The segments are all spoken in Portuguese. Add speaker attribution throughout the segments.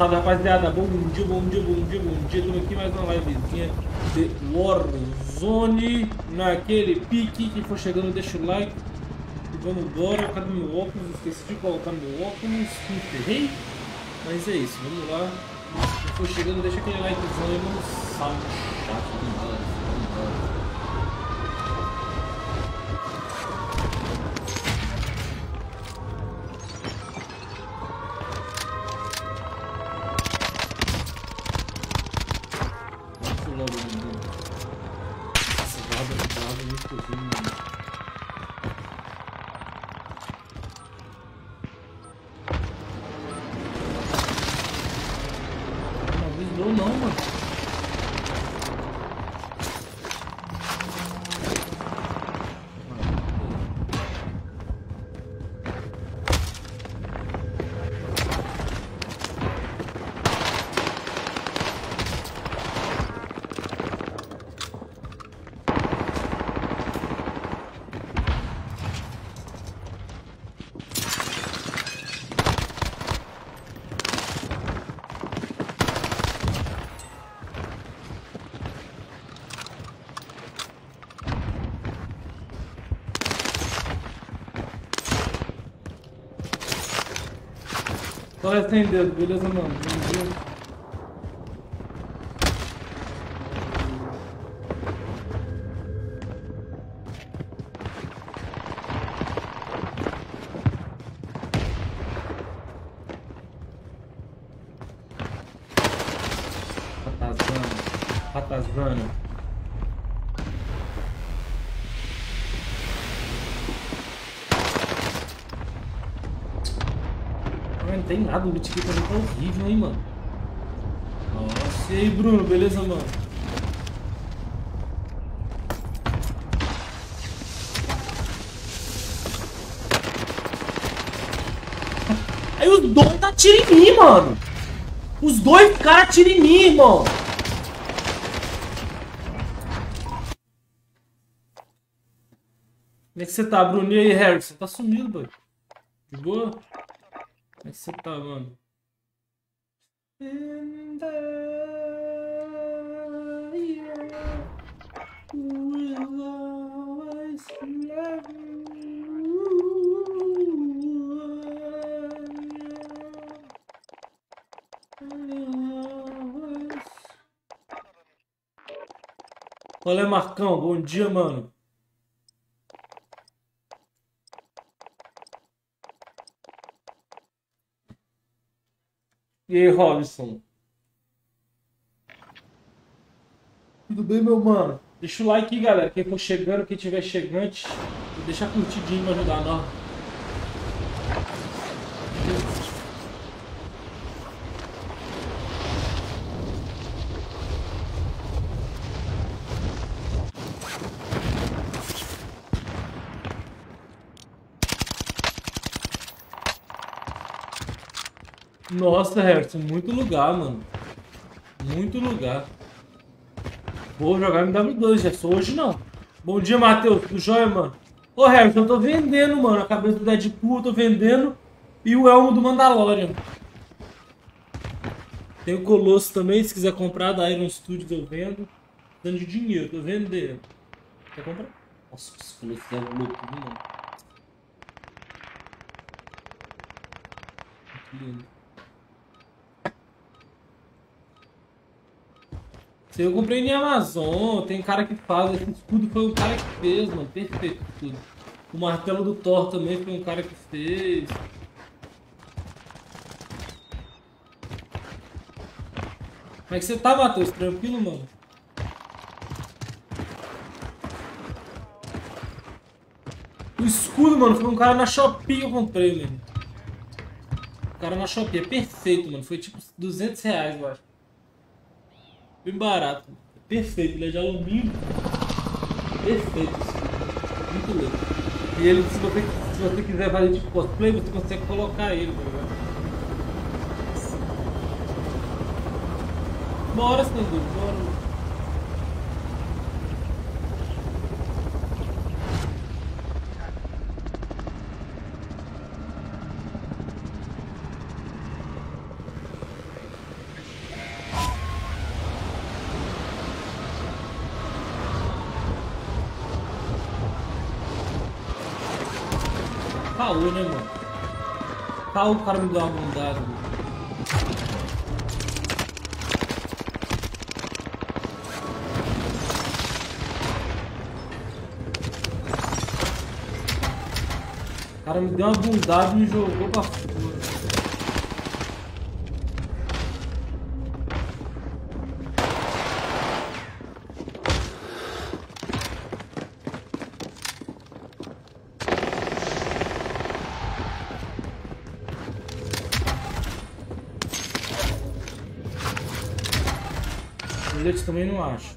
Speaker 1: salve rapaziada, bom dia, bom dia, bom dia, bom dia. Estamos aqui mais uma livezinha de Warzone naquele pique. Quem for chegando, deixa o like. E vamos embora. Cadê meu óculos? Esqueci de colocar meu óculos. Me ferrei. Mas é isso, vamos lá. Quem for chegando, deixa aquele likezão aí, mano. Salve chato demais. Recendendo, beleza, mano? Nada, o loot aqui também tá horrível, hein, mano. Nossa, e aí, Bruno, beleza, mano? Aí os dois tirando em mim, mano. Os dois caras atiram em mim, irmão. Como é que você tá, Bruno? E aí, Harrison? Tá sumido, boy. De boa? Você tá, mano? Olha, Marcão, bom dia, mano. E aí, Robson? Tudo bem, meu mano? Deixa o like aí, galera. Quem for chegando, quem tiver chegante, deixa a curtidinha pra ajudar nós. Nossa, Harrison, muito lugar, mano. Muito lugar. Vou jogar MW2, já sou hoje não. Bom dia, Matheus. Tudo jóia, mano? Ô, Harrison, eu tô vendendo, mano. A cabeça do Deadpool eu tô vendendo. E o elmo do Mandalorian. Tem o Colosso também, se quiser comprar da Iron Studios eu vendo. Dando de dinheiro, tô vendendo. Quer comprar? Nossa, esse Colosso é louco, mano? Muito lindo. Eu comprei em Amazon, tem cara que faz. Esse escudo foi um cara que fez, mano. Perfeito tudo. O martelo do Thor também foi um cara que fez. Como é que você tá, Matheus? Tranquilo, mano? O escudo, mano, foi um cara na Shopee que eu comprei, mano. O cara na Shopee, é perfeito, mano. Foi tipo 200 reais, eu acho. Bem barato. Perfeito, ele é de alumínio. Perfeito esse Muito louco. E ele, se você, se você quiser fazer tipo cosplay, você consegue colocar ele, tá ligado? Bora, sem dúvida, bora. Caô, né, mano? Caô o cara me deu uma bondade, mano. O cara me deu uma bondade e jogou pra fora. Também não acho.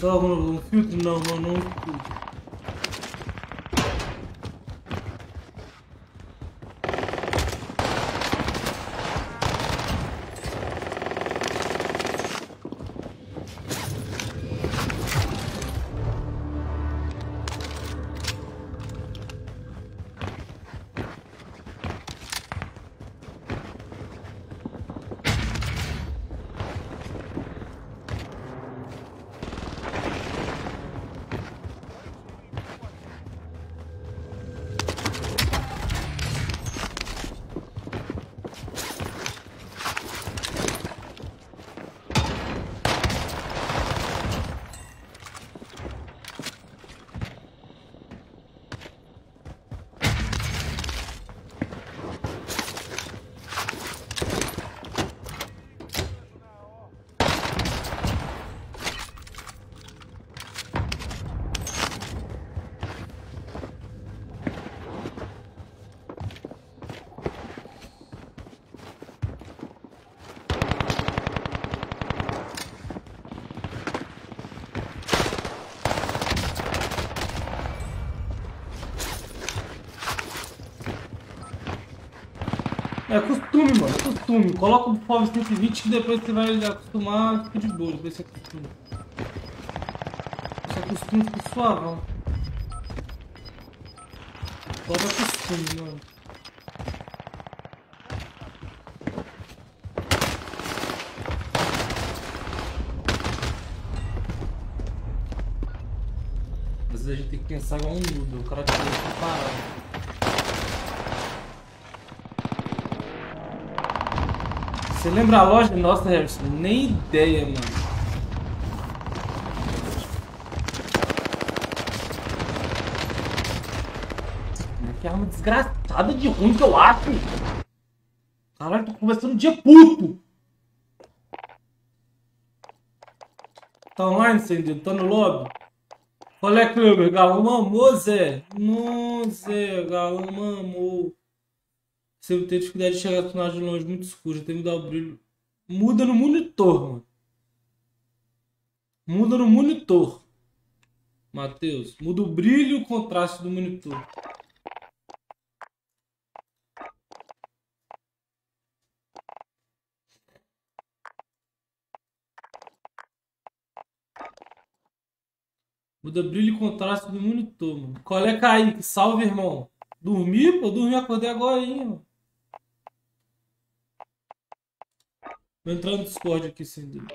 Speaker 1: Só um, um filtro? Não, não, não. Mano. É costume. Coloca o FOV 120 que depois você vai acostumar fica de boa. Depois você acostuma. Você acostuma fica suavão. Coloca costume, mano. Às vezes a gente tem que pensar igual um nudo. O cara tem que parar. Você lembra a loja? Nossa, Harrison, nem ideia, mano. Que arma desgraçada de ruim que eu acho. Caralho, tô conversando de puto. Tá online, Sandy? Tá no lobby? Qual é, Kleber? Galão mamou, Zé? Não, Zé, galão mamou. Se eu ter dificuldade de chegar ao personagem de longe muito escuro, tem que mudar o brilho. Muda no monitor, mano. Muda no monitor. Matheus, muda o brilho e o contraste do monitor. Muda brilho e contraste do monitor, mano. Qual é, Kaique? Salve, irmão. Dormi, pô? Dormi, acordei agora aí, mano. Vou entrar no Discord aqui sem dúvida.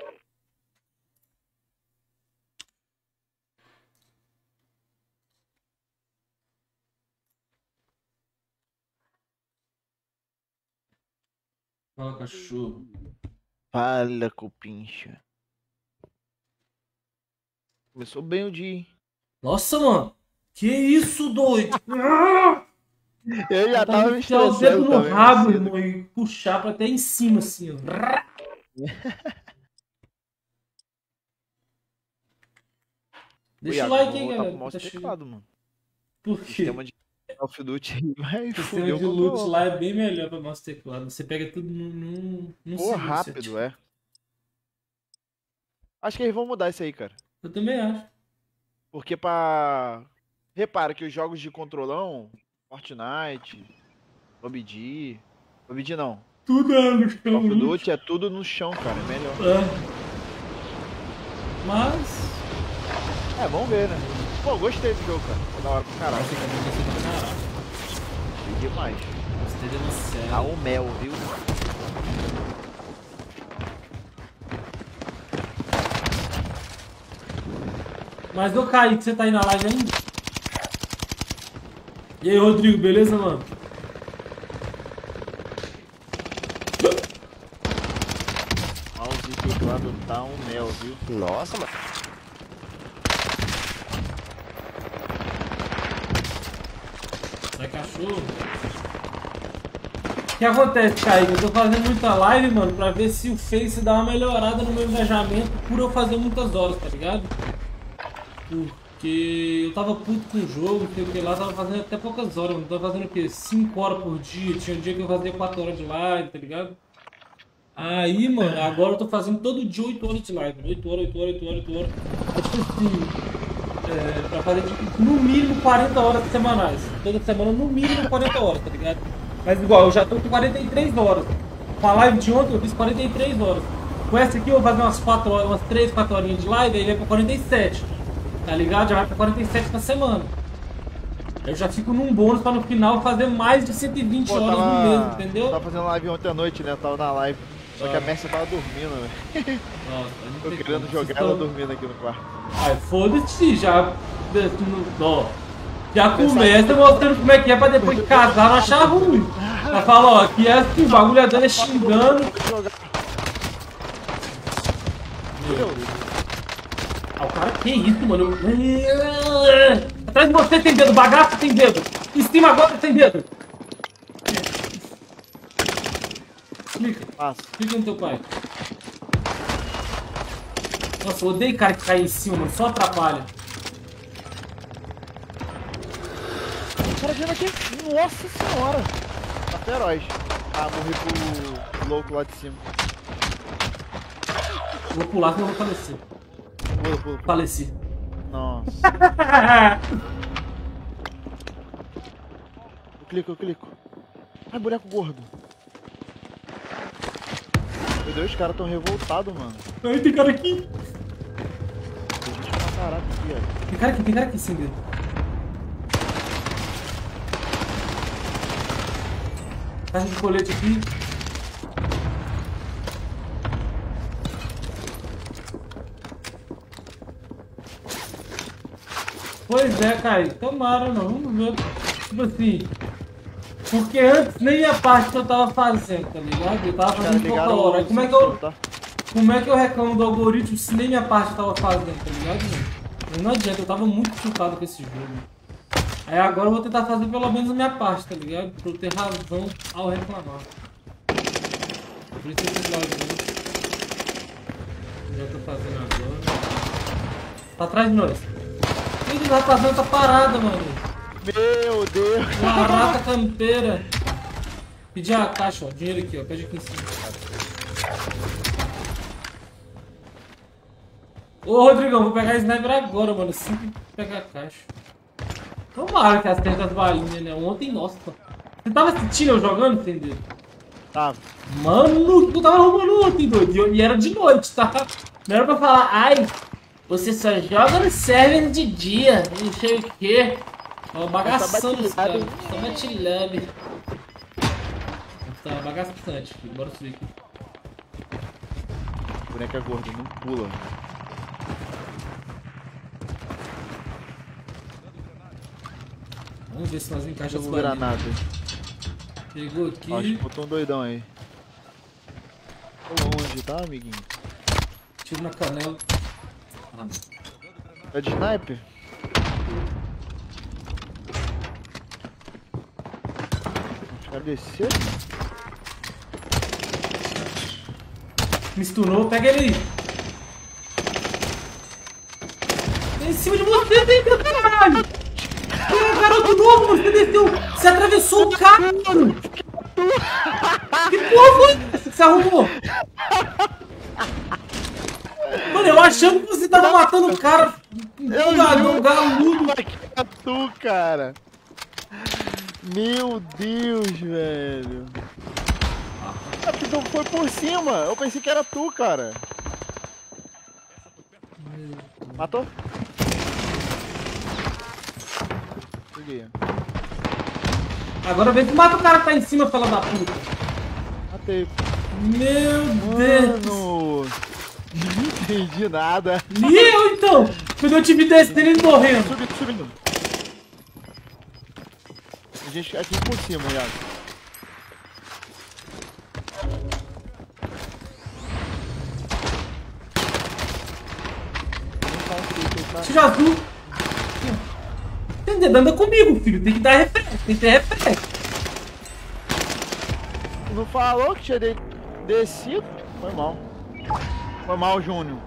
Speaker 1: Fala, cachorro.
Speaker 2: Fala, cupincha. Começou bem o dia,
Speaker 1: Nossa, mano. Que isso, doido?
Speaker 2: Eu já tava me
Speaker 1: estressando. o dedo no
Speaker 2: também,
Speaker 1: rabo, irmão, e puxar pra até em cima, assim, ó. Deixa o like aí, galera.
Speaker 2: Tá teclado, mano.
Speaker 1: Por quê?
Speaker 2: Sistema de Call of Duty vai
Speaker 1: O sistema de loot lá é bem melhor pra mouse teclado. Você pega tudo num, num, num
Speaker 2: Pô, rápido, é. Acho que eles vão mudar isso aí, cara.
Speaker 1: Eu também acho.
Speaker 2: Porque pra... Repara que os jogos de controlão, Fortnite, PUBG... PUBG não.
Speaker 1: Tudo é no chão.
Speaker 2: Call of Duty é tudo no chão, cara. É melhor.
Speaker 1: É. Mas...
Speaker 2: É, vamos ver, né? Pô, gostei do jogo, cara. Foi da hora pro caralho.
Speaker 1: Nossa, cara, gostei pra caralho.
Speaker 2: Gostei demais.
Speaker 1: Gostei demasiado.
Speaker 2: Tá o mel, viu?
Speaker 1: Mas, ô Kaique, você tá aí na live ainda? E aí, Rodrigo, beleza, mano?
Speaker 2: Mouse e tá um mel, viu?
Speaker 3: Nossa, mano.
Speaker 1: Sai cachorro. O que acontece, Kaique? Eu tô fazendo muita live, mano, pra ver se o Face dá uma melhorada no meu engajamento por eu fazer muitas horas, tá ligado? Porque eu tava puto com o jogo, sei o que lá, tava fazendo até poucas horas, mano. Tava fazendo o quê? 5 horas por dia, tinha um dia que eu fazia 4 horas de live, tá ligado? Aí, mano, agora eu tô fazendo todo dia 8 horas de live. 8 horas, 8 horas, 8 horas, 8 horas. É tipo assim, é, pra fazer tipo, no mínimo 40 horas semanais. Toda semana, no mínimo 40 horas, tá ligado? Mas igual, eu já tô com 43 horas. Com a live de ontem eu fiz 43 horas. Com essa aqui eu vou fazer umas 4 horas, umas 3, 4 horinhas de live, aí vai pra 47. Tá ligado? Já vai pra 47 na semana. Eu já fico num bônus pra no final fazer mais de 120
Speaker 2: Pô,
Speaker 1: horas
Speaker 2: tava,
Speaker 1: no mês, entendeu?
Speaker 2: Tava fazendo live ontem à noite, né? Eu tava na live. Só que a. Mércia tava dormindo, velho.
Speaker 1: Nossa,
Speaker 2: Tô querendo jogar ela dormindo aqui no quarto.
Speaker 1: Ai, foda-se, já. Ó, já começa mostrando como é que é pra depois casar não achar ruim. Pra falar, ó, que é assim, o bagulho é dando é xingando. Ah, o cara, que isso, mano? Atrás de você tem dedo, bagaço tem dedo. Em cima agora tem dedo. Clica,
Speaker 2: Passa.
Speaker 1: clica no teu pai. Nossa, eu odeio cara que cai em cima, mano. Só atrapalha.
Speaker 2: O cara vindo aqui. Nossa senhora. Tá feroz. Ah, morri pro louco lá de cima.
Speaker 1: Vou pular senão eu vou falecer.
Speaker 2: Pula, pula, pula.
Speaker 1: Faleci.
Speaker 2: Nossa. Eu clico, eu clico. Ai, boneco gordo. Meu Deus, os caras tão revoltados, mano.
Speaker 1: Ai, tem cara aqui.
Speaker 2: Tem gente pra caraca aqui, ó.
Speaker 1: Tem cara aqui, tem cara aqui sim, dedo. Caixa de colete aqui. Pois é, Kai. Tomara, não. Vamos ver. Tipo assim. Porque antes nem a parte que eu tava fazendo, tá ligado? Eu tava
Speaker 2: caras
Speaker 1: fazendo pouca hora. como é que eu.
Speaker 2: tá?
Speaker 1: Como é que eu reclamo do algoritmo se nem minha parte tava fazendo, tá ligado? Não adianta, eu tava muito chutado com esse jogo. Aí agora eu vou tentar fazer pelo menos a minha parte, tá ligado? Pra eu ter razão ao reclamar. Por isso eu né? Já tô fazendo agora. Tá atrás de nós. O que tá fazendo? Tá parada, mano.
Speaker 2: Meu Deus.
Speaker 1: Uma rata campeira. Pedi a caixa, ó. Dinheiro aqui, ó. Pede aqui em cima. Ô, Rodrigão, vou pegar a sniper agora, mano. Que pegar a caixa. Tomara que as balinhas, né? Ontem, nossa. Você tava assistindo eu jogando, entendeu?
Speaker 2: Tá.
Speaker 1: Mano, eu tava arrumando ontem, doido. E era de noite, tá? Não era pra falar, ai, você só joga no server de dia, não sei o quê. Tava bagaçando os caras. Batilhando. Tava bagaçante aqui, bora subir aqui.
Speaker 2: Boneca é gordo, não pula.
Speaker 1: Vamos ver se nós encaixamos balinhas.
Speaker 2: granada.
Speaker 1: Pegou
Speaker 2: Ó, acho que
Speaker 1: aqui,
Speaker 2: botou um doidão aí. Tô longe, tá, amiguinho?
Speaker 1: tiro na canela. Ah,
Speaker 2: É de sniper? Desceram?
Speaker 1: me stunou, pega ele aí. Tá em cima de você, tem que caralho! Que garoto novo, você desceu, você atravessou o carro, mano! Que porra foi essa que você arrumou? Mano, eu achando que você tava matando o cara, empolgadão, galudo.
Speaker 2: Vai que é tu, cara! Meu Deus, velho! Ah, porque tu foi por cima! Eu pensei que era tu, cara! Matou? Peguei.
Speaker 1: Agora vem que mata o cara que tá em cima, fela da puta.
Speaker 2: Matei.
Speaker 1: Meu Deus.
Speaker 2: Mano! Não entendi nada.
Speaker 1: E eu então? Quando eu tive descendo ele morrendo.
Speaker 2: Subindo, subindo. A gente aqui por cima, Iago.
Speaker 1: Já viu? Entendeu? Anda comigo, filho. Tem que dar reflexo. Tem que ter reflexo.
Speaker 2: Tu Não falou que tinha de... descido? Foi mal. Foi mal, Júnior.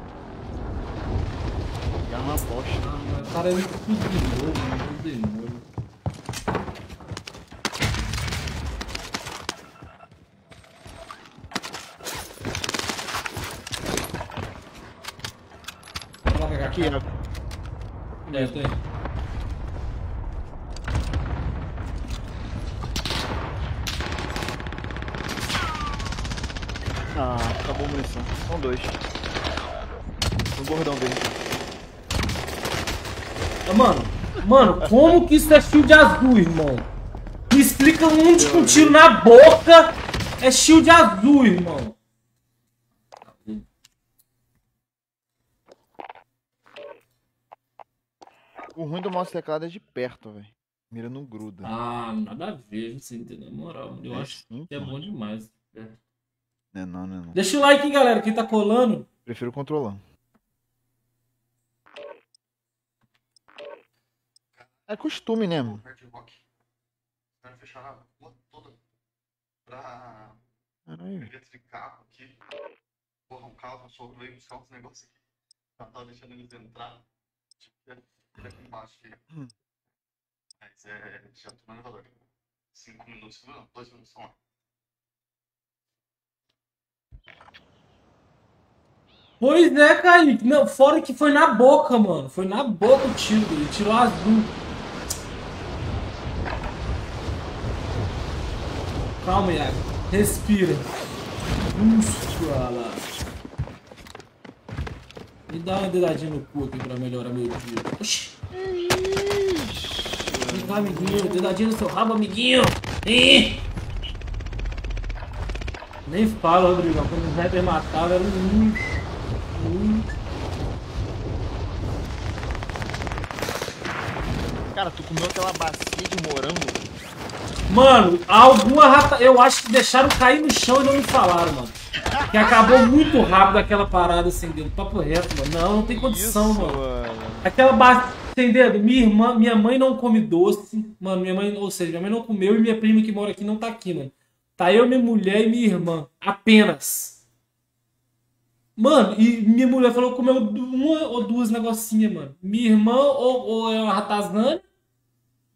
Speaker 2: E é uma bosta.
Speaker 1: Ah, cara é muito tudo de novo, de novo. Vai lá pegar
Speaker 2: Aqui, Iago.
Speaker 1: É, tem.
Speaker 2: Ah, acabou a munição. São dois. Um gordão dele.
Speaker 1: Ah, Mano, mano, como que isso é shield azul, irmão? Me explica um tiro na boca é shield azul, irmão.
Speaker 2: O ruim do mouse teclado é de perto, velho. Mira não gruda.
Speaker 1: Ah, nada a ver, você entendeu? Na moral, eu
Speaker 2: É
Speaker 1: acho
Speaker 2: sim,
Speaker 1: que é bom demais. É.
Speaker 2: Não é não, não é não.
Speaker 1: Deixa o like, hein, galera, quem tá colando.
Speaker 2: Prefiro controlar. É costume, né, mano?
Speaker 3: Caras fecharam a rua toda pra
Speaker 2: Caralho.
Speaker 3: eletrificar aqui. Porra, um carro, um sogro veio buscar uns negócios aqui. Já tava deixando eles entrar. Ele aqui embaixo aqui.
Speaker 2: Hum.
Speaker 3: Mas é. Já tô no elevador. Cinco minutos, não, dois minutos só.
Speaker 1: Pois é, Kaique. Não, fora que foi na boca, mano. Foi na boca o tiro, ele tirou azul. Calma, Iago. Respira. Isso, lá. Me dá uma dedadinha no cu aqui pra melhorar meu dia. Oxi. Vem cá, amiguinho. Dedadinho no seu rabo, amiguinho. Ih. Nem fala, Rodrigão. Quando o rapper matava, era um.
Speaker 2: Cara, tu comeu aquela bacia de morango?
Speaker 1: Mano, alguma rata. Eu acho que deixaram cair no chão e não me falaram, mano. Que acabou muito rápido aquela parada sem dedo. Papo reto, mano. Não, não tem condição,
Speaker 2: Isso,
Speaker 1: mano. Aquela base sem dedo. Minha irmã, minha mãe não come doce. Mano, minha mãe, ou seja, minha mãe não comeu e minha prima que mora aqui não tá aqui, mano. Tá eu, minha mulher e minha irmã. Apenas. Mano, e minha mulher falou que comeu uma ou duas negocinhas, mano. Minha irmã ou, ou é uma ratazana,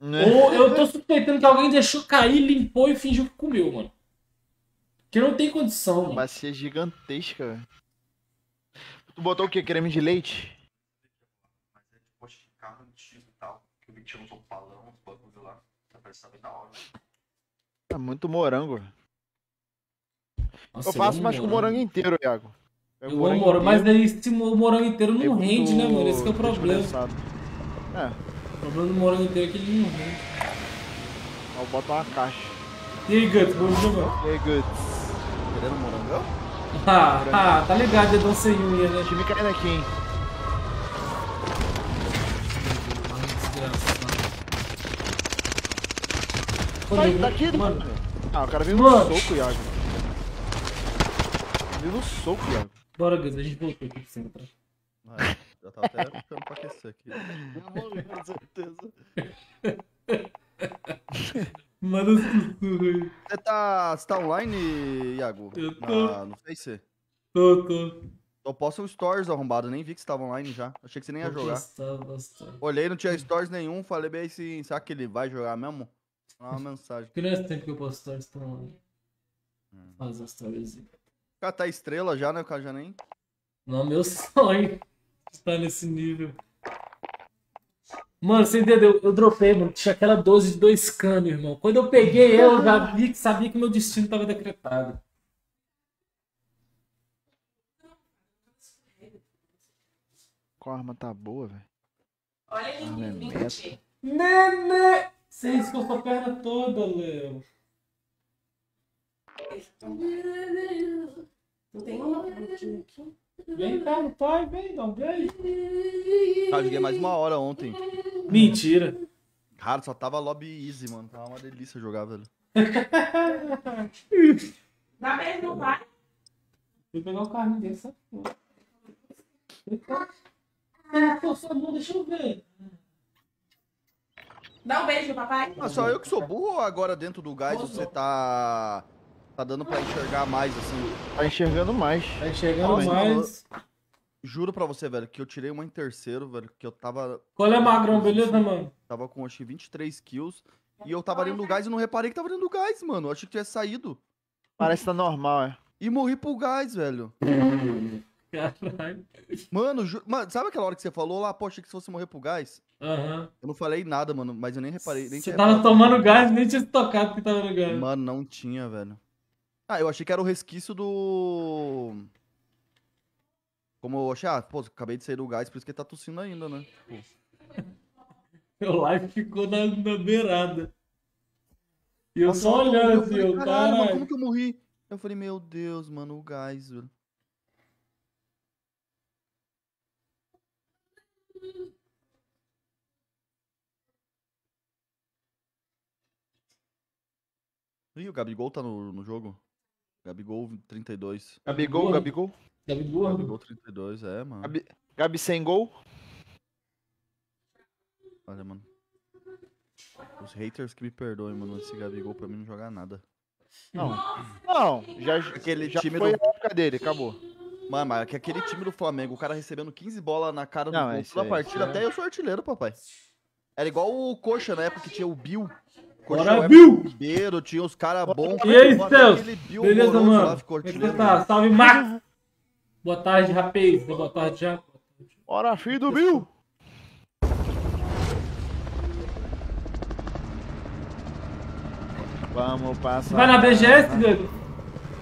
Speaker 2: Né?
Speaker 1: ou eu tô suspeitando que alguém deixou cair, limpou e fingiu que comeu, mano. Que não tem condição, mano.
Speaker 2: Bacia gigantesca, velho. Tu botou o que? Creme de leite?
Speaker 3: Mas é carro antigo e tal. Que o Vic tinha uns opalão, uns bagulho lá. Tá parecendo da hora.
Speaker 2: Tá muito morango. velho.
Speaker 1: Nossa,
Speaker 2: Eu faço mais com o morango inteiro, Iago.
Speaker 1: Eu
Speaker 2: o
Speaker 1: amo morango, mas daí esse mo- morango inteiro não rende, né, mano? Esse que é o problema.
Speaker 2: É,
Speaker 1: O problema do morango inteiro é que ele não rende.
Speaker 2: aí eu boto uma caixa.
Speaker 1: E aí, Guts, dia, mano.
Speaker 2: E aí, good.
Speaker 4: Querendo morangão?
Speaker 1: Ah, ah, tá ligado, dedão sem unha, né?
Speaker 2: Time caindo aqui, hein? Sai daqui,
Speaker 1: mano.
Speaker 2: Ah, o cara veio no soco, Iago. Veio no soco, Iago.
Speaker 1: Bora, Guts, a gente voltou aqui pro centro.
Speaker 4: Vai, já tava até ficando pra aquecer aqui.
Speaker 2: Com certeza.
Speaker 1: Manda um sussurro aí.
Speaker 4: Você tá, você tá online, Iago?
Speaker 1: Eu tô.
Speaker 4: Na- no Face?
Speaker 1: Tô, tô.
Speaker 4: Eu posto um stories arrombado, nem vi que você tava online já. Achei que você nem ia jogar.
Speaker 1: postar.
Speaker 4: Olhei, não tinha stories nenhum, falei bem assim, será que ele vai jogar mesmo? Ah, uma mensagem.
Speaker 1: Que não é tempo que eu posto stories, então.
Speaker 4: Hum.
Speaker 1: Faz uma stories.
Speaker 4: O cara tá estrela já, né? O cara já nem.
Speaker 1: Não, meu sonho estar nesse nível. Mano, você entendeu? Eu dropei, mano. Tinha aquela 12 de 2 canos, irmão. Quando eu peguei ela, eu já vi que sabia que meu destino tava decretado.
Speaker 2: Qual arma tá boa, velho?
Speaker 5: Olha aí, vem
Speaker 2: é.
Speaker 1: Nenê! Você riscou sua perna toda, Léo.
Speaker 5: Não tem uma aqui.
Speaker 1: Vem cá no pai, vem, dá um beijo.
Speaker 4: Cara, eu joguei mais uma hora ontem.
Speaker 1: Mentira.
Speaker 4: Cara, só tava lobby easy, mano. Tava uma delícia jogar, velho.
Speaker 5: Dá beijo no pai.
Speaker 1: Fui pegar o carrinho sabe? Ah, pô, sua mão, deixa eu ver.
Speaker 5: Dá um beijo papai.
Speaker 4: Ah, só eu que sou burro ou agora dentro do gás você tá. Tá dando pra enxergar mais, assim?
Speaker 2: Tá enxergando mais.
Speaker 1: Tá chegando
Speaker 4: Nossa,
Speaker 1: mais.
Speaker 4: Juro pra você, velho, que eu tirei uma em terceiro, velho, que eu tava.
Speaker 1: Qual é, Magrão? Beleza, mano?
Speaker 4: Tava com acho que 23 kills. E eu tava dentro do gás e não reparei que tava dentro do gás, mano. Eu achei que tivesse saído.
Speaker 2: Parece que tá normal, é.
Speaker 4: E morri pro gás, velho.
Speaker 1: Caralho.
Speaker 4: Mano, ju... mano, sabe aquela hora que você falou lá, achei que se fosse morrer pro gás?
Speaker 1: Aham.
Speaker 4: Eu não falei nada, mano, mas eu nem reparei. Nem
Speaker 1: Você
Speaker 4: tinha
Speaker 1: tava
Speaker 4: reparado.
Speaker 1: tomando gás, nem tinha se tocado que tava no gás.
Speaker 4: Mano, não tinha, velho. Ah, eu achei que era o resquício do. Como eu achei, ah, pô, acabei de sair do gás, por isso que ele tá tossindo ainda, né?
Speaker 1: Meu live ficou na, na beirada. E eu
Speaker 4: Nossa,
Speaker 1: só olhando assim, eu,
Speaker 4: caralho, mano, como que eu morri? Eu falei, meu Deus, mano, o gás, velho. Ih, o Gabigol tá no, no jogo? Gabigol 32.
Speaker 2: Gabigol, Gabigol.
Speaker 1: Gabi gordo.
Speaker 4: Gabigol 32, é, mano.
Speaker 2: Gabi, Gabi sem gol.
Speaker 4: Olha, mano. Os haters que me perdoem, mano. Esse Gabigol pra mim não joga nada.
Speaker 2: Não. Não, já,
Speaker 4: Aquele
Speaker 2: já
Speaker 4: time
Speaker 2: foi
Speaker 4: do.
Speaker 2: a época dele, acabou.
Speaker 4: Mano, mas é que aquele time do Flamengo, o cara recebendo 15 bolas na cara do
Speaker 2: Não,
Speaker 4: gol
Speaker 2: isso
Speaker 4: toda
Speaker 2: aí,
Speaker 4: partida,
Speaker 2: é-
Speaker 4: até eu sou artilheiro, papai. Era igual o Coxa na época que tinha o Bill.
Speaker 1: Bora,
Speaker 4: Coxa,
Speaker 1: Bill!
Speaker 4: Ribeiro, tinha os caras bons.
Speaker 1: E aí, Celso? Beleza, mano? Como é que você tá? Salve, Max! Boa tarde, rapaz. Boa tarde, já.
Speaker 2: Bora, filho do Bill. Vamos passar.
Speaker 1: Vai na BGS, Diego?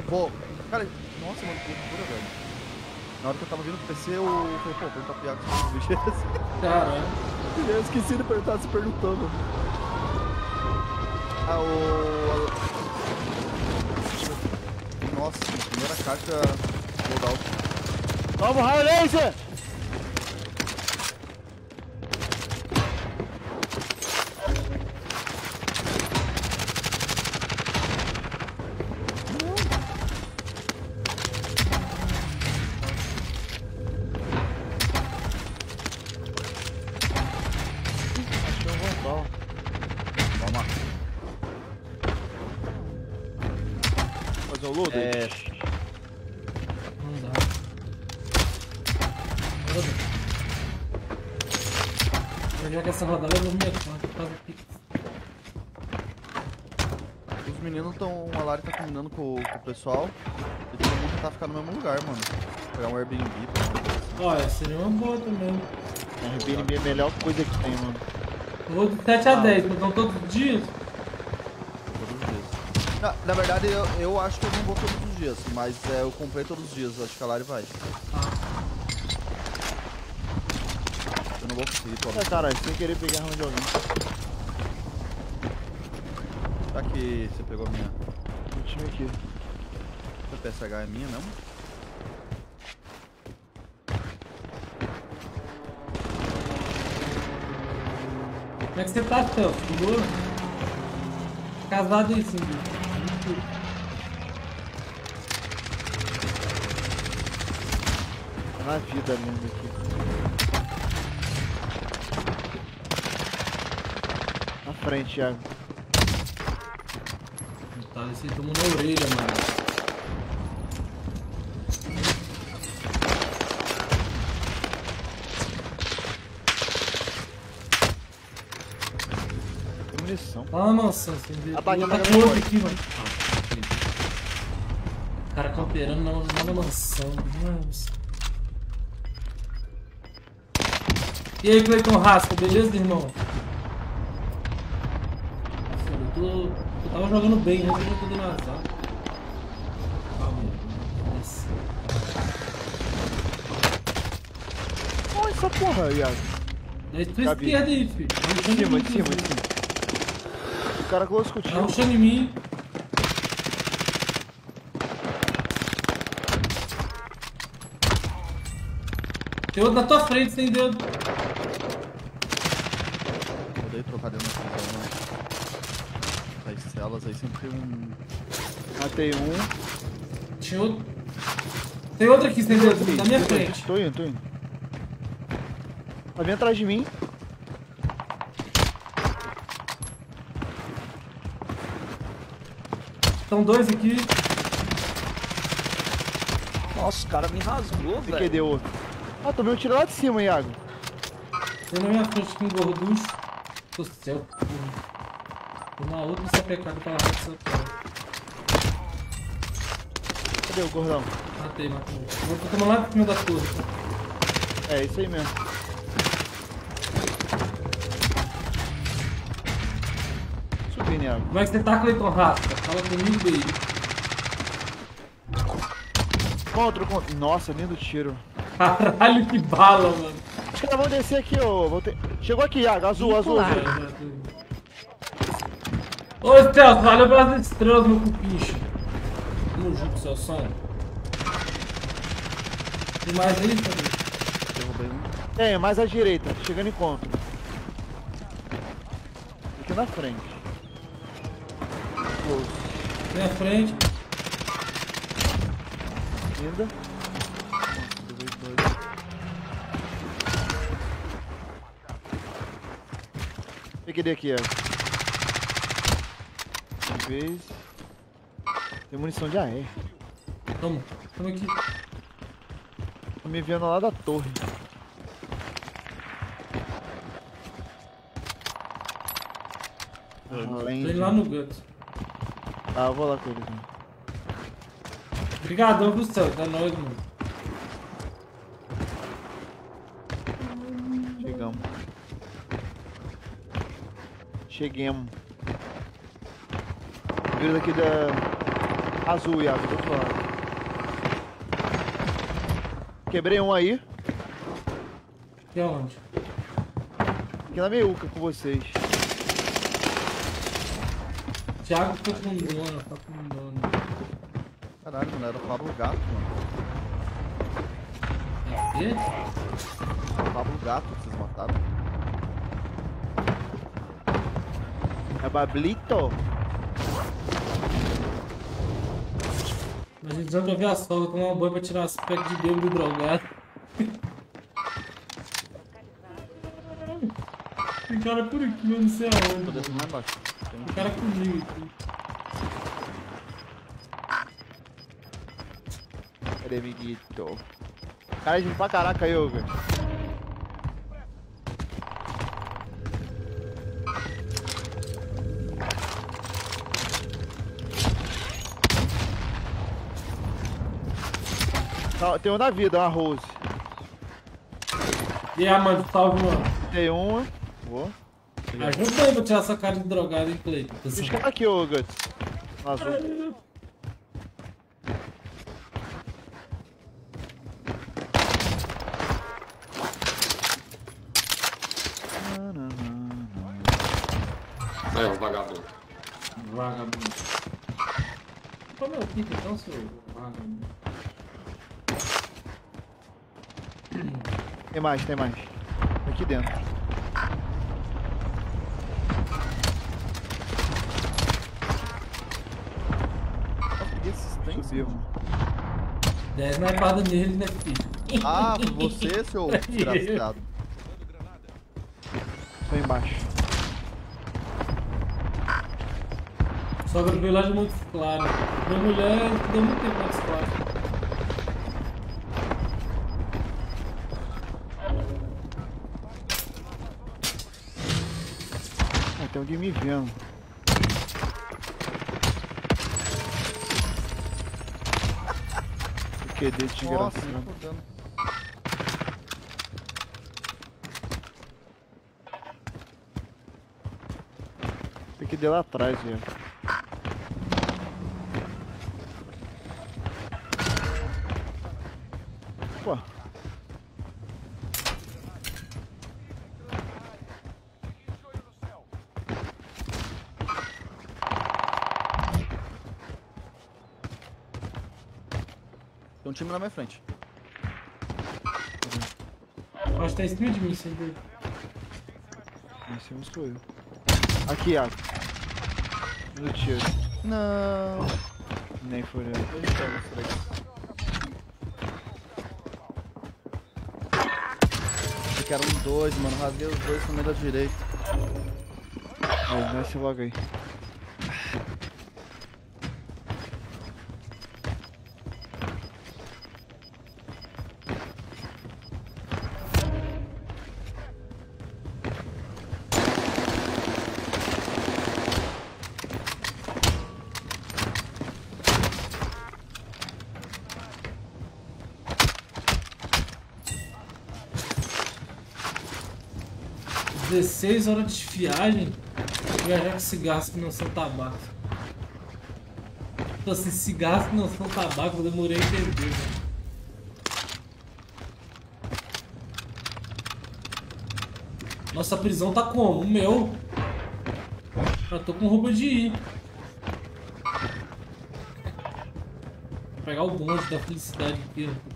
Speaker 4: Pô, cara, nossa, mano, que loucura, velho. Na hora que eu tava vindo pro PC, eu falei, pô, perguntar pro Iago sobre os BGS.
Speaker 1: Caralho.
Speaker 4: Eu esqueci de perguntar, se perguntando. Ah, o... Nossa, primeira carta loadout.
Speaker 2: Vamos, Raio Laser!
Speaker 4: A Lari tá combinando com, com o pessoal. E todo mundo tá ficando no mesmo lugar, mano. Pegar um Airbnb,
Speaker 1: Olha, seria uma boa também.
Speaker 2: Airbnb é a melhor coisa que tem, mano.
Speaker 1: Eu vou de 7 a 10, então todos os dias.
Speaker 4: todos os dias. Na, na verdade, eu, eu acho que eu não vou todos os dias, mas é, eu comprei todos os dias. Acho que a Lari vai.
Speaker 1: Ah,
Speaker 4: Eu não vou conseguir, pô.
Speaker 2: É, caralho, sem querer pegar arma de alguém.
Speaker 4: Será que você pegou a minha.
Speaker 2: Time aqui.
Speaker 4: A PSH é minha mesmo?
Speaker 1: como é que você tá? De boa? Casado sim, bicho.
Speaker 2: Tá na vida mesmo aqui. Na frente, Thiago.
Speaker 1: Aí tomou na orelha, mano.
Speaker 2: Tem munição.
Speaker 1: Na mansão, você vê.
Speaker 2: Ataque,
Speaker 1: Tá
Speaker 2: ataque.
Speaker 1: aqui, mano. O cara camperando na, na, na mansão. Nossa. E aí, Cleiton Rasca, beleza, irmão? Nossa, eu, tô, eu tava jogando bem, né? Eu tô dando azar. Calma.
Speaker 2: Olha essa porra, Iago.
Speaker 1: Daí tua esquerda aí, filho. Tá
Speaker 2: De
Speaker 1: rushando
Speaker 2: cima, de cima, de cima. O cara close
Speaker 1: Tá
Speaker 2: contigo.
Speaker 1: rushando em mim. Tem outro na tua frente, sem dedo.
Speaker 4: Odeio trocar dentro da elas aí sempre tem um.
Speaker 2: Matei um.
Speaker 1: Tinha outro. Tem outro aqui, estendeu, na minha frente.
Speaker 2: Tô indo, tô indo. Tá vindo atrás de mim.
Speaker 1: Estão dois aqui.
Speaker 6: Nossa, o cara me rasgou, velho.
Speaker 2: que deu outro. Ah, tomei um tiro lá de cima, Iago.
Speaker 1: Tem na minha frente aqui um gorducho. Do céu, porra. Tem uma outra sapecada pra lá
Speaker 2: Cadê o gordão?
Speaker 1: Matei, matei. Vou tomar lá em cima da torre.
Speaker 2: É, isso aí mesmo. Subindo, Iago.
Speaker 1: Como é que você tá, Cleiton Rasca? Fala comigo, baby.
Speaker 2: Contra, contra. Nossa, lindo tiro.
Speaker 1: Caralho, que bala, mano.
Speaker 2: Os caras vão descer aqui, ô. vão ter- Chegou aqui, Iago. Azul, azul, azul.
Speaker 1: Ô, Celso, valeu pelas estrelas, meu cupincho. Junto, Celso. Tem mais aí?
Speaker 4: Derrubei um.
Speaker 2: Tem, mais à direita. Chegando em contra. Aqui na frente. Close.
Speaker 1: Tem à frente.
Speaker 2: Ainda. Peguei aqui, Iago. De vez. Tem munição de AR.
Speaker 1: Toma, toma aqui.
Speaker 2: Tô me vendo lá da torre. Além
Speaker 1: Tô lá no Guts.
Speaker 2: Ah, eu vou lá com eles. né?
Speaker 1: Obrigadão Celso, é nóis, mano.
Speaker 2: Chegamos. Cheguemos. Vira daqui da... Azul, Iago, do outro lado. Quebrei um aí.
Speaker 1: E aonde?
Speaker 2: Aqui na meiuca com vocês.
Speaker 1: Thiago ficou com dono, tá com dono.
Speaker 4: Caralho, mano, era o Pablo Gato, mano.
Speaker 1: É o quê?
Speaker 4: O Pablo Gato que vocês mataram.
Speaker 2: É Bablito?
Speaker 1: A gente já vai ver a sol, tomar um banho pra tirar as pecas de bêbado drogado. Tem cara por aqui, eu não sei aonde.
Speaker 4: descendo lá embaixo. Tem
Speaker 1: cara comigo aqui.
Speaker 2: Cadê, amiguito? Cara, gente pra caraca aí, ô, velho. Tá, Tem um na vida, uma Rose.
Speaker 1: E aí, mano, salve, mano.
Speaker 2: Tem uma. Boa.
Speaker 1: Ajuda aí pra tirar essa cara de drogado, hein, Cleiton.
Speaker 2: Os
Speaker 1: sem-
Speaker 2: caras aqui, ô, Guts. Azul.
Speaker 7: Aí, o vagabundo.
Speaker 1: Vagabundo. Como é o pico então, seu vagabundo?
Speaker 2: Tem mais, tem mais. Aqui dentro. Subiu.
Speaker 1: 10 snipada nele, né, filho?
Speaker 4: Ah, foi você, seu desgraçado.
Speaker 2: Tô embaixo.
Speaker 1: Sogra veio lá de Montes Claros. Minha mulher deu muito tempo em Montes Claros.
Speaker 2: Alguém me vendo. O QD desgraçado. Tem que ir lá atrás, velho.
Speaker 4: Na minha frente.
Speaker 1: Acho que tá em cima de mim, sem dúvida.
Speaker 2: Em cima sou eu. Aqui, Iago. No tiro.
Speaker 4: Não.
Speaker 2: Nem
Speaker 4: que eram dois, mano. Rasguei os dois no meio da direita.
Speaker 2: Aí, desce logo aí.
Speaker 1: Dezesseis horas de viagem. Viajar com cigarros que não são tabaco. Então, assim, cigarros que não são tabaco, eu demorei a entender, né? Nossa, a prisão tá como? O meu. Já tô com roupa de ir. Vou pegar o bonde da felicidade aqui, ó.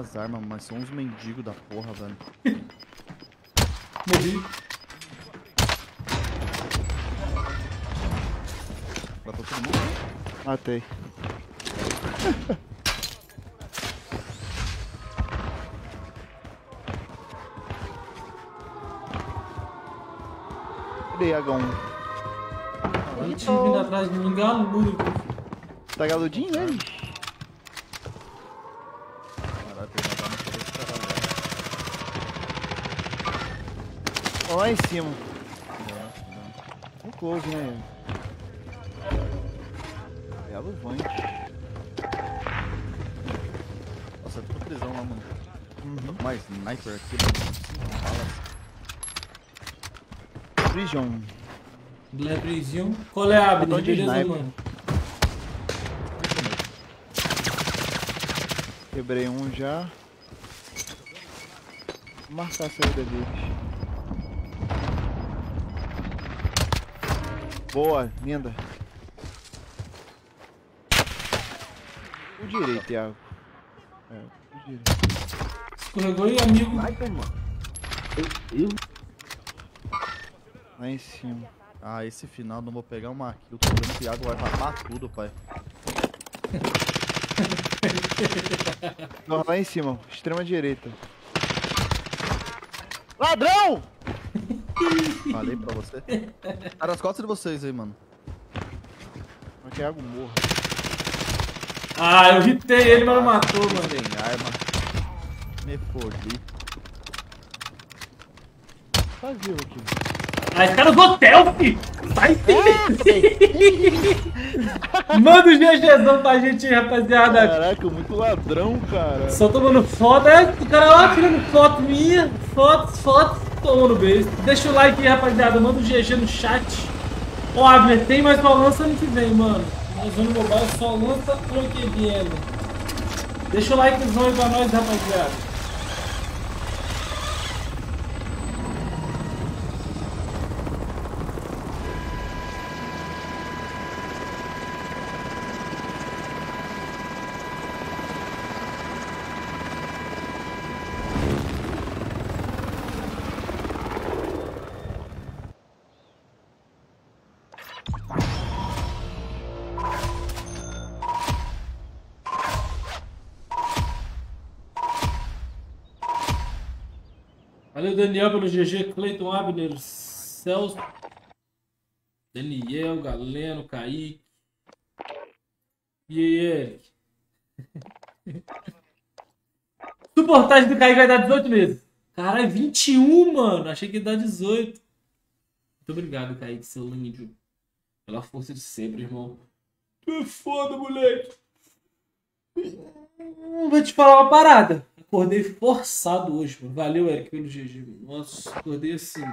Speaker 4: Minhas armas, mas são uns mendigos da porra, velho.
Speaker 1: Morri.
Speaker 4: Matou todo mundo?
Speaker 2: Matei. Cadê H1?
Speaker 1: Olha o time vindo atrás de mim, galudo.
Speaker 2: Tá galudinho, né?
Speaker 4: Caralho, tem uma arma pra esse caralho.
Speaker 2: Ó, lá em cima. Um close, né? Belo vante.
Speaker 4: Nossa, tô com prisão lá, mano.
Speaker 2: Uhum.
Speaker 4: Mais sniper aqui, mano. Balas.
Speaker 2: Prison.
Speaker 1: Lebrezinho. Qual é a Abner?
Speaker 2: de
Speaker 1: Beleza, mano?
Speaker 2: Quebrei um já. Vou marcar a saída deles. Boa, linda. O direito, Thiago. É, o direito.
Speaker 1: Escorregou e amigo.
Speaker 2: Lá em cima.
Speaker 4: Ah, esse final não vou pegar uma kill. Tô vendo que o Iago vai rapar tudo, pai.
Speaker 2: Não, lá em cima, extrema direita. Ladrão!
Speaker 4: Falei pra você. Tá nas costas de vocês aí, mano.
Speaker 2: Mas Thiago morra.
Speaker 1: Ah, eu hitei ele, mas não matou, mano.
Speaker 4: Sem arma. Me fodi.
Speaker 2: Tá vivo aqui.
Speaker 1: Ah, esse cara do hotel, filho. Sai Manda os GGzão pra gente aí, rapaziada.
Speaker 2: Caraca, muito ladrão, cara.
Speaker 1: Só tomando foto. É, o cara lá tirando foto minha. Fotos, fotos. Tomando beijo. Deixa o like aí, rapaziada. Manda um GG no chat. Ó, Abner, tem mais pra lança ano que vem, mano. Na Zona Mobile só lança ano que vem. Deixa o likezão aí pra nós, rapaziada. Daniel, pelo GG, Cleiton Abner, Celso, Daniel, Galeno, Kaique. E? Suportagem do Kaique vai dar 18 meses. Caralho, 21, mano. Achei que ia dar 18. Muito obrigado, Kaique, seu lindo. Pela força de sempre, irmão. Tu é foda, moleque. Vou te falar uma parada. Acordei forçado hoje, mano. Valeu, Eric, pelo GG. Nossa, acordei assim.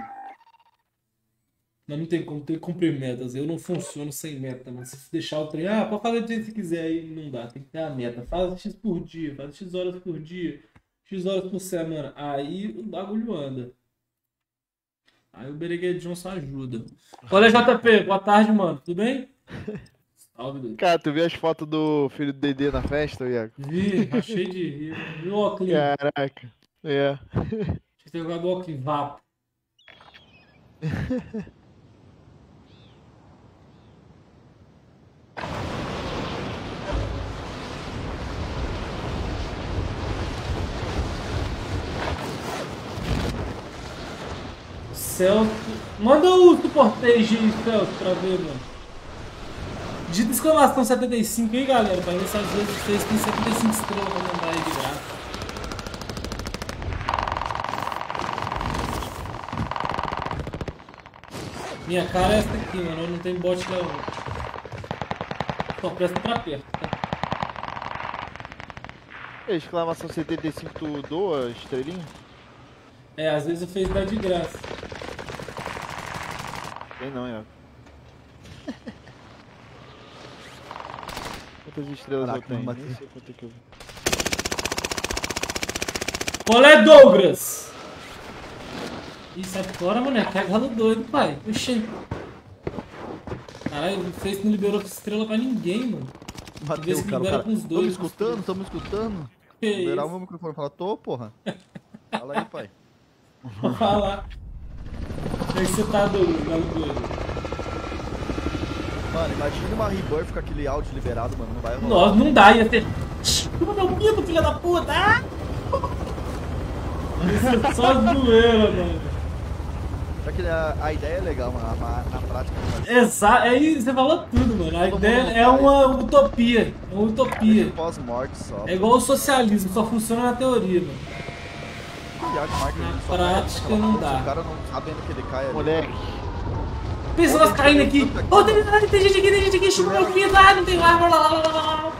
Speaker 1: Mas não tem como, tem que cumprir metas. Eu não funciono sem meta, mano. Se deixar o trem, ah, pode fazer jeito que você quiser aí, não dá. Tem que ter a meta. Faz X por dia, faz X horas por dia, X horas por semana. Aí o bagulho anda. Aí o Bereguet Johnson ajuda. Olha, JP, boa tarde, mano. Tudo bem?
Speaker 2: Cara, tu viu as fotos do filho do Dedê na festa, Iago?
Speaker 1: Vi, achei de rir. Viu o óculos?
Speaker 2: Caraca. É.
Speaker 1: Tinha que ter jogado óculos vapo. Celso. Manda o suportage aí, Celso, pra ver, mano. Digita exclamação 75 aí, galera, pra ver se às vezes vocês têm 75 estrelas pra mandar aí de graça. Minha cara é essa aqui, mano. Não tem bot não. Só presta pra perto, tá?
Speaker 2: Exclamação 75, tu doa estrelinha?
Speaker 1: É, às vezes eu fiz dar de graça.
Speaker 2: Tem não, Iago. Quantas estrelas
Speaker 4: Caraca,
Speaker 2: eu tenho?
Speaker 4: não
Speaker 2: Nem sei quanto é que eu vi.
Speaker 1: Qual é, Douglas? Ih, sai fora, moleque. Pega galo doido, pai. Oxê. Caralho, o Face não liberou estrela pra ninguém, mano.
Speaker 4: Bateu,
Speaker 1: Vê se
Speaker 4: cara. cara.
Speaker 1: com os
Speaker 4: Tamo
Speaker 1: dois.
Speaker 4: escutando, tamo escutando.
Speaker 1: Que
Speaker 4: Liberar o meu microfone. Fala, tô, porra. Fala aí, pai.
Speaker 1: Vou falar. Como é que você tá, Douglas? Galo doido.
Speaker 4: Mano, imagina uma rebirth com aquele áudio liberado, mano. Não vai rolar.
Speaker 1: Nossa, não dá, ia ter. Chupa meu pinto, filha da puta! Ah! Isso é só zoeira, mano.
Speaker 4: Só que a, a ideia é legal, mano. Na, na prática não vai
Speaker 1: Exato, aí você falou tudo, mano. A
Speaker 4: Todo
Speaker 1: ideia é uma utopia. É uma utopia.
Speaker 4: pós-morte só.
Speaker 1: É igual o socialismo, só funciona na teoria, mano. Na prática, não dá.
Speaker 4: O cara não sabendo que ele cai ali.
Speaker 2: Moleque.
Speaker 1: Pensa nós caindo aqui. Ô, tem, tem gente aqui, tem gente aqui, chupa meu pinto, ah, não tem ar, blá, blá, blá, blá, blá.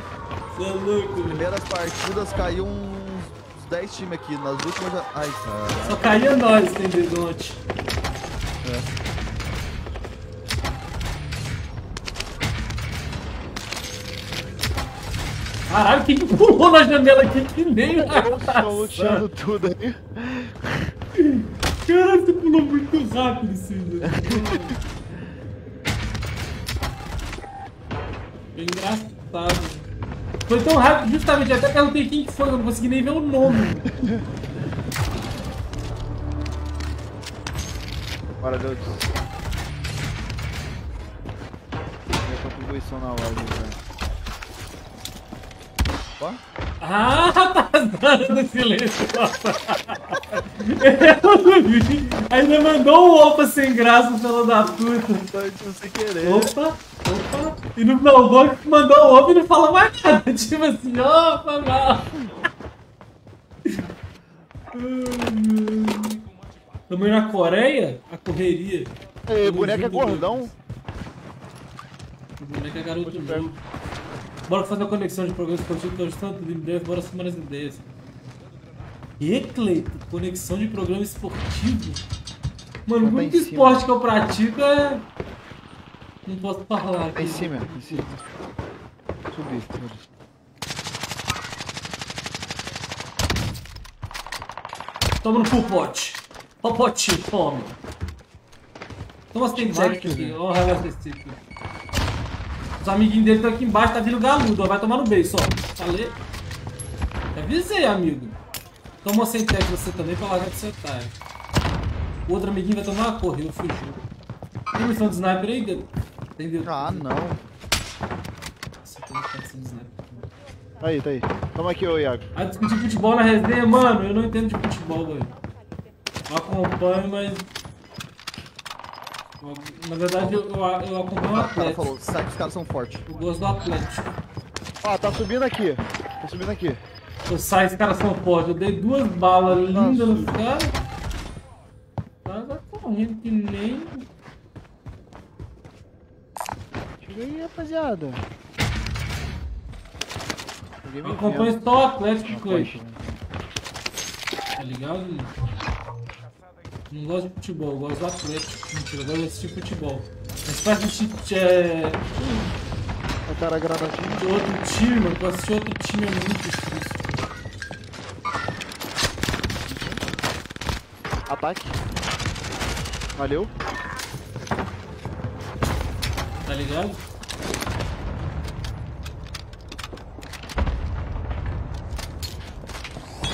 Speaker 1: Você é louco.
Speaker 4: Primeiras partidas caiu uns 10 times aqui. Nas últimas já. Ai, cara.
Speaker 1: Só caía nós, tem desonte. Caralho, quem que pulou na janela aqui que nem
Speaker 2: Eu tudo aí.
Speaker 1: Caralho, você pulou muito rápido, Cida. Foi engraçado. Foi tão rápido, justamente, até perguntei quem que foi, eu não consegui nem ver o nome.
Speaker 2: Bora, Deus. Minha contribuição na live, velho.
Speaker 4: Ó.
Speaker 1: Ah, tá dando silêncio. Eu não vi. Ainda mandou um opa sem graça, pelo da puta.
Speaker 4: Sem querer.
Speaker 1: Opa, opa. E no o que mandou o opa e não fala mais nada. Tipo assim, opa, não. Também na Coreia, a correria.
Speaker 2: Ei, boneco é gordão.
Speaker 1: O boneco é garoto novo. Bora fazer uma conexão de programa esportivo que eu estou tanto de ideia, bora somar as ideias. E, Cleito, conexão de programa esportivo? Mano,
Speaker 2: Tá
Speaker 1: muito esporte que eu pratico é. Não posso falar aqui.
Speaker 2: em cima, em cima. Subi, subi.
Speaker 1: Toma no full pot. Ó o potinho, toma. Tem jack aqui, ó o relógio desse aqui. Os amiguinhos dele estão aqui embaixo, tá vindo galudo. Vai tomar no beijo, ó. Falei. Avisei, amigo. Toma sem tech você também pra largar de tá. O outro amiguinho vai tomar uma corrida, fugiu. Tem missão de sniper aí, Dedo?
Speaker 4: Ah, não.
Speaker 1: De sniper.
Speaker 2: Tá aí, tá aí. Toma aqui, ô Iago.
Speaker 1: A discutir futebol na resenha, mano, eu não entendo de futebol, velho. Eu acompanho, mas. Na verdade, eu, eu, acompanho o
Speaker 4: O cara
Speaker 1: Atlético.
Speaker 4: falou, sai que os caras são fortes.
Speaker 1: Eu gosto do Atlético.
Speaker 2: Ó, tá subindo aqui. Tá subindo aqui.
Speaker 1: Eu saio, os caras são fortes. Eu dei duas balas lindas nos caras. O cara tá correndo que nem.
Speaker 2: Chega aí, rapaziada. Vendo.
Speaker 1: só o Atlético Cleiton. Tá ligado? Não gosto de futebol, eu gosto do Atlético. Mentira, eu gosto de assistir futebol. Mas pra assistir é,
Speaker 2: O cara granadinho.
Speaker 1: de outro time, mano, pra assistir outro time é muito difícil.
Speaker 2: Ataque. Valeu
Speaker 1: ligado?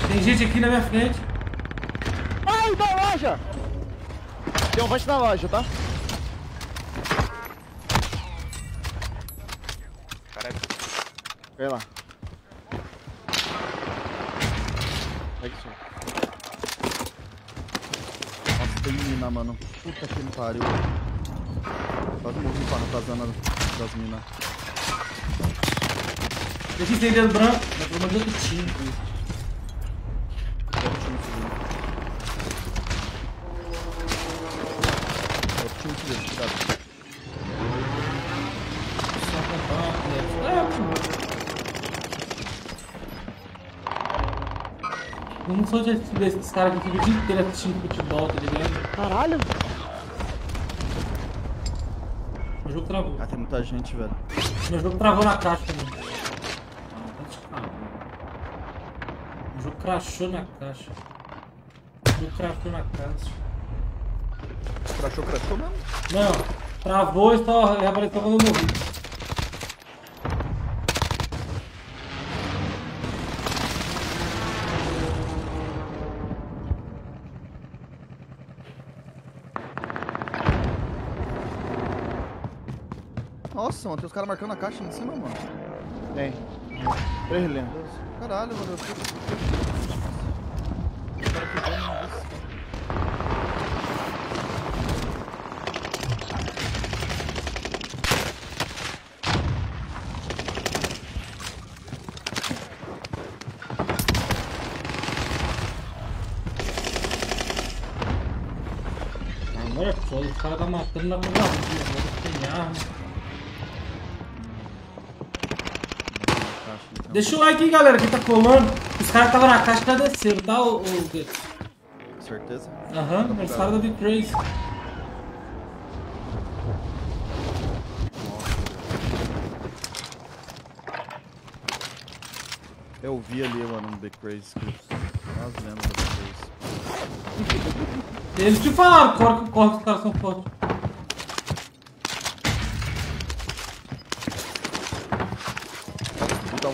Speaker 1: Tem gente aqui na minha frente.
Speaker 2: Ai, da loja! Tem um vante na loja, tá?
Speaker 8: Caraca.
Speaker 2: Vem lá. Pega isso.
Speaker 4: Nossa, tem mina, mano. Puta que pariu. Quase morri pra ratazana das minas.
Speaker 1: Deixa eu entender branco. Mas pelo menos eu time
Speaker 4: subindo, cuidado.
Speaker 1: Só comprar, né? É, pô. Eu não sou desse, desses caras que ficam o dia inteiro assistindo futebol, tá ligado?
Speaker 2: Caralho!
Speaker 1: O jogo travou.
Speaker 4: Ah, tem muita gente, velho.
Speaker 1: Meu jogo travou na caixa calma. O jogo crashou na caixa. O jogo crashou na caixa.
Speaker 4: Crachou, crachou mesmo?
Speaker 1: Não, travou e só reapareceu quando eu morri.
Speaker 4: Nossa, mano, tem os caras marcando a caixa em cima, mano.
Speaker 2: Tem. Três lendas.
Speaker 4: Caralho, mano. Eu que disse.
Speaker 1: Agora é foda, os caras tá matando na covardia, Deixa o like aí, galera, que tá colando. Os caras estavam na caixa já desceram, tá, o, o...
Speaker 4: Certeza?
Speaker 1: Aham, os caras da Big Crazy.
Speaker 4: Eu vi ali, mano, um Big Crazy. As lendas da Big Crazy.
Speaker 1: Eles te falaram, corre, corre que os caras são fortes.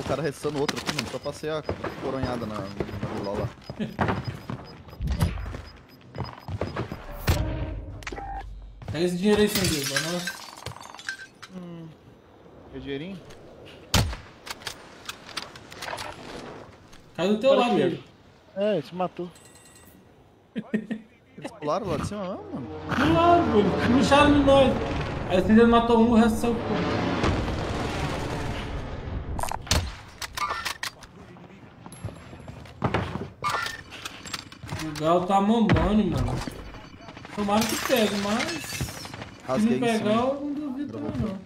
Speaker 4: Cara restando outro aqui, mano. Só passei a coronhada na, na vila lá.
Speaker 1: Pega esse dinheiro aí, Deus, pra nós.
Speaker 2: Quer dinheirinho?
Speaker 1: Cai do teu
Speaker 2: Olha
Speaker 1: lado, ele.
Speaker 2: É, ele se matou.
Speaker 4: Eles pularam lá de cima mesmo, mano.
Speaker 1: Lado, mano. Puxaram em nós. Aí o Cindeiro matou um, o resto saiu fora. Gal tá mamando, mano. Tomara que pegue, mas. Se
Speaker 4: Rasguei
Speaker 1: não
Speaker 4: em
Speaker 1: pegar, eu não duvido também, não.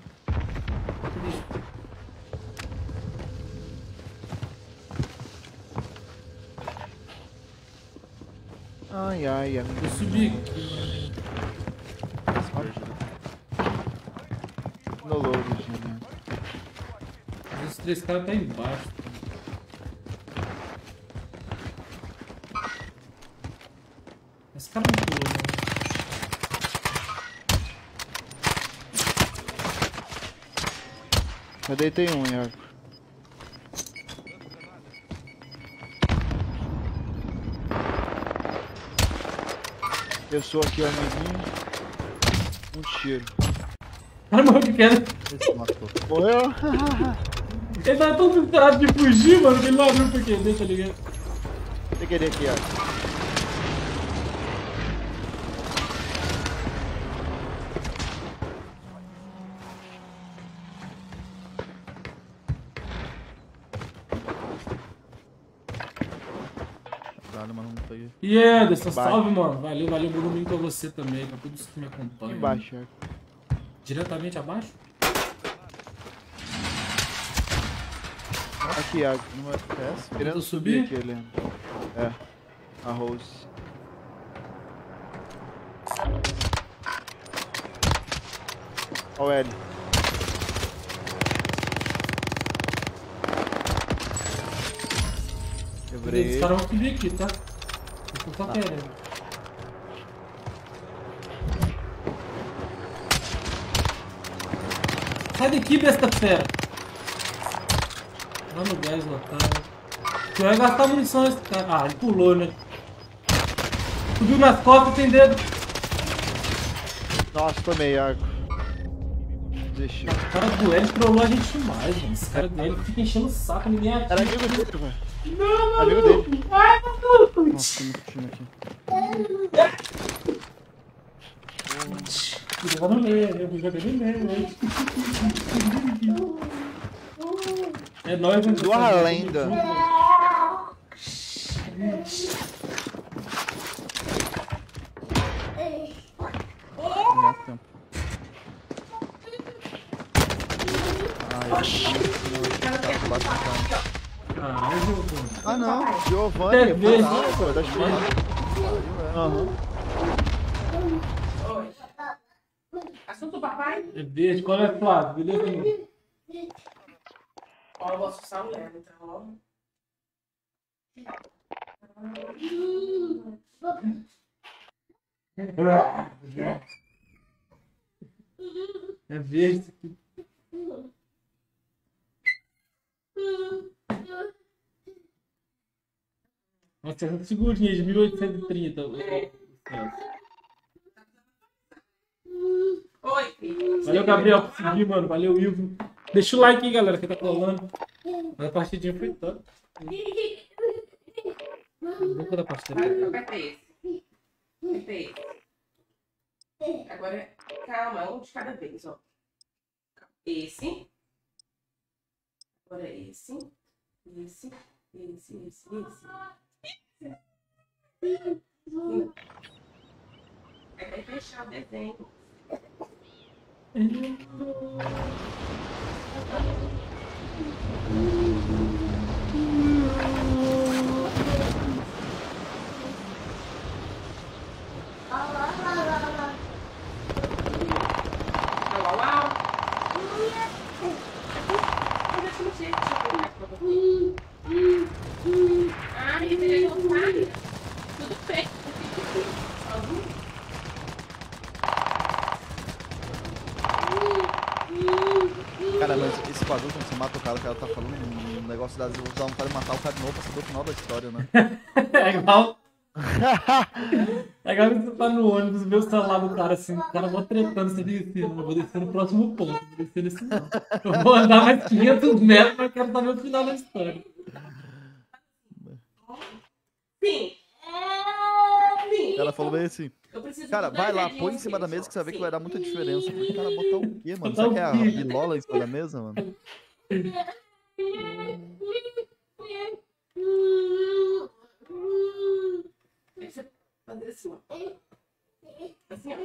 Speaker 2: Ai, ai, amigo.
Speaker 1: Eu subi aqui,
Speaker 2: No load.
Speaker 1: Esses três caras tá embaixo. Esse cara não pulou, né?
Speaker 2: Eu deitei um, Iago. Pessoa aqui, ó, amiguinho. Um tiro.
Speaker 1: Cara, morreu
Speaker 4: matou.
Speaker 2: Morreu?
Speaker 1: Ele tava tão desesperado de fugir, mano, que ele não abriu PQD, tá ligado?
Speaker 2: Você queria aqui, ó. Embaixo.
Speaker 1: salve, mano. Valeu, valeu, bom domingo pra você também, pra todos que me acompanham.
Speaker 2: Embaixo, Iago.
Speaker 1: Diretamente abaixo?
Speaker 2: Aqui, Iago.
Speaker 4: No FPS?
Speaker 2: Querendo
Speaker 1: Eu
Speaker 2: subir
Speaker 1: subi?
Speaker 2: aqui, Leandro. É. A Rose. Ó o L. Quebrei
Speaker 1: Os
Speaker 2: ele.
Speaker 1: caras vão subir aqui, tá? Eu tô só querendo. Sai daqui, besta fera! Lá no gás lotado. Tu vai gastar munição esse cara. Ah, ele pulou, né? Subiu nas costas, tem dedo.
Speaker 2: Nossa, tomei água. Deixa.
Speaker 1: O cara do L trollou a gente demais, mano. Esse cara do L fica enchendo o saco, ninguém
Speaker 2: Era
Speaker 1: atira.
Speaker 2: amigo dele, velho.
Speaker 1: Não,
Speaker 2: Amigo
Speaker 1: mano.
Speaker 2: dele.
Speaker 1: Ai, maluco.
Speaker 4: Nossa, tem muito time aqui.
Speaker 1: No meio, joga no meio, né? É nóis, né?
Speaker 2: Sua lenda. Giovanni,
Speaker 1: Quer ver?
Speaker 2: fantasma, pô, das. Aham.
Speaker 5: Assunto papai?
Speaker 1: É verde, qual é Flávio? Beleza?
Speaker 5: Ó, eu vou assustar o Léo, então.
Speaker 1: É verde essa figurinha de 1830.
Speaker 5: Oi, filho.
Speaker 1: Valeu, Gabriel, por seguir, mano. Valeu, Ilvio. Deixa o like aí, galera, que tá colando. Mas a partidinha foi top. Boca da partida.
Speaker 5: Aperta esse. Aperta esse. Agora, calma, um de cada vez, ó. Esse. Agora esse. Esse. Esse, esse, esse. É pra fechar o desenho. Au, au, au. Deixa pra você. Ah, ele não sai. Tudo bem. Sozinho.
Speaker 4: Cara, mas esse bagulho quando você mata o cara, o cara tá falando um negócio das vezes dá vontade de matar o cara de novo pra saber o final da história, né?
Speaker 1: É igual. É igual você tá no ônibus, vê o celular do cara assim, o cara mó tretando, você diz assim, eu vou descer no próximo ponto, não vou descer nesse não. Eu vou andar mais 500 metros, mas eu quero saber o final da história.
Speaker 5: Sim.
Speaker 4: O
Speaker 5: Sim.
Speaker 4: cara falou bem assim,
Speaker 5: Eu preciso
Speaker 4: cara, vai lá, põe em cima da mesa que você vai ver que vai dar muita diferença. Porque o cara botar o quê, mano? Será
Speaker 1: o
Speaker 4: que é a bilola em cima da mesa, mano?
Speaker 5: Deixa eu fazer assim. Assim, ó.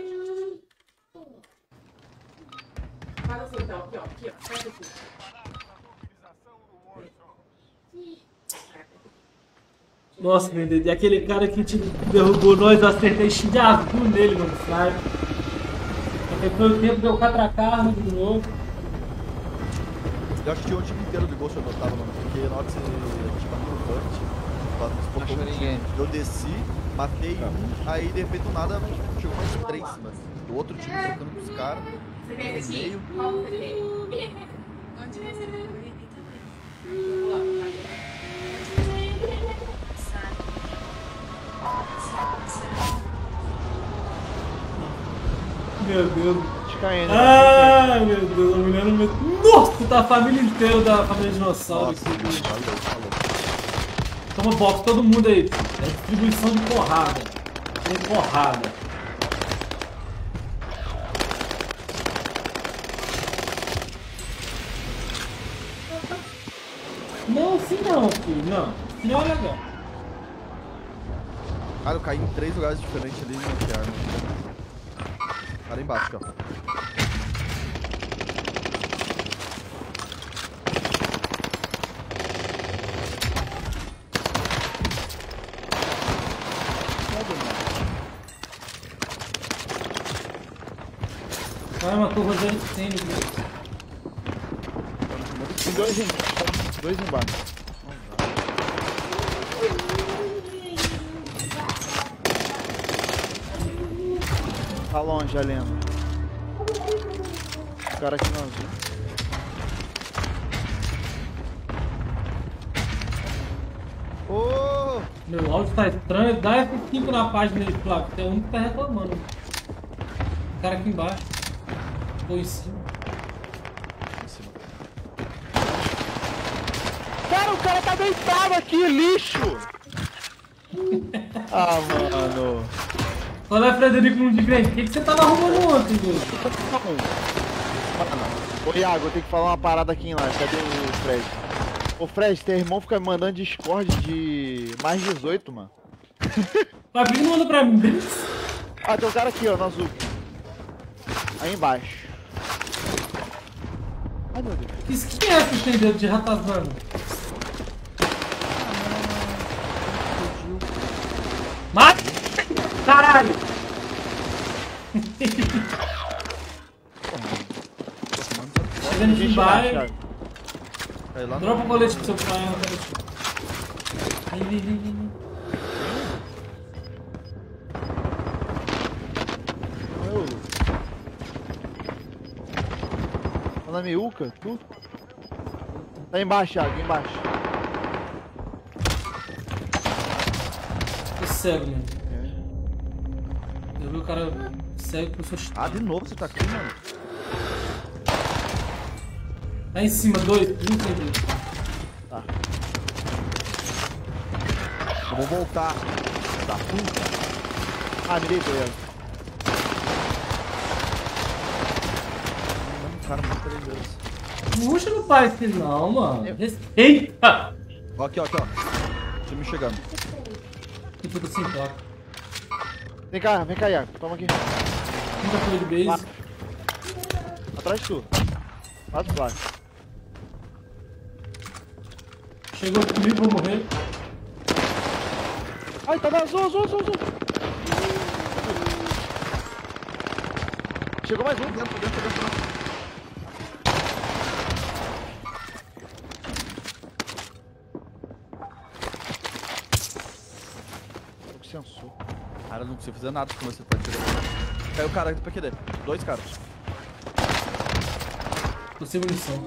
Speaker 5: Faz assim, então, aqui, ó. Aqui, ó. Faz assim.
Speaker 1: Nossa, meu Deus, e aquele cara que te derrubou nós, eu acertei de azul nele, mano, sabe? Depois do tempo deu catracarro de novo.
Speaker 4: Eu acho que tinha um time inteiro de Ghost eu botava, mano. Porque na hora que você tinha no punch, lá você botou um time. Eu desci, matei um, aí de repente do nada chegou mais três, mano. O outro time trocando com os caras.
Speaker 5: Aqui?
Speaker 4: Meio.
Speaker 8: Onde você
Speaker 1: Meu Deus.
Speaker 2: Te caindo.
Speaker 1: Ai, meu Deus, a mulher não me... Nossa, tá a família inteira da família dinossauro
Speaker 4: Nossa,
Speaker 1: aqui, bicho. Toma box, todo mundo aí. É distribuição de porrada. Tem porrada. Não, assim não, filho. Não. Assim não é legal.
Speaker 4: Cara, eu caí em três lugares diferentes ali no que arma. Cara embaixo, ó.
Speaker 1: O cara matou o Rogério Senna, bicho.
Speaker 2: Tem dois em, dois embaixo. Tá longe, Alena. O cara aqui não viu.
Speaker 1: Meu áudio tá estranho. Dá F5 na página aí, Flávio. Tem um que tá reclamando. O cara aqui embaixo. Ou em cima.
Speaker 4: Em cima.
Speaker 2: Cara, o cara tá deitado aqui, lixo! ah, mano.
Speaker 1: É, Frederico Mundo de Grande? O que, que você tava arrumando ontem, Dudu?
Speaker 2: Ô Iago, eu tenho que falar uma parada aqui em lá. Cadê o Fred? Ô Fred, teu irmão fica me mandando Discord de mais 18, mano.
Speaker 1: Mas não manda pra mim?
Speaker 2: Ah, tem um cara aqui, ó, no azul. Aí embaixo. Ai meu Deus.
Speaker 1: Que skin é que tem de ratazana? Mata! Caralho! Chegando de baixo. Dropa o colete pro seu pai. colete. Vem, vem, vem, vem.
Speaker 2: Tá na meiuca, tu? Tá embaixo, Thiago, embaixo.
Speaker 1: Tô cego, mano. Eu vi o cara cego com o seu
Speaker 4: Ah, de novo você tá aqui, mano.
Speaker 1: Tá em cima, dois, um sem dois.
Speaker 4: Eu vou voltar. Da puta.
Speaker 2: Ah, me deitou, Iago.
Speaker 4: Um cara muito perigoso.
Speaker 1: Puxa no pai esse não, mano. Respeita!
Speaker 4: Ó, aqui, ó, aqui, ó. Time chegando.
Speaker 1: Que puta sem toque.
Speaker 2: Vem cá, vem cá, Iago. Toma aqui.
Speaker 1: Nunca foi de base.
Speaker 2: Atrás de tu. Lá do lado.
Speaker 1: Chegou comigo, vou morrer.
Speaker 2: Ai, tá na azul, azul, azul, azul. Chegou mais um.
Speaker 4: Dentro, dentro, dentro.
Speaker 2: Com sensor.
Speaker 4: Cara, não consigo fazer nada com você tirar. Caiu o cara aqui do PQD. Dois caras.
Speaker 1: Tô sem munição.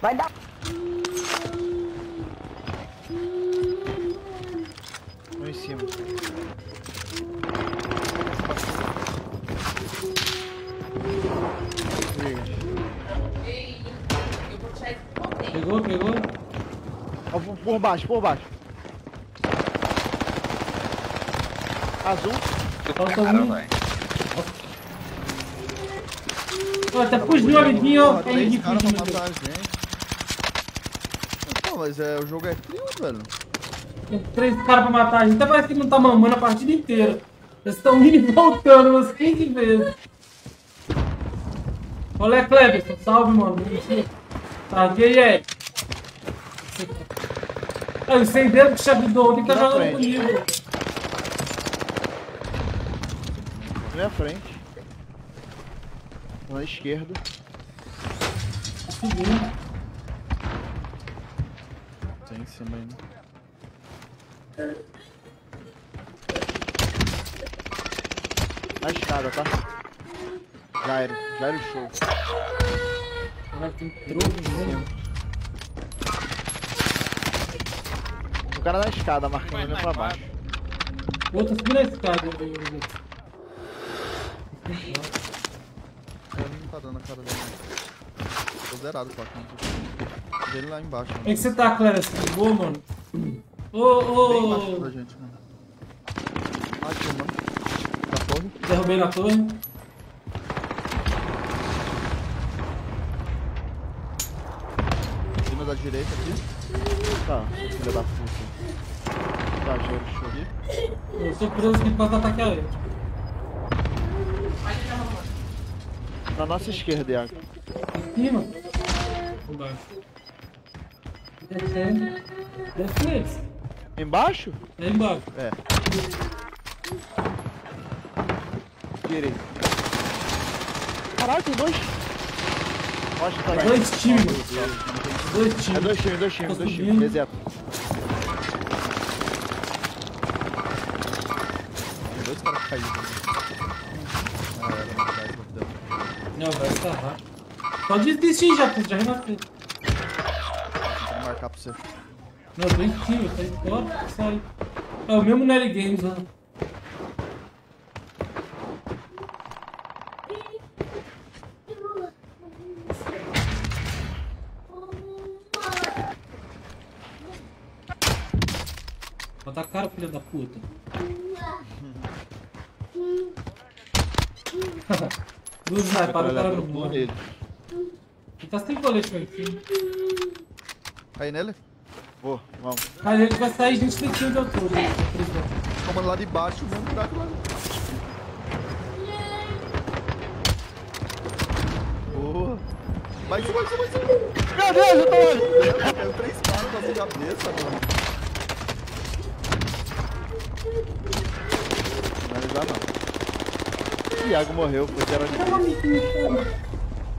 Speaker 9: Vai dar.
Speaker 2: Um em cima.
Speaker 1: Pegou, pegou.
Speaker 2: Por baixo, por baixo. Azul.
Speaker 1: Falta um. Ó, até fugiu o amiguinho,
Speaker 4: matar a gente. Não, mas é, o jogo é frio, velho.
Speaker 1: Tem três caras pra matar a gente. Até parece que não tá mamando a partida inteira. Eles estão indo e voltando umas 15 vezes. Olha, Cleberson. Salve, mano. Targuei aí. Aí, o sem dedo que chavidou ontem tá jogando comigo.
Speaker 2: Minha frente. Na esquerda.
Speaker 4: Tem em cima ainda.
Speaker 2: Na escada, tá? Jairo. Jairo show.
Speaker 1: Caralho, tem troco, né?
Speaker 2: O cara na escada, marcando olhando pra baixo.
Speaker 1: Outra subindo a escada.
Speaker 4: Ele não tá dando a cara dele. Tô zerado com a conta. Ele lá embaixo.
Speaker 1: Como é que você tá, Cleberson? De boa, mano? Ô,
Speaker 4: Bem
Speaker 1: ô.
Speaker 4: da gente, mano. Ah, tinha, mano. Tá torre.
Speaker 1: Derrubei na torre.
Speaker 4: Em cima da direita aqui.
Speaker 2: Tá, seu filho da puta. Tá, Jairo show.
Speaker 1: Eu tô preso aqui por causa do ataque aéreo.
Speaker 2: Na nossa esquerda, Iago.
Speaker 1: Em cima. Embaixo. Descendo. Desce neles.
Speaker 2: Embaixo?
Speaker 1: É embaixo.
Speaker 2: É. Direito. Caralho, tem dois. Mostra pra mim.
Speaker 1: Dois times. Dois
Speaker 2: É
Speaker 1: times.
Speaker 2: dois times, dois times, dois times. Deserto.
Speaker 4: Tem dois caras caídos. Não,
Speaker 1: vai estar rápido. Pode desistir já, pô. Já renasceu.
Speaker 4: Vou marcar pra você.
Speaker 1: Não, eu tô em cima, tá em fora, sai. É o mesmo Nelly Games, ó. Bota a cara, filha da puta. Duas snipadas, o cara não
Speaker 2: Vou
Speaker 1: morre.
Speaker 2: nele.
Speaker 1: Ele tá sem colete cima.
Speaker 4: Aí nele?
Speaker 2: Vou, vamos.
Speaker 1: Mas ele vai sair gente tem de altura. né?
Speaker 4: Comando lá de baixo, o mesmo buraco lá. Boa. Mais um, mais um, mais um.
Speaker 2: Meu Deus, eu tô onde?
Speaker 4: Caiu três caras na sua cabeça, mano.
Speaker 2: Finalizar não. Thiago morreu, foi zero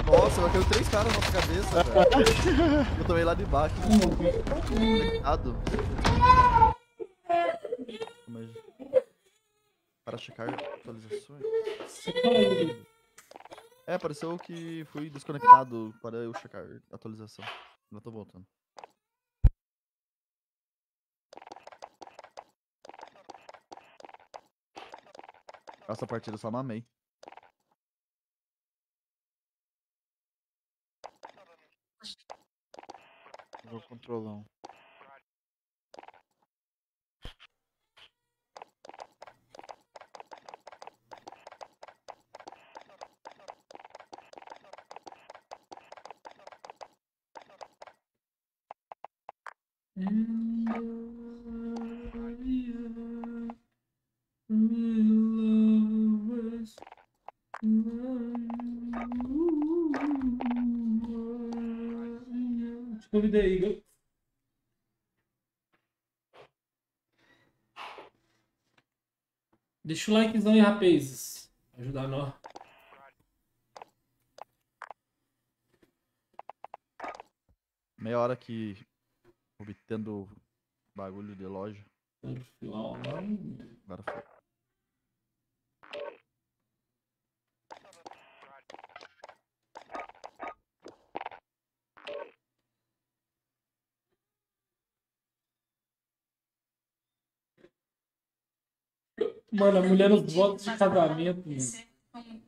Speaker 4: Nossa, mas caiu três caras na nossa cabeça, velho. Eu tomei lá de baixo. Conectado. Mas... Para checar atualizações. É, apareceu que fui desconectado para eu checar atualização. Ainda tô voltando. Essa partida eu só mamei.
Speaker 2: Vou controlão.
Speaker 1: Convidei aí, Igor. Deixa o likezão aí, rapazes. Ajudar nós.
Speaker 4: Meia hora que obtendo bagulho de loja. Agora foi.
Speaker 1: Mano, a mulher nos votos de casamento, mano.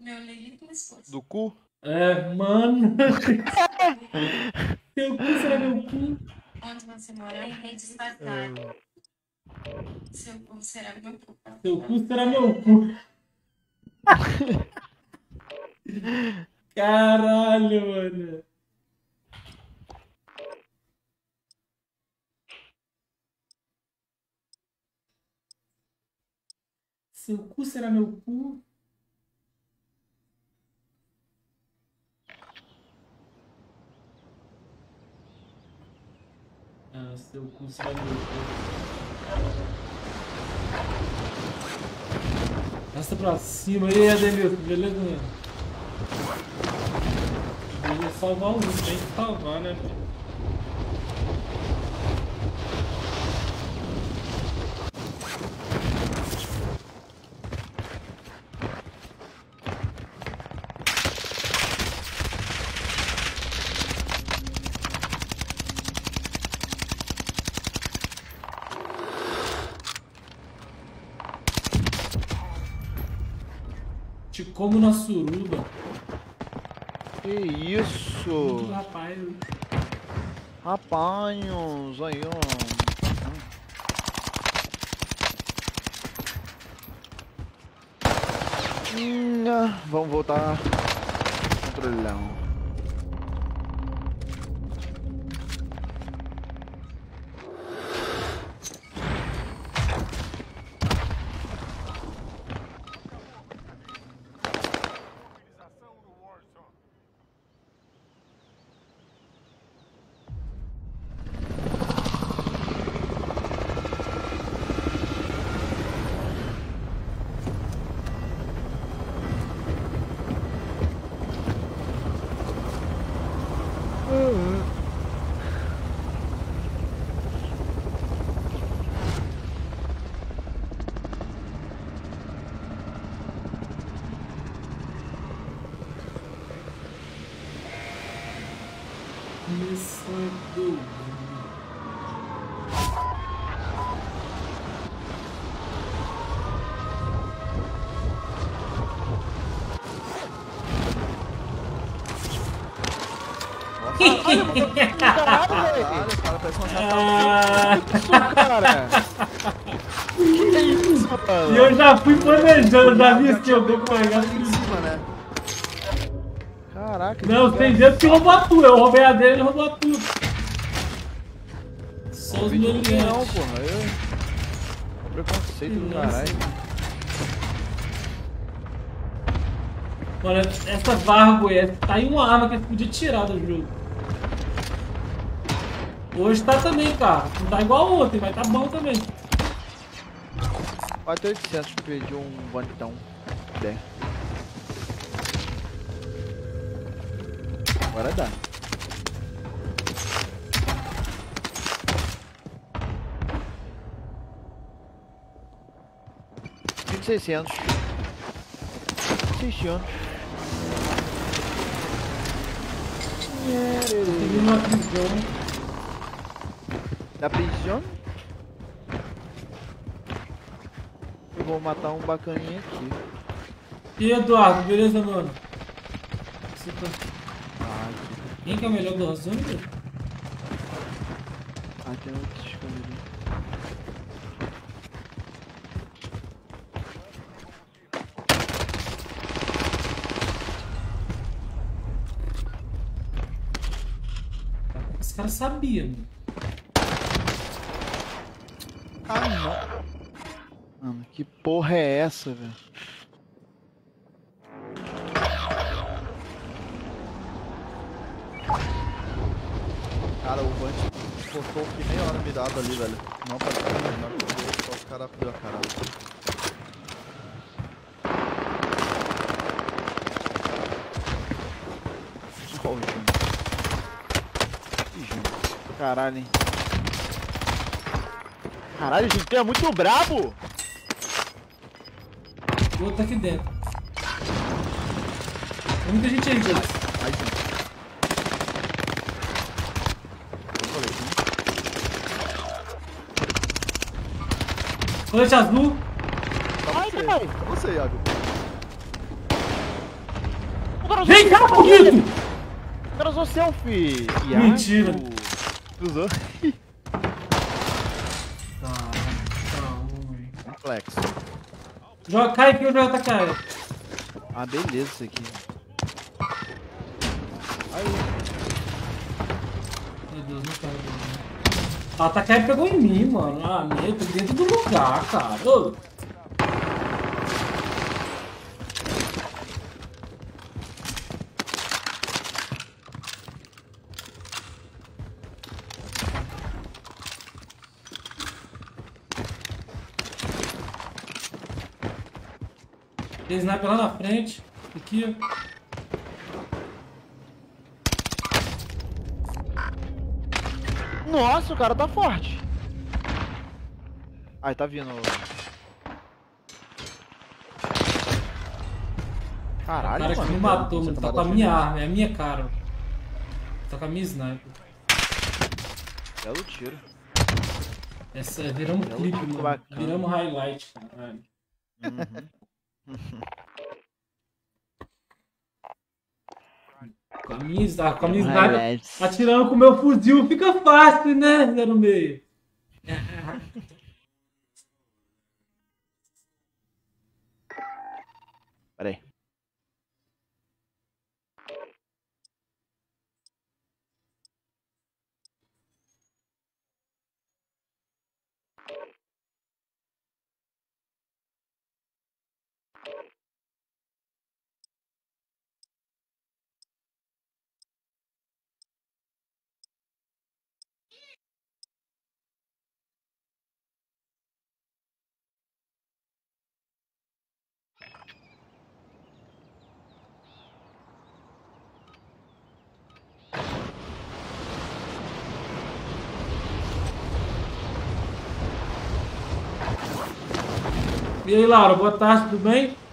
Speaker 8: Meu legítimo esposo.
Speaker 2: Do cu?
Speaker 1: É, mano. Teu cu será meu cu?
Speaker 8: Onde você mora em rede espartada. Seu cu será meu cu.
Speaker 1: Teu cu será meu cu. Caralho, mano. Seu cu será meu cu? Ah, seu cu será meu cu. Arrasta pra cima aí, Adenilson, beleza? Vou salvar um, tem que salvar, né? Como na suruba.
Speaker 2: Que isso?
Speaker 1: Muito rapaz.
Speaker 2: Rapaz, aí, ó. Hum, ah, Vamos voltar. Controlão.
Speaker 1: Começando.
Speaker 2: Caralho, velho.
Speaker 4: Caralho, o cara parece uma
Speaker 1: Ah,
Speaker 2: Isso, cara. Que isso, mano?
Speaker 1: E eu já fui planejando, já vi esse jogo com
Speaker 4: em cima, né?
Speaker 2: Caraca.
Speaker 1: Não,
Speaker 2: que
Speaker 1: tem gente que roubou a tua. Eu roubei a dele, ele roubou a tua. Só os
Speaker 2: Não,
Speaker 1: meliantes.
Speaker 2: porra. Eu... Preconceito do caralho.
Speaker 1: Mano, essa Vargo, tá aí uma arma que a gente podia tirar do jogo. Hoje tá também, cara. Não tá igual ontem, mas tá bom também.
Speaker 2: Vai ter 800 pra pedir um bonitão. 10. Agora dá. Mil e seiscentos. Seiscentos.
Speaker 1: Tem uma prisão.
Speaker 2: Da prisão? Eu vou matar um bacaninha aqui.
Speaker 1: E Eduardo, beleza, mano? Você tá...
Speaker 2: Ah, aqui.
Speaker 1: Quem que é o melhor do Ozônio?
Speaker 2: Ah, tem outros escondidos.
Speaker 1: Esse cara sabia, mano.
Speaker 2: Ah, não. Mano, que porra é essa, velho?
Speaker 4: Cara, o Band cortou que meia hora mirado ali, velho. Não ficar mirado, só os caras abriu a cara.
Speaker 2: O Júnior. Caralho, hein? Caralho, gente, tu é muito brabo!
Speaker 1: O outro tá aqui dentro. Tem muita gente aí, Deus.
Speaker 4: Aí sim.
Speaker 1: Colete azul.
Speaker 2: Ai,
Speaker 4: você,
Speaker 2: caralho.
Speaker 4: você, Iago.
Speaker 1: Vem cá, Paquito!
Speaker 2: O cara usou selfie! Iago.
Speaker 1: Mentira.
Speaker 2: Tu
Speaker 1: Joga, cai aqui, eu jogo tá.
Speaker 2: Ah, beleza isso aqui.
Speaker 1: Meu Deus, não tá vendo. A Takai pegou em mim, mano. Ah, meu, eu tô dentro do lugar, cara. Ô. sniper lá na frente. Aqui.
Speaker 2: Nossa, o cara tá forte. Ai, tá vindo.
Speaker 1: O
Speaker 2: Caralho,
Speaker 1: cara que me matou, mano.
Speaker 4: tá
Speaker 1: Tá com a
Speaker 4: batendo
Speaker 1: minha arma, é a minha cara. Tá com a minha sniper.
Speaker 2: Belo tiro.
Speaker 1: Essa, viramos
Speaker 2: É um
Speaker 1: clipe,
Speaker 2: tipo
Speaker 1: mano.
Speaker 2: bacana.
Speaker 1: Viramos highlight, caralho.
Speaker 2: Uhum.
Speaker 1: camisa, a camisa
Speaker 2: nada.
Speaker 1: Atirando com o meu fuzil fica fácil, né,
Speaker 2: 06?
Speaker 1: E aí, Laura, boa tarde, tudo bem?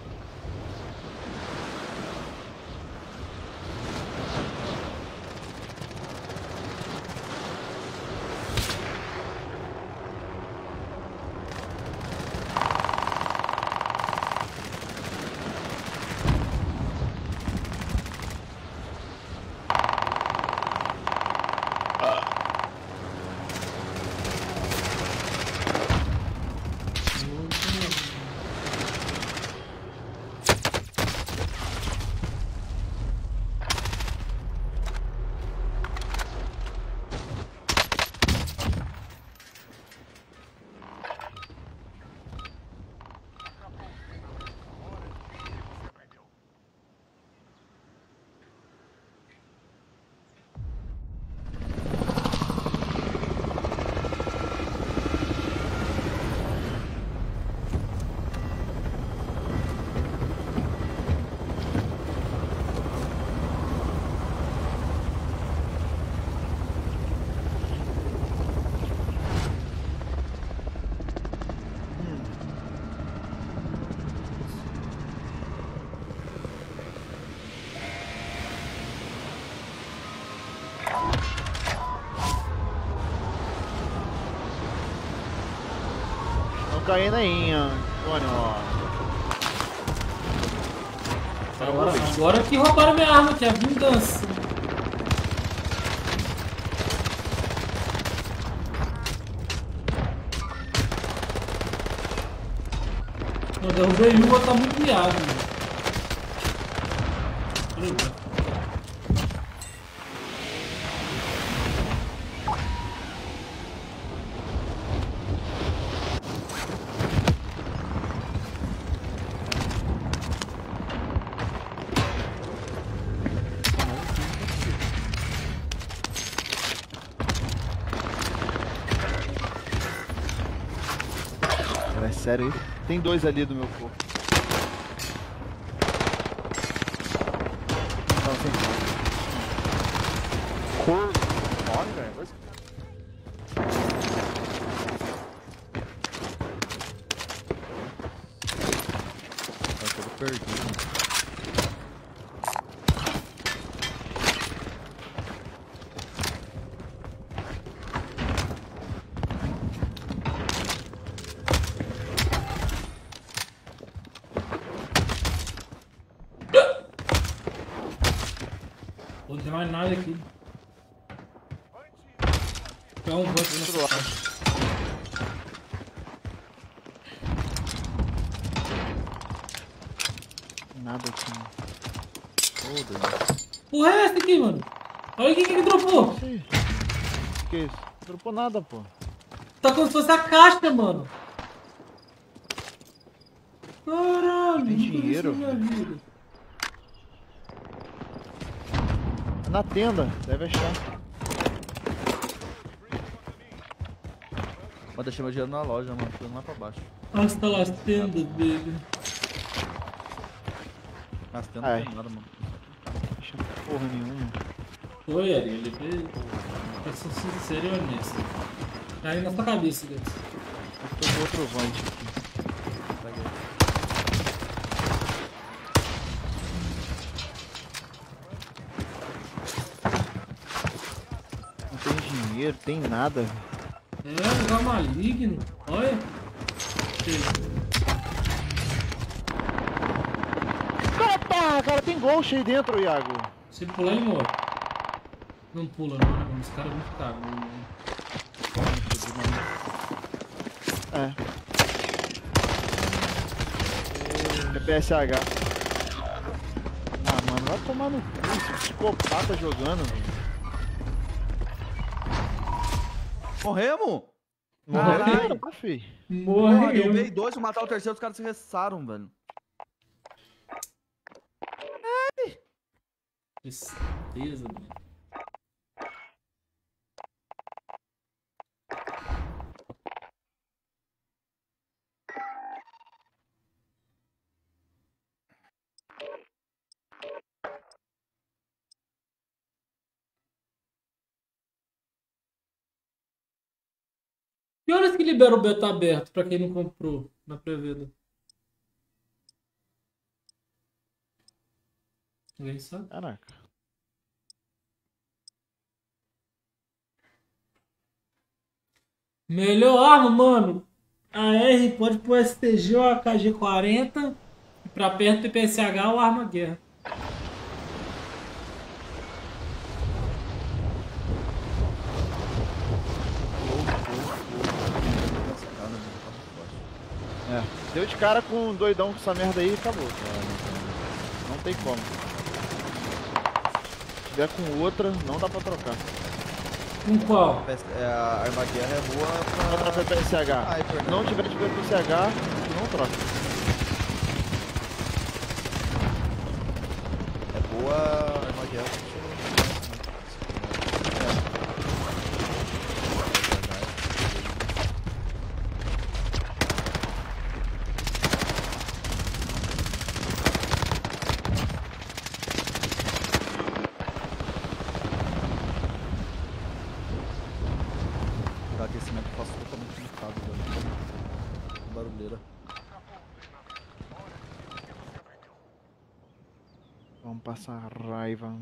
Speaker 2: Caindo aí, Antônio, ó.
Speaker 1: Agora, agora que roubaram minha arma, que é a vingança. Eu derrubei uma, tá muito viado.
Speaker 2: Sério isso? Tem dois ali do meu corpo. Não, sem Cor. Olha, velho. mas-
Speaker 4: Tá todo perdido.
Speaker 1: Pô, não tem mais nada aqui. Pegar um banco nessa caixa.
Speaker 2: Nada aqui.
Speaker 4: Foda-se.
Speaker 1: Porra é essa aqui, mano? Olha o que que dropou.
Speaker 2: Que que é isso? Não dropou nada, pô.
Speaker 1: Tá como se fosse a caixa, mano. Caralho,
Speaker 2: Tem dinheiro,
Speaker 1: na minha vida.
Speaker 2: Na tenda, deve achar.
Speaker 4: Mas deixei meu dinheiro na loja, mano. Tô indo lá pra baixo.
Speaker 1: Hasta las tendas, baby.
Speaker 4: Mas tem
Speaker 2: Ai.
Speaker 4: não tem nada, mano.
Speaker 2: Deixa porra nenhuma.
Speaker 1: Foi, Ari, ele fez. Eu sou sincero e honesto. Tá aí na sua cabeça, Deus.
Speaker 2: Com outro vante aqui. Não tem dinheiro, tem nada.
Speaker 1: É, lugar maligno. Olha.
Speaker 2: Opa, cara, tem ghost aí dentro, Iago.
Speaker 1: Se pular, ele morre. Não pula, não, né, mano? Os caras vão ficar.
Speaker 2: É. É PSH. Ah, mano, vai tomar no cu esse psicopata jogando, velho.
Speaker 4: Morremos?
Speaker 2: Caralho, tá feio.
Speaker 4: Porra, eu
Speaker 1: Morreu.
Speaker 4: dei dois, vou matar o terceiro, os caras se ressaram, velho.
Speaker 1: Tristeza, mano. Libera o beta aberto pra quem não comprou na pré-venda? Alguém sabe?
Speaker 2: Caraca.
Speaker 1: Melhor arma, mano. A R pode pôr STG ou AKG-40. E pra perto do PSH ou arma guerra.
Speaker 4: Nossa, cara, mano, tá muito forte.
Speaker 2: É. Deu de cara com um doidão com essa merda aí e acabou. Não tem como. Se tiver com outra, não dá pra trocar.
Speaker 1: Com qual?
Speaker 4: É, a arma guerra é boa
Speaker 2: Não
Speaker 4: pra...
Speaker 2: troca PSH. Se
Speaker 4: né?
Speaker 2: não tiver de PSH, tu não troca.
Speaker 4: É boa a arma guerra. pra você- Pra aquecimento eu faço totalmente limitado, velho. Barulheira.
Speaker 2: Vamos passar raiva.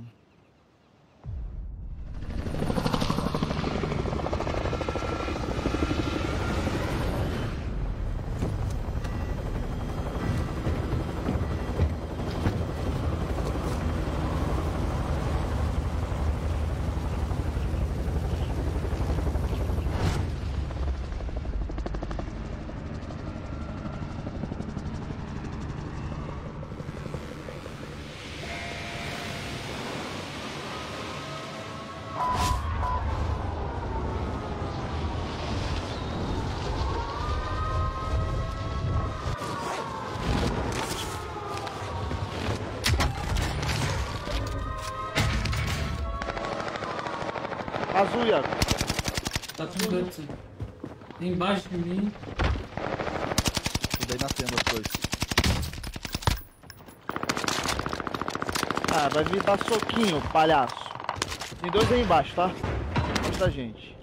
Speaker 2: Azul, Iago.
Speaker 1: Tá tudo dentro. Tem embaixo de mim.
Speaker 4: Tudo aí na tenda os dois.
Speaker 2: Ah, vai vir dar soquinho, palhaço. Tem dois aí embaixo, tá? Embaixo da gente.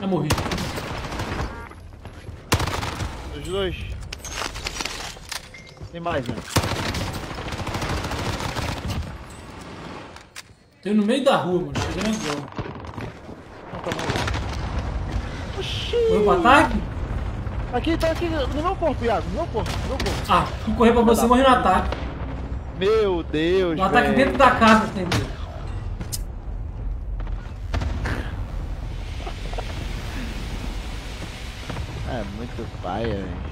Speaker 1: Já morri.
Speaker 2: Os dois. Tem mais, né?
Speaker 1: Tem no meio da rua, mano. Chegando agora.
Speaker 2: Oxi!
Speaker 1: Foi pro ataque?
Speaker 2: Aqui, tá aqui, no meu corpo, Iago, no meu corpo, no meu corpo.
Speaker 1: Ah, fui correr pra você morri no ataque.
Speaker 2: Meu Deus,
Speaker 1: No ataque dentro da casa, entendeu?
Speaker 2: É muito paia, velho.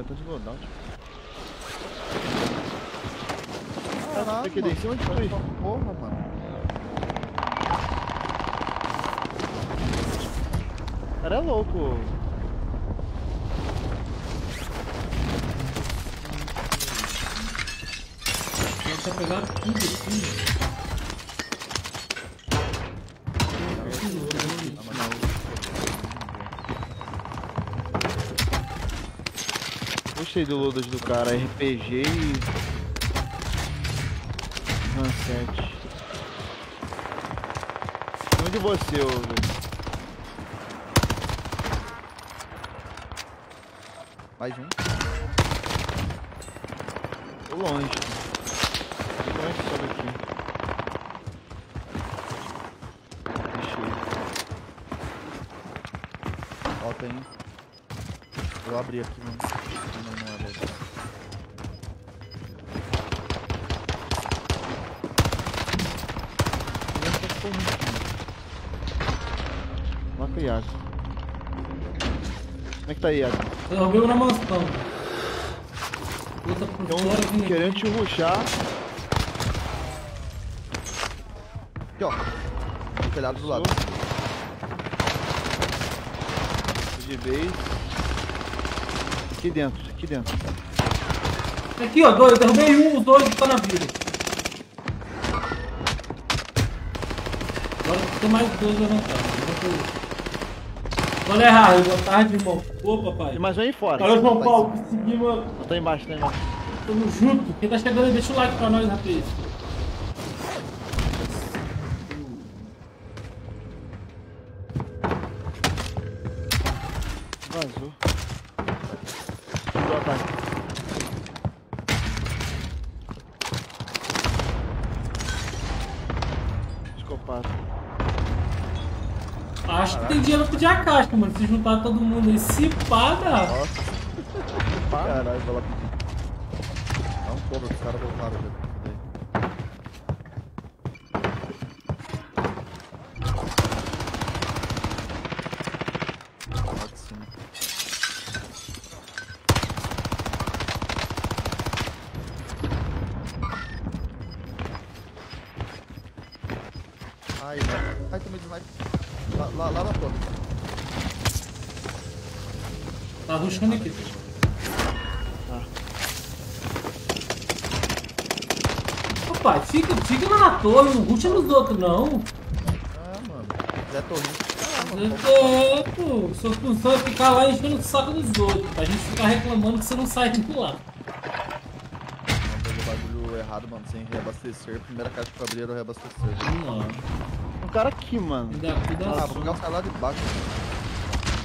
Speaker 2: Tinha tanto loadout.
Speaker 4: Caralho,
Speaker 2: Tem que descer onde foi?
Speaker 4: Porra, mano.
Speaker 2: O cara é louco.
Speaker 1: Deixa eu pegar tudo aqui.
Speaker 2: Gostei do loadout do cara, RPG e... Ransete. Onde você, ô?
Speaker 4: Mais um.
Speaker 2: Tô longe. Tá Iago?
Speaker 1: Eu derrubei um na mansão. Outra por
Speaker 2: Tem
Speaker 1: fora
Speaker 2: um querendo te ruxar.
Speaker 4: Aqui, ó. No telhado do lado.
Speaker 2: De base. Aqui dentro, aqui dentro.
Speaker 1: Aqui, ó, dois. Eu derrubei um, os dois estão na vida. Agora tem mais dois levantados. Olha errado, boa tarde, irmão. Ô, papai.
Speaker 2: Tem mais um aí fora.
Speaker 1: Olha, João Paulo, consegui, mano.
Speaker 2: Não, tá embaixo, tá embaixo.
Speaker 1: Tamo junto. Quem tá chegando aí, deixa o like pra nós, rapaz. Se juntar todo mundo aí, se pá, dá.
Speaker 4: Caralho, vou lá pedir. Dá um cobra, os caras voltaram. Torre,
Speaker 1: não rusha nos outros, não.
Speaker 4: Ah, mano. Zé Torrinho. Ah, mano.
Speaker 1: É, pô, sua função é ficar lá enchendo o saco dos outros, pra gente ficar reclamando que você não sai de lá.
Speaker 4: O bagulho errado, mano. Sem reabastecer. Primeira caixa que eu abri era o reabastecer.
Speaker 1: Não,
Speaker 2: Um cara aqui, mano.
Speaker 1: ainda cuida
Speaker 4: Ah,
Speaker 1: só.
Speaker 4: vou pegar os caras lá de baixo.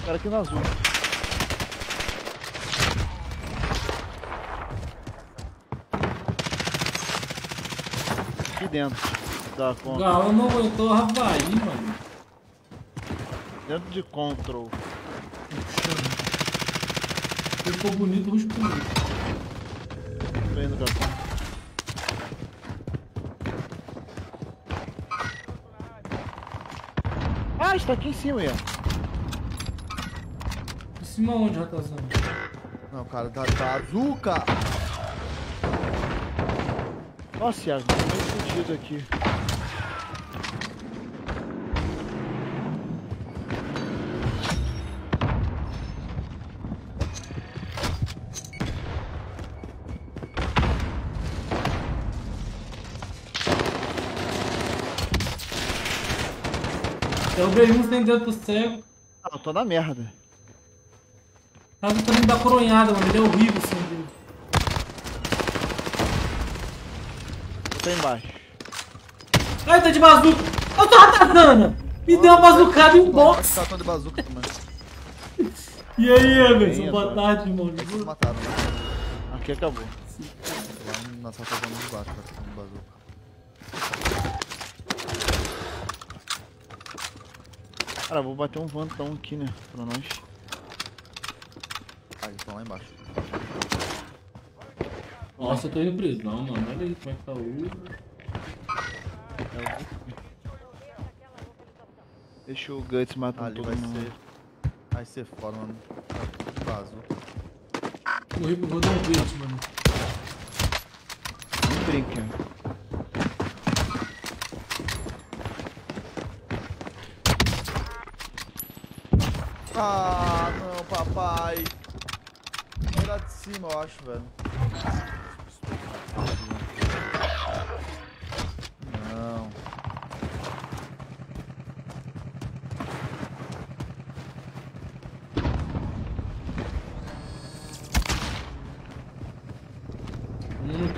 Speaker 2: Um cara aqui no azul. Aqui dentro. Da
Speaker 1: O
Speaker 2: control.
Speaker 1: Gaão não aguentou a Havaí, mano.
Speaker 2: Dentro de control.
Speaker 1: Ficou bonito, rusco bonito.
Speaker 2: Tô indo, cara. Ah, está aqui em cima, Ian.
Speaker 1: Em cima onde, ratazão?
Speaker 4: Não, cara, tá, tá azul, cara.
Speaker 2: Nossa, Iago, tem tá mais fudido aqui.
Speaker 1: Eu vejo uns dentro do cego.
Speaker 2: Ah, eu tô na merda.
Speaker 1: Tá tentando dar coronhada, mano. Ele é horrível,
Speaker 2: assim. Tô embaixo.
Speaker 1: Ai, tá de bazuca. Eu tô ratazana. Me deu uma bazucada em um box.
Speaker 4: Tá de bazuca também.
Speaker 1: E aí, Emerson? Boa tarde, mano.
Speaker 4: Eles mataram, né?
Speaker 2: Aqui acabou.
Speaker 4: Lá na sala de baixo, tá com bazuca.
Speaker 2: Cara, vou bater um vantão aqui, né? Pra nós.
Speaker 4: Ah, eles estão lá embaixo.
Speaker 1: Nossa, eu tô indo prisão, mano. Olha aí como é que tá o Uber.
Speaker 2: Deixa o Guts matar
Speaker 4: Ali
Speaker 2: todo
Speaker 4: vai
Speaker 2: mundo.
Speaker 4: ser. Vai ser foda, mano. Bazuca.
Speaker 1: Morri pro Golden Beat, mano.
Speaker 2: Não brinca.
Speaker 4: Ah, não, papai. Era de cima, eu acho, velho.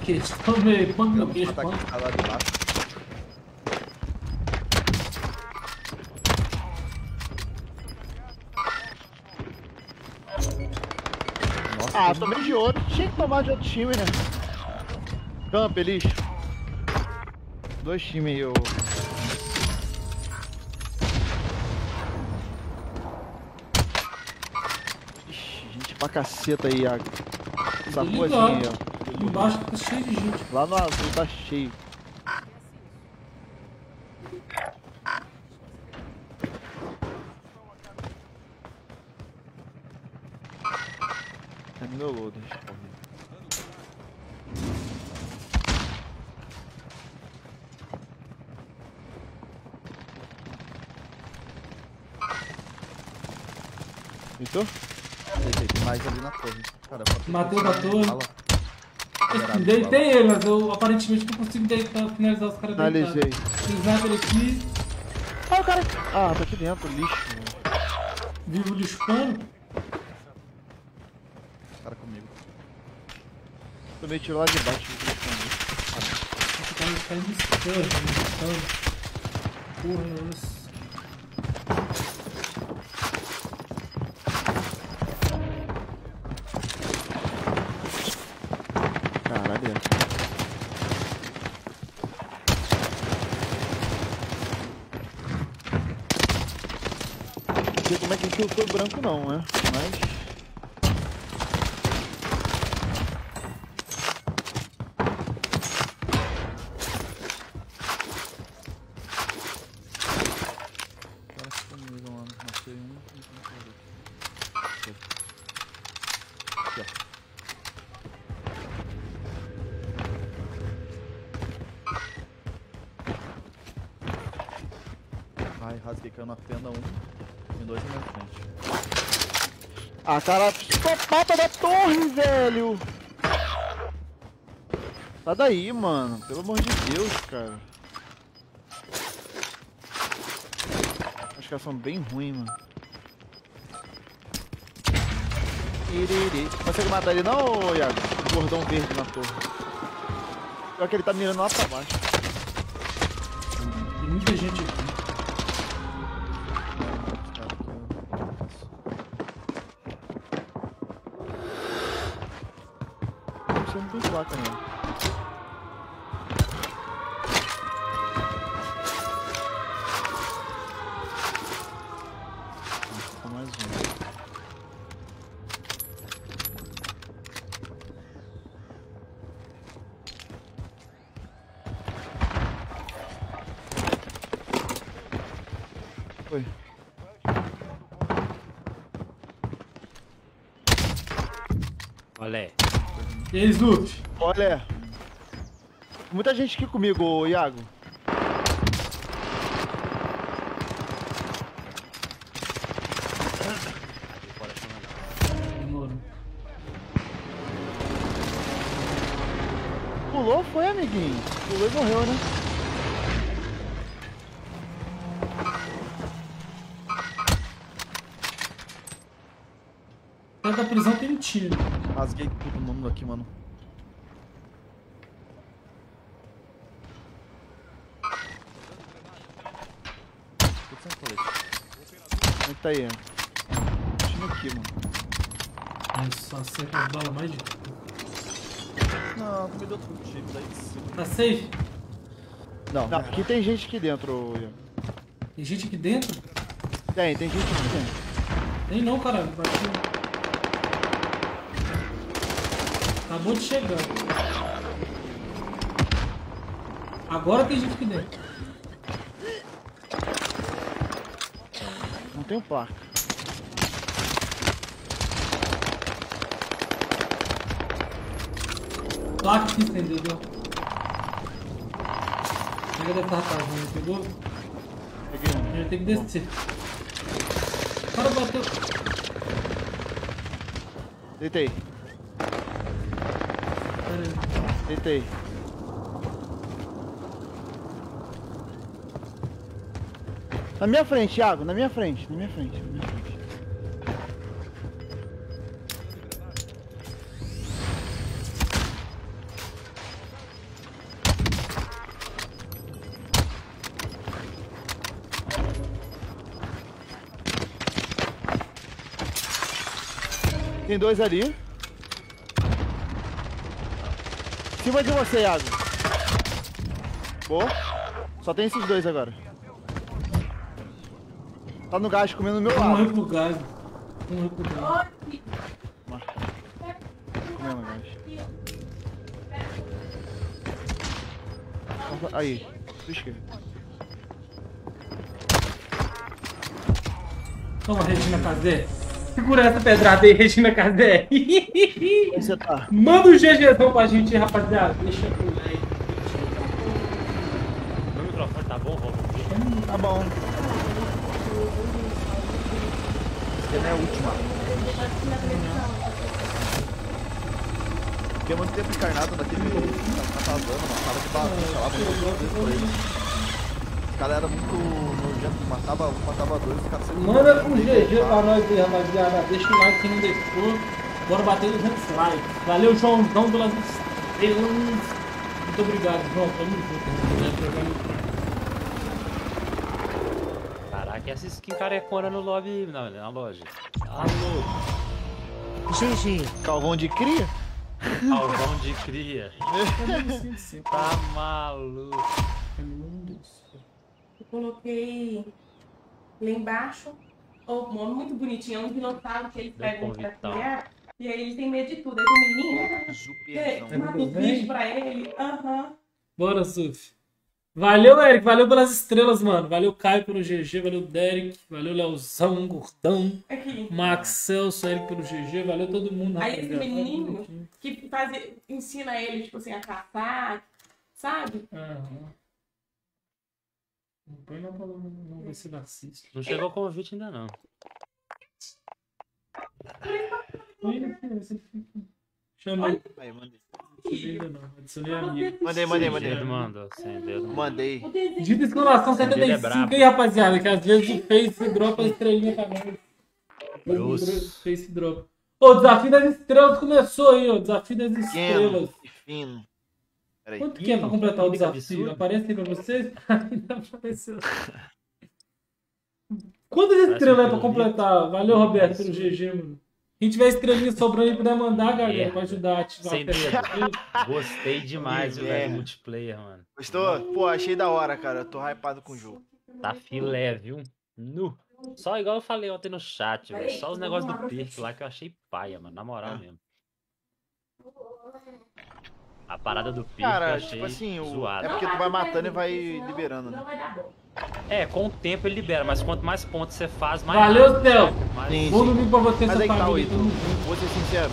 Speaker 1: Hum, questão, velho. Quanto meu queixo,
Speaker 4: tá lá de baixo. Nossa,
Speaker 2: Ah, tomei de outro. Tinha que tomar de outro time, né? Camp, lixo. Dois times aí, eu. Ixi, gente pra caceta aí, Iago. Essa
Speaker 1: Tô
Speaker 2: coisinha aí, ó.
Speaker 1: Embaixo tá cheio de gente.
Speaker 2: Lá no azul tá cheio. Terminou o load, deixa eu ver. Deitou?
Speaker 4: Deitei, tem mais ali na torre. Cara,
Speaker 1: Matei o da torre. Deitei ele, mas eu aparentemente não consigo deitar, finalizar os caras
Speaker 2: Finalizei.
Speaker 1: deitados. Tem sniper aqui,
Speaker 2: Ah, o cara. Ah, tá aqui dentro, lixo.
Speaker 1: vivo lispando.
Speaker 4: Cara comigo.
Speaker 2: Tomei tiro lá de baixo. lixando.
Speaker 1: Esse cara tá me me distante. Porra, nossa.
Speaker 2: Caralho. Não sei como é que infiltrou o branco não, né? Mas. Ah, cara, psicopata da torre, velho! Sai daí, mano. Pelo amor de Deus, cara. Os caras são bem ruins, mano. Iriri. Consegue matar ele não, Iago? O gordão verde na torre. Pior que ele tá mirando lá pra baixo.
Speaker 1: Tem muita gente aqui. E aí,
Speaker 2: Olha, muita gente aqui comigo, Iago. Pulou foi, amiguinho? Pulou e morreu, né?
Speaker 1: Dentro da prisão tem um tiro.
Speaker 4: Rasguei todo mundo aqui, mano. Tudo sem colete.
Speaker 2: Onde tá aí?
Speaker 4: Time aqui, mano.
Speaker 1: Só acerta as balas mais de.
Speaker 4: Não, tu me deu outro time daí de cima.
Speaker 1: Tá safe?
Speaker 2: Não, não, aqui tem gente aqui dentro, Ian.
Speaker 1: Tem gente aqui dentro?
Speaker 2: Tem, tem gente aqui dentro.
Speaker 1: Tem não, caralho. Bati. Acabou de chegar. Agora tem gente aqui dentro.
Speaker 2: Não tem placa.
Speaker 1: Placa que estendeu, deu. Pega deve estar atrasando, pegou?
Speaker 2: Peguei um.
Speaker 1: Gente tem que descer. O cara bateu.
Speaker 2: Deitei, deitei. Na minha frente, Thiago, na minha frente, na minha frente, na minha frente. Tem dois ali. Em cima de você, Iago. Boa. Só tem esses dois agora. Tá no gás comendo no meu
Speaker 1: Um
Speaker 2: lado.
Speaker 1: foi pro gás. Um foi pro gás.
Speaker 2: Comendo gás. Aí, sua esquerda.
Speaker 1: Toma, Regina Casé. Segura essa pedrada aí, Regina Casé.
Speaker 2: Você tá?
Speaker 1: Manda um GGzão pra gente, rapaziada. Deixa eu like.
Speaker 10: Meu microfone tá bom, Rob?
Speaker 2: Tá bom.
Speaker 4: Essa não é a última. Fiquei muito tempo encarnado naquele. na savana, uma sala de bagunça lá, vezes por ele. Os caras eram muito nojentos, matava um, matava dois, os caras sempre.
Speaker 1: Manda um GG pra nós aí, rapaziada. Deixa o like quem não deixou. Bora bater 200 likes. Valeu, Joãozão, pelas estrelas. Muito obrigado, João. Tamo junto.
Speaker 10: Caraca, essa skin carecona no lobby, não, na loja. Alô,
Speaker 9: GG.
Speaker 2: Calvão de cria?
Speaker 10: alvão de cria. Tá maluco.
Speaker 5: Eu coloquei lá embaixo o nome muito bonitinho, é um dinossauro que eles
Speaker 10: Deu
Speaker 5: pegam pra criar. E aí eles têm medo de tudo. Aí o menino é,
Speaker 4: Superzão.
Speaker 5: mata os bichos pra ele. Aham.
Speaker 1: Bora, Suf. Valeu, Eric. Valeu pelas estrelas, mano. Valeu, Caio, pelo GG. Valeu, Derek. Valeu, Leozão, Gordão.
Speaker 5: Aqui.
Speaker 1: Max Celso, Eric pelo GG. Valeu todo mundo.
Speaker 5: Aí esse menino que faz, ensina ele, tipo assim, a caçar, sabe?
Speaker 1: Aham. Não põe não pra não, ver se ele assiste.
Speaker 10: Não chegou o convite ainda não.
Speaker 4: Aí, mandei.
Speaker 1: Ainda não. Adicionei amigo.
Speaker 4: Mandei, mandei, mandei.
Speaker 10: Dedo mandou, sem dedo.
Speaker 4: Mandei.
Speaker 1: Dita exclamação
Speaker 10: Ele é
Speaker 1: 75
Speaker 10: brabo.
Speaker 1: aí, rapaziada. Que às vezes o Face dropa a estrelinha nós.
Speaker 10: Grosso.
Speaker 1: O Face dropa. Ô, o desafio das estrelas começou aí, ó. o Desafio das estrelas.
Speaker 4: Pequeno fino. Peraí.
Speaker 1: Quanto que é pra completar o desafio? Aparece aí pra vocês? Ainda apareceu. Quantas estrelas é pra completar? Valeu, Roberto, pelo GG, mano. Quem tiver estrelinha sobrando aí, puder mandar, galera,
Speaker 10: Merda.
Speaker 1: pra ajudar a ativar
Speaker 10: Sem
Speaker 1: a.
Speaker 10: Gostei demais, velho, multiplayer, mano.
Speaker 4: Gostou? Pô, achei da hora, cara. Eu tô hypado com o jogo.
Speaker 10: Tá filé, viu? Nu. Só igual eu falei ontem no chat, velho. Só os negócios do perk lá que eu achei paia, mano. Na moral
Speaker 4: Ah.
Speaker 10: mesmo. A parada do perk eu
Speaker 4: Cara,
Speaker 10: achei
Speaker 4: tipo assim, o...
Speaker 10: zoado.
Speaker 4: é porque tu vai matando e vai liberando, né?
Speaker 10: É, com o tempo ele libera, mas quanto mais pontos você faz, mais.
Speaker 1: Valeu,
Speaker 10: rápido,
Speaker 1: Theo.
Speaker 10: Mais-
Speaker 4: sim.
Speaker 1: domingo pra você,
Speaker 4: Mas aí tá,
Speaker 1: família.
Speaker 4: Ito. Vou ser sincero.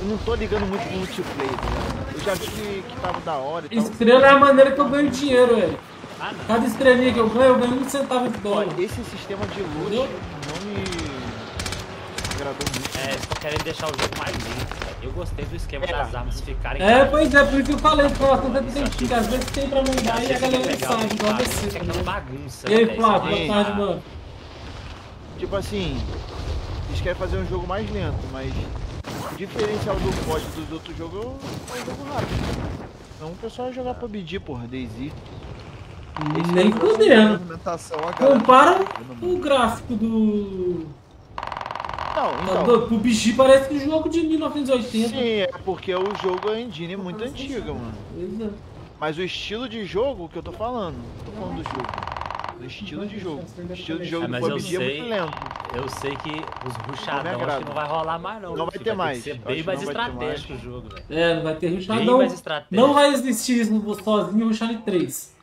Speaker 4: Eu não tô ligando muito pro multiplayer, tá? Eu já vi que, que tava da hora e tal.
Speaker 1: Estrela é a maneira que eu ganho dinheiro, velho.
Speaker 10: Ah.
Speaker 1: Cada estrelinha que eu ganho, eu ganho um centavo de dólar.
Speaker 4: Olha, esse sistema de loot
Speaker 1: Entendeu?
Speaker 4: não me
Speaker 10: É, eles querendo deixar o jogo mais lento. Eu gostei do esquema
Speaker 4: É.
Speaker 10: das armas ficarem.
Speaker 1: É, pois é, por isso que eu falei,
Speaker 10: Isso
Speaker 1: que às vezes tem pra mandar e a galera sabe, igual você.
Speaker 10: é
Speaker 1: tá
Speaker 10: aquela
Speaker 1: ligado?
Speaker 10: bagunça.
Speaker 1: E aí, Flávio, boa
Speaker 4: Sim.
Speaker 1: tarde, mano.
Speaker 4: Tipo assim,
Speaker 2: Eles querem fazer um jogo mais lento, mas o diferencial do COD dos outros jogos é um jogo rápido. Então o pessoal vai jogar PUBG, porra. Esse
Speaker 1: Nem
Speaker 2: é
Speaker 1: fudendo. Compara o gráfico do.
Speaker 2: Não,
Speaker 1: Tá
Speaker 2: então.
Speaker 1: doido? O PUBG parece um jogo de 1980.
Speaker 2: Sim, é porque o jogo é engine muito antiga, mano.
Speaker 1: Pois é.
Speaker 2: Mas o estilo de jogo que eu tô falando, tô falando do jogo. O estilo de jogo. O estilo de jogo
Speaker 10: É,
Speaker 2: do
Speaker 10: mas eu
Speaker 2: PUBG é
Speaker 10: sei-
Speaker 2: muito lento.
Speaker 10: Eu sei que os ruchadão acho que não vai rolar mais não.
Speaker 2: Não vai ter
Speaker 10: ter
Speaker 2: mais.
Speaker 10: que ser bem mais
Speaker 2: que não vai ter
Speaker 10: estratégico o jogo, velho.
Speaker 1: É, não vai ter rushar.
Speaker 10: Bem
Speaker 1: Não,
Speaker 10: mais estratégico.
Speaker 1: não vai existir isso no sozinho e rushar em 3.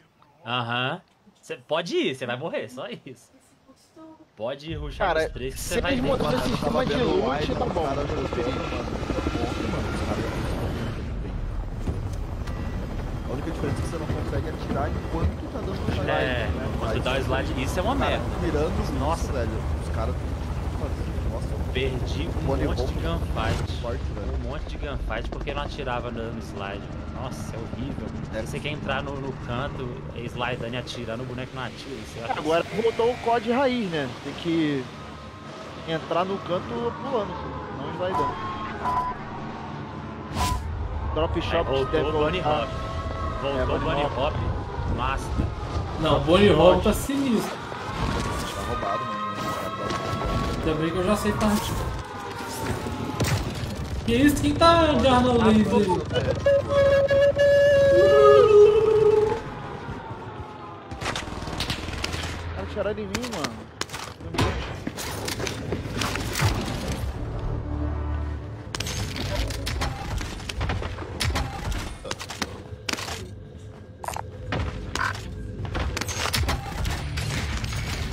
Speaker 10: Aham. Você pode ir, você vai morrer, só isso. Pode ir ruxar
Speaker 2: Cara,
Speaker 10: os três que
Speaker 2: se
Speaker 10: você vai ver.
Speaker 2: o
Speaker 4: Eu
Speaker 2: sistema de loot, tá bom.
Speaker 4: A única diferença é que você não consegue atirar enquanto tá dando slide.
Speaker 10: É,
Speaker 4: né?
Speaker 10: quando
Speaker 4: Aí
Speaker 10: dá o slide, isso é uma
Speaker 4: Cara,
Speaker 10: merda.
Speaker 4: Os
Speaker 10: Nossa.
Speaker 4: Nossa, velho. Os caras.
Speaker 10: Perdi um monte de gunfight.
Speaker 4: forte.
Speaker 10: Um monte de gunfight porque não atirava no, no slide. Nossa, é horrível.
Speaker 4: Deve-
Speaker 10: Você quer entrar no, no canto, é slidando e atirando, o boneco não atira. Isso é
Speaker 2: Agora voltou o COD raiz, né? Tem que entrar no canto pulando, não slidando. Drop
Speaker 10: Aí
Speaker 2: shop
Speaker 10: voltou o Bunny. Hop. Voltou
Speaker 2: É,
Speaker 10: o
Speaker 2: Bunny
Speaker 10: Bunny
Speaker 2: Hop.
Speaker 10: Hop. Master.
Speaker 1: Não, Bonnie Hall tá sinistro.
Speaker 4: Tá roubado, mano.
Speaker 1: Ainda bem que eu já sei parte. Que isso? Quem tá de arma laser aí?
Speaker 2: Cara, tiraram em mim, mano.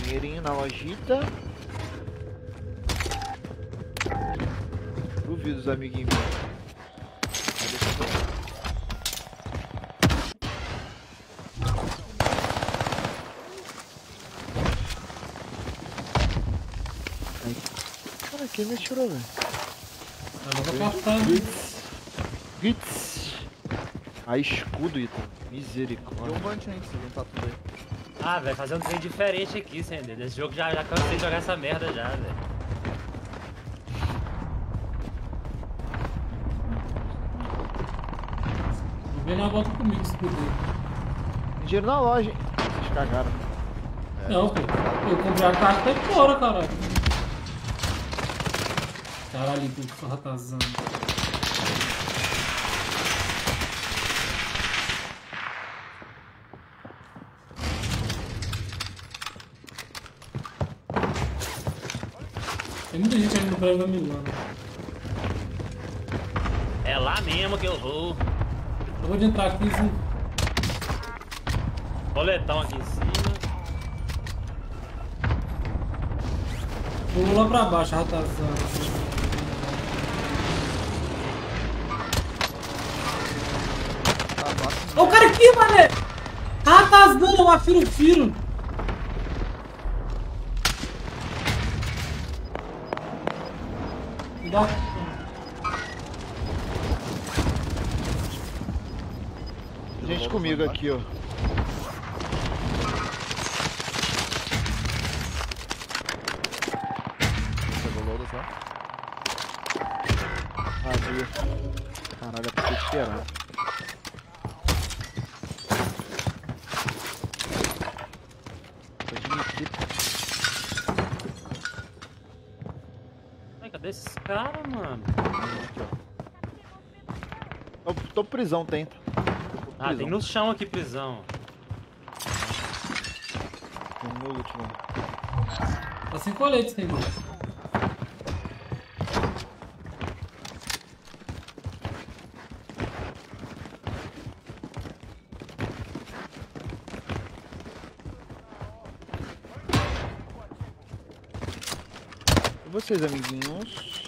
Speaker 2: Dinheirinho na lojita. Duvido os amiguinhos. Cara, quem me atirou, velho?
Speaker 1: Eu vou captar.
Speaker 2: Gits. Ah, escudo, Ita.
Speaker 4: Tem
Speaker 2: Misericórdia.
Speaker 4: um bunch aí, se juntar tudo aí.
Speaker 10: Ah, velho, fazer um trem diferente aqui, sem entender. Esse jogo já, já cansei de jogar essa merda já, velho.
Speaker 1: Vem na volta comigo se puder.
Speaker 2: Dinheiro na loja, hein? Vocês cagaram.
Speaker 1: Não, pô. Eu comprei a caixa até fora, caralho. Caralho, que ratazão. Tem muita gente ainda no prédio da Milano.
Speaker 10: É lá mesmo que eu vou.
Speaker 1: Eu vou de entrar aqui, sim.
Speaker 10: Boletão aqui em cima.
Speaker 1: Vou lá pra baixo, ratazão. Ó o cara aqui, mané! Ratazão, afiro firo.
Speaker 2: Comigo aqui, ó.
Speaker 4: Pegou loadas lá.
Speaker 2: Vazio. Caralho, é pra ter que esperar. Tô de.
Speaker 10: Ai, cadê esses caras, mano?
Speaker 2: Tô, tô prisão, tenta.
Speaker 10: Ah, tem no chão aqui prisão.
Speaker 2: Tem no último.
Speaker 1: Tá sem colete, tem dois.
Speaker 2: E vocês, amiguinhos?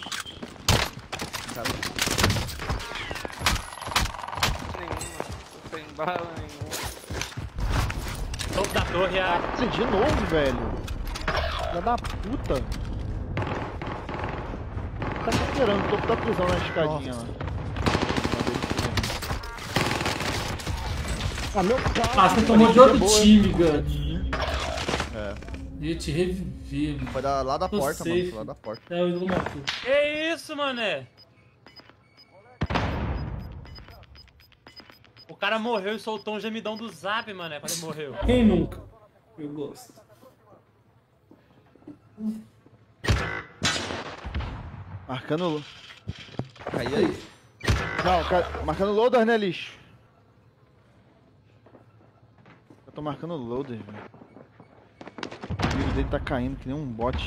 Speaker 10: A...
Speaker 2: Nossa, de novo, velho. Filha da puta. Tá esperando o topo da prisão na escadinha lá.
Speaker 6: Ah, meu
Speaker 1: Ah, você tomou de outro time, Gus.
Speaker 4: é.
Speaker 1: Ia te reviver, mano.
Speaker 4: Foi da, lá da
Speaker 1: Tô
Speaker 4: porta, mano.
Speaker 1: safe.
Speaker 4: Foi lá da porta.
Speaker 1: É, o ídolo matou.
Speaker 10: Que isso, mané? O cara morreu e soltou um gemidão do zap, mané, quando ele morreu.
Speaker 1: Quem nunca? Eu gosto.
Speaker 2: Marcando.
Speaker 4: Aí, aí.
Speaker 2: Não, ca- marcando loader, né, lixo? Eu tô marcando loader, velho. O tiro dele tá caindo que nem um bot.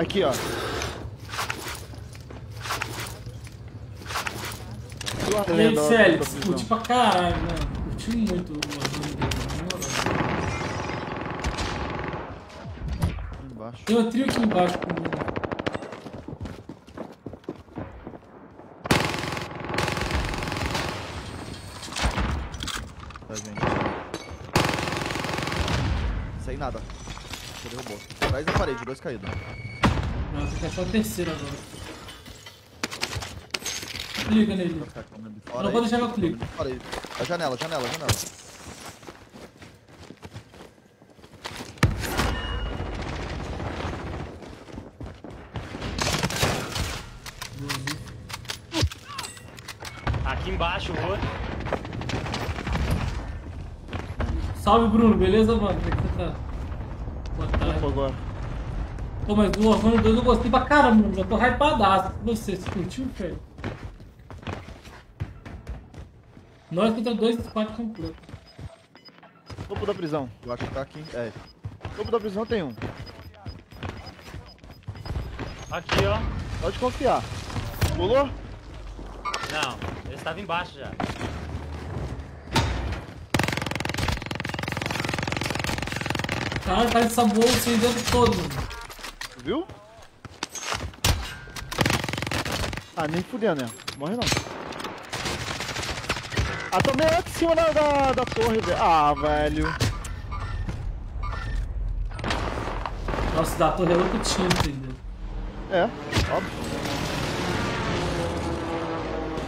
Speaker 2: Aqui, ó.
Speaker 1: E
Speaker 2: da prisão.
Speaker 1: curti pra caralho, mano. Curti muito o moral.
Speaker 4: Embaixo.
Speaker 1: Tem uma trio aqui embaixo comigo.
Speaker 4: Tá, gente. Sem nada. Você derrubou. Atrás da parede, dois caídos.
Speaker 1: Nossa, tem só a terceira agora. Clica nele.
Speaker 4: Fora
Speaker 1: Não vou deixar.
Speaker 4: Fora aí. A janela, janela, janela.
Speaker 10: Aqui embaixo o outro.
Speaker 1: Salve, Bruno, beleza, mano? Como é que você tá? Boa tarde.
Speaker 2: agora.
Speaker 1: Pô, mas do Warzone 2 eu gostei pra caramba, mano. Já tô hypadaço. Você, você curtiu, Félix? Nós contra dois squad completo.
Speaker 2: Topo da prisão.
Speaker 4: Eu acho que tá aqui. É.
Speaker 2: Topo da prisão tem um.
Speaker 10: Aqui, ó.
Speaker 2: Pode confiar. Pulou?
Speaker 10: Não, ele estava embaixo já.
Speaker 1: Caralho, o cara sabou o dentro todo, mano.
Speaker 2: Viu? Ah, nem fudendo, né? Morre não. Ah, tomei lá de cima da, da, da torre, velho. Ah, velho.
Speaker 1: Nossa, da torre é outro time, entendeu?
Speaker 2: É, óbvio.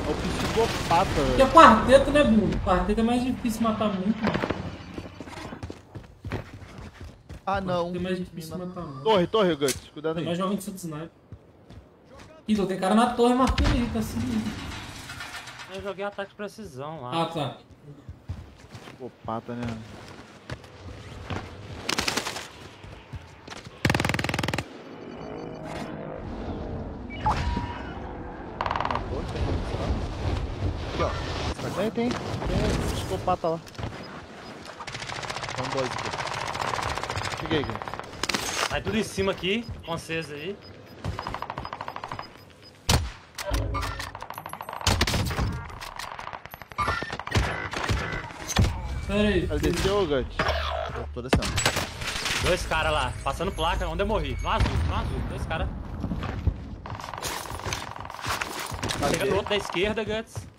Speaker 2: É o psicopata,
Speaker 1: Porque é
Speaker 2: velho.
Speaker 1: quarteto, né, Bruno? Quarteto é mais difícil matar muito, mano.
Speaker 4: Ah, não.
Speaker 1: É mais difícil matar muito.
Speaker 2: Torre, torre, Guts. Cuidado aí.
Speaker 1: mais jogando de sniper. Ih, tem cara na torre marcando aí, tá seguindo.
Speaker 10: Eu joguei ataque de precisão lá.
Speaker 1: Ah, tá.
Speaker 2: Psicopata, né?
Speaker 4: Aqui, ó.
Speaker 2: Tem, tem. Tem um psicopata lá.
Speaker 4: São dois aqui.
Speaker 2: Cheguei, Guts.
Speaker 10: Sai tudo em cima aqui, com vocês aí.
Speaker 1: Pera aí.
Speaker 2: Ele desceu, Guts.
Speaker 4: Eu tô descendo.
Speaker 10: Dois caras lá, passando placa, onde eu morri. No azul, no azul, dois caras. Chega no outro da esquerda, Guts.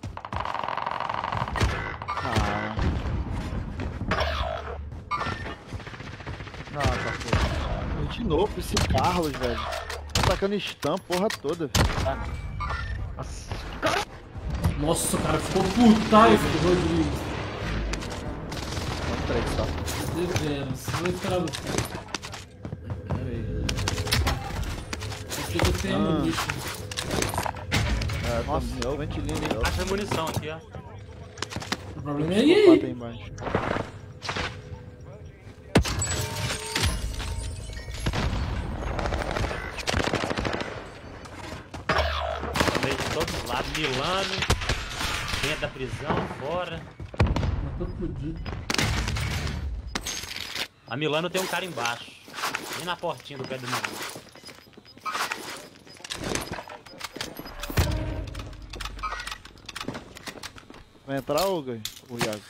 Speaker 2: Novo, esse Carlos, velho. Tá tacando stun, porra toda. Nossa.
Speaker 1: Nossa, o cara ficou puta esse Rodrigues.
Speaker 4: São três, tá?
Speaker 1: Deveras. Vou esperar você.
Speaker 4: Pera aí.
Speaker 1: Aqui eu tenho
Speaker 2: Ah.
Speaker 1: ammunition.
Speaker 4: É,
Speaker 2: Nossa,
Speaker 4: tá-
Speaker 2: ventilinho ali.
Speaker 10: Acha munição aqui, ó.
Speaker 1: O problema é
Speaker 2: aí
Speaker 10: Milano. Dentro da prisão, fora.
Speaker 1: Eu tô fudido.
Speaker 10: A Milano tem um cara embaixo. Bem na portinha do pé do Milano.
Speaker 2: Vai entrar, ô, Gai? O Iago.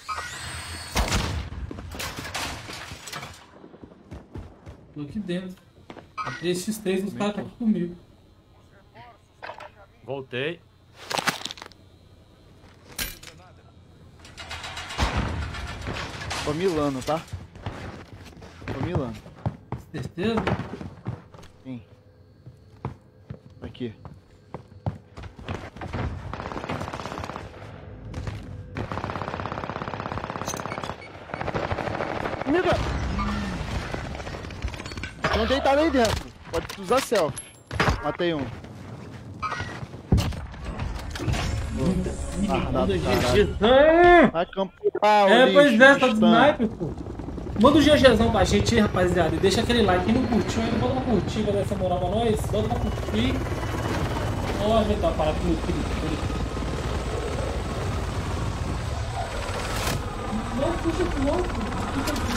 Speaker 1: Tô aqui dentro. A 3x3 os caras tá aqui comigo.
Speaker 10: Voltei.
Speaker 2: Tô Milano, tá? Tô Milano.
Speaker 1: Certeza?
Speaker 2: Sim. aqui. Amiga! Tem um deitado aí dentro. Pode usar selfie. Matei um. Ah,
Speaker 1: Manda
Speaker 2: acampar,
Speaker 1: É, pois é, tá
Speaker 2: distante.
Speaker 1: sniper, pô. Manda um GGzão pra gente aí, rapaziada. E deixa aquele like. Quem não curtiu ainda, bota uma curtida dessa moral pra nós. Bota pra curtir. Ó, a gente tá parado com o filho. Não, puxa pro outro.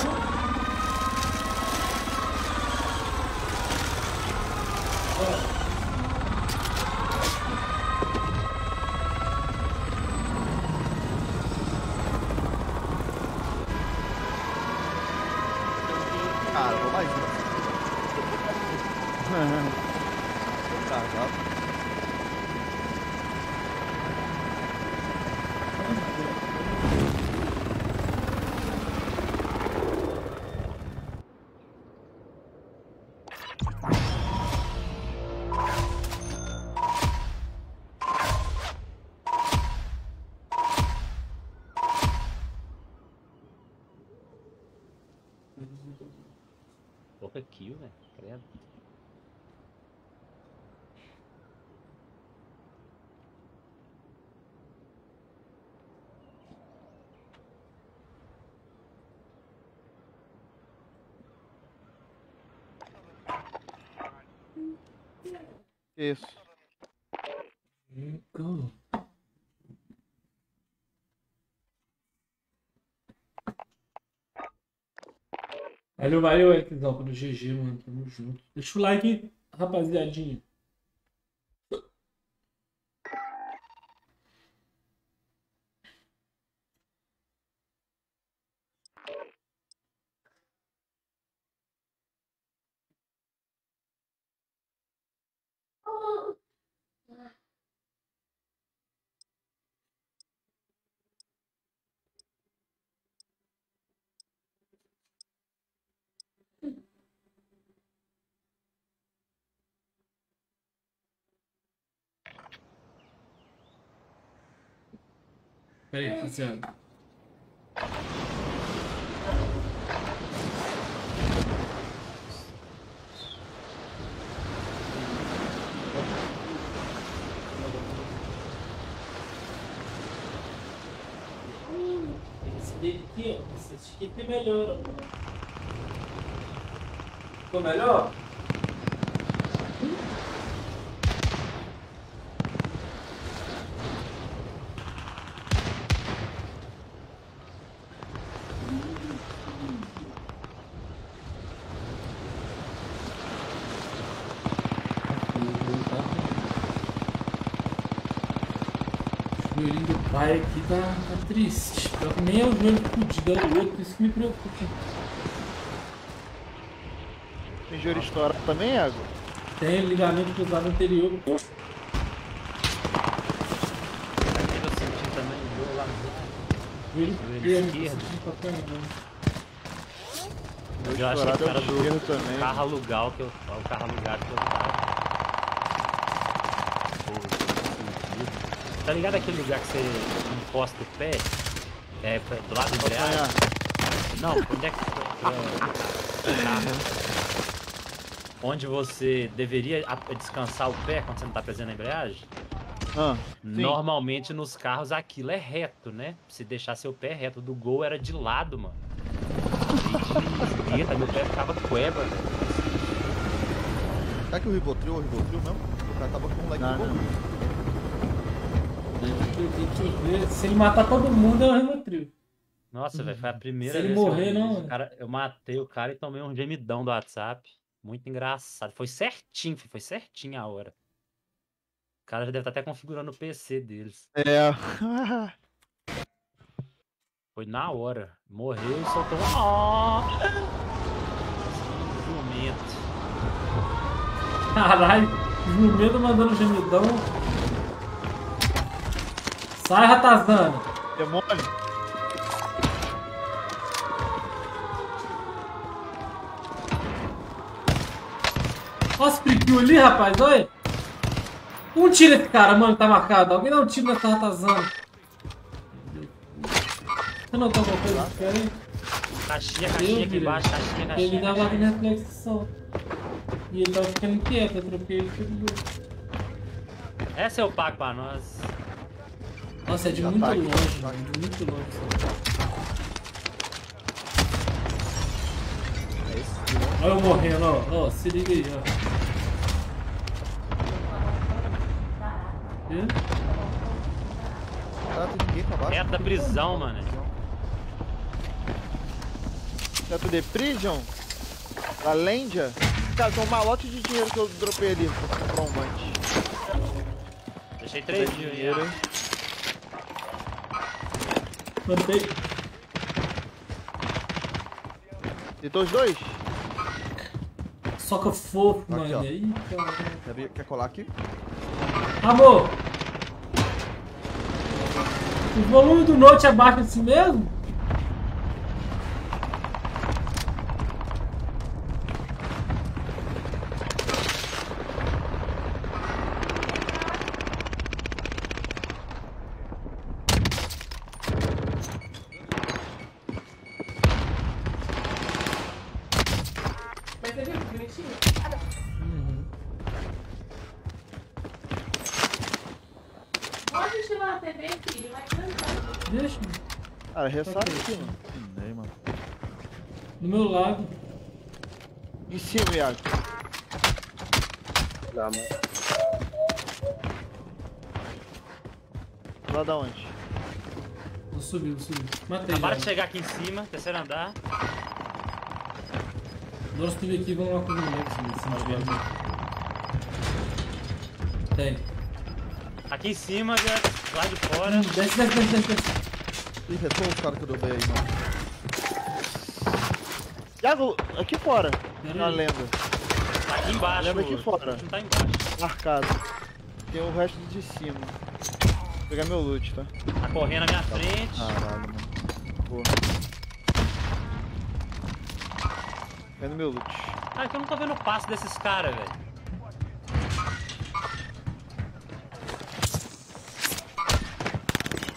Speaker 2: Isso.
Speaker 1: Go. Valeu, valeu, Ekzal, pelo GG, mano. Tamo junto. Deixa o like, rapaziadinha. Aí, rapaziada. Esse dele aqui, ó. Esse aqui tem melhor, ó. Ficou melhor? O pai aqui tá, tá triste. Nem é o joelho fudido, é o outro, isso que me preocupa.
Speaker 2: Tem joelho estourado também, Água?
Speaker 1: Tem ligamento cruzado anterior.
Speaker 10: Aqui eu senti também dor lá no
Speaker 1: Joelho
Speaker 10: Joelho
Speaker 1: esquerdo, assim, caramba.
Speaker 10: Eu já achei que
Speaker 2: é
Speaker 10: era
Speaker 2: o
Speaker 10: do carro alugado que eu, o carro alugado que eu tava. Pô, eu senti. Tá ligado aquele lugar que você encosta o pé? É, do lado do embreagem? Não, onde é que. É, tá. Onde você deveria a- descansar o pé quando você não tá presendo na embreagem?
Speaker 2: Ah,
Speaker 10: Normalmente nos carros aquilo é reto, né? Se deixar seu pé reto. Do gol era de lado, mano. Esquerda, meu pé ficava cueva, velho.
Speaker 4: Será que o Ribotril é o Ribotril mesmo? O cara tava com um
Speaker 2: Não,
Speaker 4: bom.
Speaker 2: não.
Speaker 1: Se ele matar todo mundo, é o Remotril.
Speaker 10: Nossa, velho, foi a primeira
Speaker 1: Se ele
Speaker 10: vez que eu
Speaker 1: morrer,
Speaker 10: vi
Speaker 1: não.
Speaker 10: Cara, eu matei o cara e tomei um gemidão do WhatsApp. Muito engraçado. Foi certinho, foi certinho a hora. O cara já deve estar até configurando o PC deles.
Speaker 2: É.
Speaker 10: Foi na hora. Morreu e soltou um. Ó! Jumento.
Speaker 1: Caralho, jumento mandando gemidão. Sai, ratazana.
Speaker 2: Demônio.
Speaker 1: Olha os priquinhos ali, rapaz, olha. Um tiro esse cara, mano, que tá marcado. Alguém dá um tiro nessa ratazana. Você não tá alguma coisa diferente?
Speaker 10: Caixinha, caixinha aqui embaixo, caixinha, caixinha.
Speaker 1: Ele dava de reflexão. E ele tava ficando quieto, eu troquei ele pelo.
Speaker 10: Essa eu pago pra nós.
Speaker 1: Nossa, é de
Speaker 4: Já
Speaker 1: muito
Speaker 4: tá
Speaker 1: longe,
Speaker 4: tá
Speaker 1: mano, de muito longe.
Speaker 4: É
Speaker 1: aí. Olha eu morrendo, ó. Ó, se liga aí, ó.
Speaker 4: Tá.
Speaker 10: Perto da prisão, mano.
Speaker 2: Teto de prison? Da Lendia? Cara, tem um malote de dinheiro que eu dropei ali pra comprar um mante.
Speaker 10: Deixei três
Speaker 2: dinheiro, hein?
Speaker 1: Mandei.
Speaker 2: Deitou os dois?
Speaker 1: Soca fofo,
Speaker 4: Aqui,
Speaker 1: mano.
Speaker 4: ó.
Speaker 1: Aí.
Speaker 4: Quer, quer colar aqui?
Speaker 1: Amor! O volume do note abaixa assim mesmo?
Speaker 5: Mas você viu que bonitinho? Pode estilar a TV, filho. Vai cantar.
Speaker 1: Deixa.
Speaker 2: Cara, ressaca aqui, mano.
Speaker 4: Aí, mano.
Speaker 1: Do meu lado.
Speaker 2: Em cima, Iago.
Speaker 11: Dá, mano.
Speaker 2: Lá da onde?
Speaker 1: Vou subir, vou subir. Matei.
Speaker 10: Acabaram de chegar aqui em cima, terceiro andar.
Speaker 1: Agora subir aqui vamos lá com o moleque. Se se não tiver. Tem.
Speaker 10: Aqui em cima, já- lá de fora.
Speaker 1: Hum, Desce, desce, desce, desce.
Speaker 4: Ih, restou os caras que eu derrubei aí, mano.
Speaker 2: Iago, aqui fora.
Speaker 1: Pera
Speaker 2: Na lenda.
Speaker 10: Aqui embaixo.
Speaker 2: Lembra aqui
Speaker 10: o-
Speaker 2: fora.
Speaker 10: Tá embaixo.
Speaker 2: Marcado. Tem o resto de cima. Vou pegar meu loot, tá?
Speaker 10: Tá correndo na minha frente.
Speaker 4: Caralho, mano.
Speaker 2: Boa. Vendo meu loot.
Speaker 10: Ah, é que eu não tô vendo o passo desses caras, velho.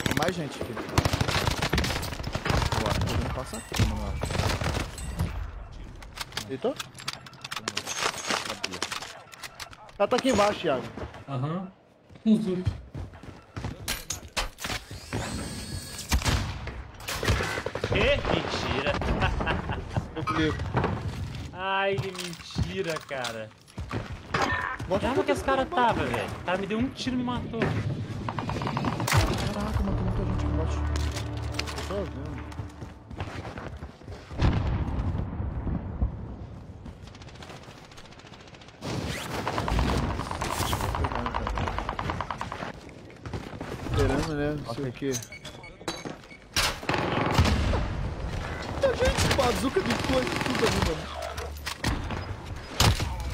Speaker 4: Tem mais gente aqui. Eu acho que eu vou passar aqui, mano. eu acho.
Speaker 2: Deitou? Ela tá aqui embaixo, Iago.
Speaker 1: Aham. Um zoom.
Speaker 10: Que mentira. Ai, que mentira, cara.
Speaker 4: Bota
Speaker 10: Olha onde que esse cara tava, velho. O cara me deu um tiro e me matou.
Speaker 4: Caraca, tem muita gente aqui embaixo.
Speaker 2: Eu tô vendo. Não o que.
Speaker 4: Muita gente, bazuca de coisa, tudo ali, mano.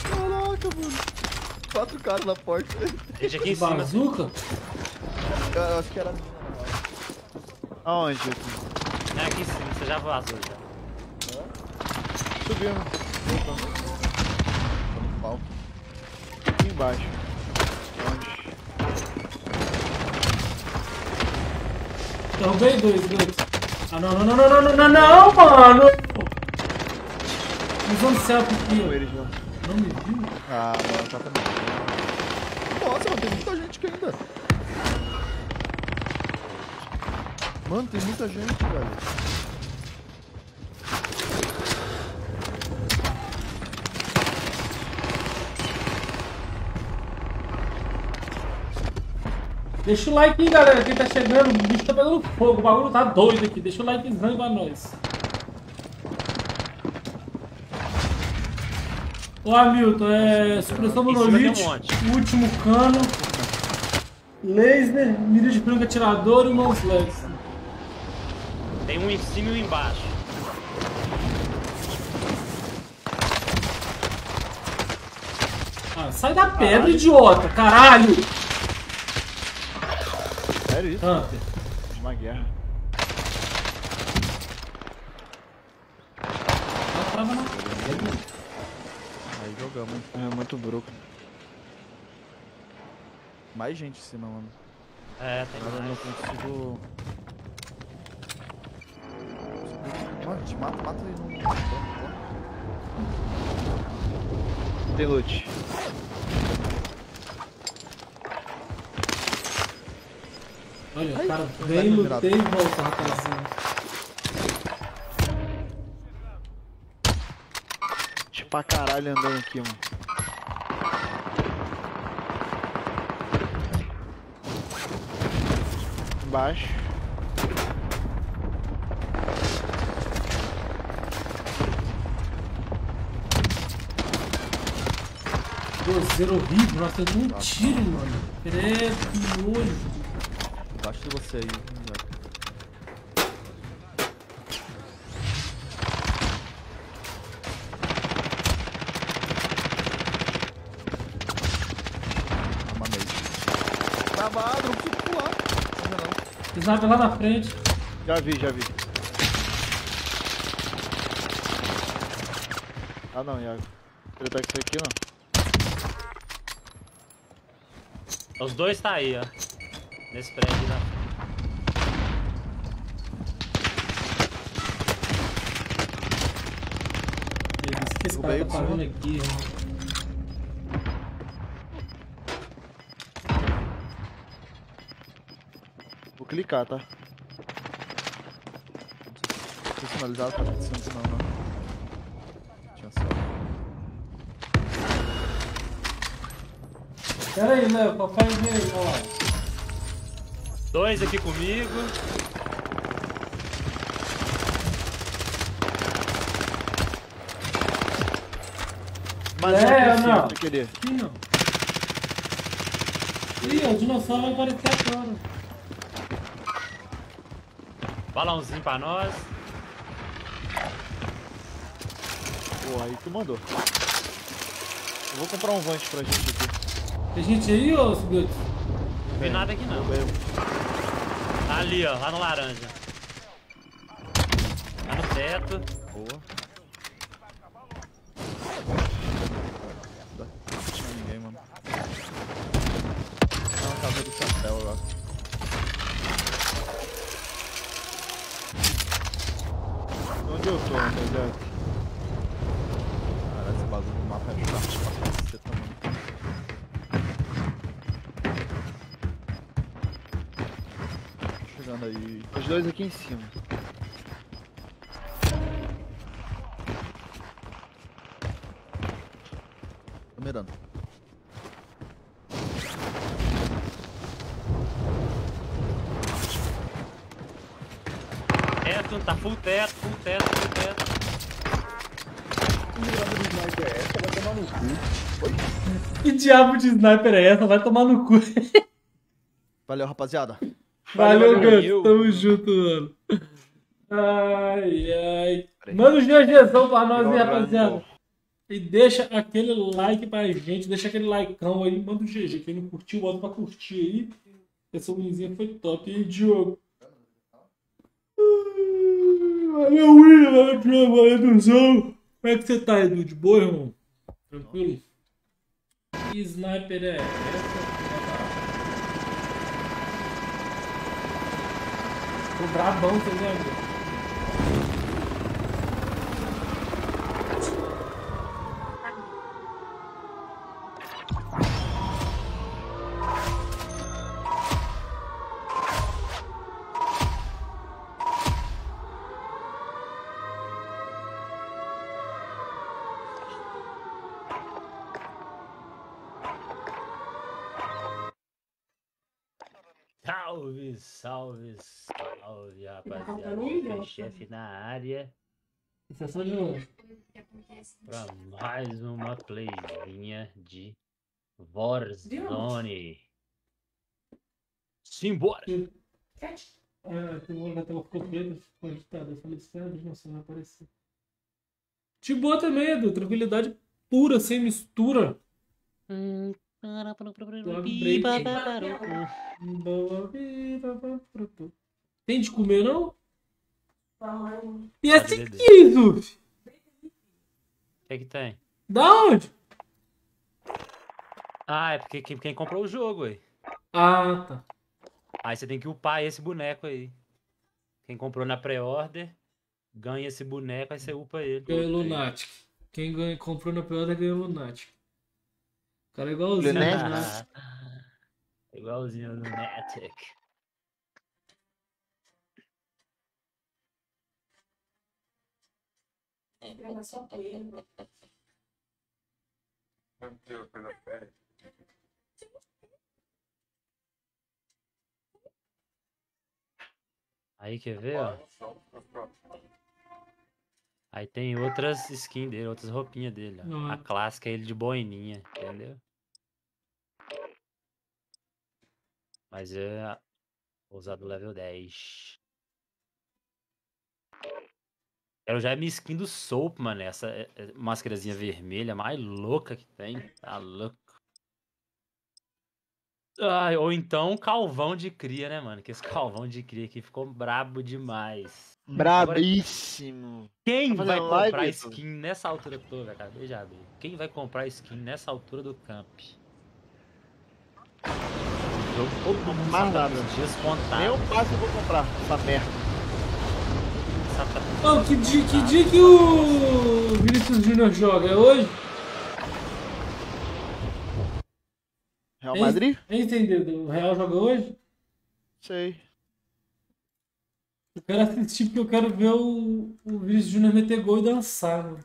Speaker 4: Caraca, mano. Quatro caras na porta.
Speaker 10: Gente aqui em cima.
Speaker 1: Bazuca?
Speaker 4: Eu acho que era.
Speaker 2: Aonde?
Speaker 10: É aqui em cima, você já vazou já.
Speaker 2: Subindo.
Speaker 4: Voltando. Tô no pau.
Speaker 2: Aqui embaixo. Então
Speaker 1: também dois, dois. Ah, não, não, não, não, não, não, não, mano! Mas onde
Speaker 2: você
Speaker 1: apitou?
Speaker 2: Ele já.
Speaker 1: Não me viu?
Speaker 4: Ah, mano, tá também. Nossa, mano, tem muita gente aqui ainda. Mano, tem muita gente, velho.
Speaker 1: Deixa o like aí, galera. Quem tá chegando, o bicho tá pegando fogo. O bagulho tá doido aqui. Deixa o likezão pra nós. Ô Hamilton, é. Supressão monolite,
Speaker 10: um
Speaker 1: último cano, laser, mira de franco atirador e mãos leves.
Speaker 10: Tem um em cima e um embaixo.
Speaker 1: Ah, sai da pedra, idiota, caralho!
Speaker 2: Sério isso?
Speaker 1: Hunter.
Speaker 2: Uma guerra.
Speaker 1: Ela trava pedra.
Speaker 4: Aí jogamos.
Speaker 2: É muito bruco.
Speaker 4: Mais gente em cima, mano.
Speaker 10: É, tem
Speaker 4: Agora eu não
Speaker 10: mais.
Speaker 4: consigo. Mano, te mata, mata ele no.
Speaker 2: Tem loot.
Speaker 1: Olha,
Speaker 4: Ai,
Speaker 1: o cara
Speaker 4: não
Speaker 1: vem, lutei e volta, rapazinho.
Speaker 2: Tipo pra caralho andando aqui, mano. Embaixo.
Speaker 1: Dozeiro horrível, nossa, eu um tiro, mano. Credo, que nojo.
Speaker 4: Embaixo de você aí. Amanei. Travado, não consigo pular.
Speaker 1: Lá na frente.
Speaker 2: Já vi, já vi. Ah não, Iago. Ele tá com isso aqui não.
Speaker 10: Os dois tá aí, ó. Nesse prédio lá.
Speaker 1: Que esse cara tá aqui?
Speaker 2: Vou clicar, tá?
Speaker 4: Personalizado tá acontecendo não, não. Tinha só.
Speaker 1: Pera aí, Léo, papai veio, ó.
Speaker 10: Dois aqui comigo.
Speaker 2: Mas
Speaker 1: É,
Speaker 2: cima,
Speaker 1: não. ó. Ih, o dinossauro vai aparecer agora.
Speaker 10: Balãozinho pra nós.
Speaker 2: Pô, aí tu mandou. Eu vou comprar um vante pra gente aqui.
Speaker 1: Tem gente aí, ô, Suguto?
Speaker 10: Não vi nada aqui não. Ali, ó, lá no laranja. Tá no teto.
Speaker 4: Boa. Não tinha ninguém, mano. Não, a casa do chapéu agora.
Speaker 2: Onde eu tô, rapaziada?
Speaker 4: Caralho, esse bagulho do mapa é chato pra caceta, mano. Tô Chegando aí.
Speaker 2: Os dois aqui em cima.
Speaker 4: Tô mirando.
Speaker 10: Teto, tá full teto, full teto, full teto.
Speaker 1: Que diabo de sniper é essa? Vai tomar no cu.
Speaker 4: Valeu, rapaziada.
Speaker 1: Valeu,
Speaker 2: valeu,
Speaker 1: Gus.
Speaker 2: Valeu.
Speaker 1: Tamo junto, mano. Ai, ai. Manda os GGzão pra nós aí, rapaziada. E deixa aquele like pra gente, deixa aquele likeão aí, manda o GG. Quem não curtiu, bota pra curtir aí. Essa winzinha foi top, hein, Diogo? Valeu, Will, valeu, Diogo, valeu, Duzão. Como é que você tá, Edu? De boa, irmão? Tranquilo? Que sniper é essa? Brabão, tá ligado?
Speaker 10: Salve, salve, salve, rapaziada.
Speaker 5: um,
Speaker 10: Tem
Speaker 5: né?
Speaker 10: chefe na área
Speaker 1: é só de novo.
Speaker 10: pra mais uma playzinha de Warzone. Simbora!
Speaker 1: Ah, tem uma tela ficou preta, ficou agitada. Eu falei, sério, aparecer. De boa também, Edu. Tranquilidade pura, sem mistura. Tem de comer, não? E
Speaker 10: beber.
Speaker 1: aqui, Zuf?
Speaker 10: O que que tem?
Speaker 1: Da onde?
Speaker 10: Ah, é porque quem, quem comprou o jogo, ué.
Speaker 1: Ah, tá.
Speaker 10: Aí você tem que upar esse boneco aí. Quem comprou na pré-order ganha esse boneco, aí você upa ele.
Speaker 1: Ganhou Lunatic. Quem ganha, comprou na pior ganhou Lunatic. O cara é igualzinho.
Speaker 2: Lunatic.
Speaker 1: né?
Speaker 10: Igualzinho no Lunatic. Aí quer ver, ó. Aí tem outras skins dele, outras roupinhas dele, ó. A
Speaker 1: Ah.
Speaker 10: clássica é ele de boininha, entendeu? Mas é vou usar do level 10. Quero já é minha skin do Soap, mano. Essa é- é máscarazinha vermelha mais louca que tem. Tá louco. Ai, ou então calvão de cria, né, mano? Que esse calvão de cria aqui ficou brabo demais.
Speaker 2: Brabíssimo.
Speaker 10: Quem
Speaker 2: Tá
Speaker 10: vai
Speaker 2: live,
Speaker 10: comprar
Speaker 2: Ítalo?
Speaker 10: skin nessa altura que eu tô, velho? Acabei de abrir. Quem vai comprar skin nessa altura do camp? O jogo todo mundo dias contados.
Speaker 2: Nem um passe eu vou comprar essa merda.
Speaker 10: Tá-
Speaker 1: Ô, que, dia, que dia que o Vinícius Júnior joga? É hoje?
Speaker 2: Real? Madrid?
Speaker 1: Entendeu? O Real joga hoje?
Speaker 2: Sei.
Speaker 1: Eu quero assistir porque eu quero ver o, o Vinícius Júnior meter gol e dançar, mano.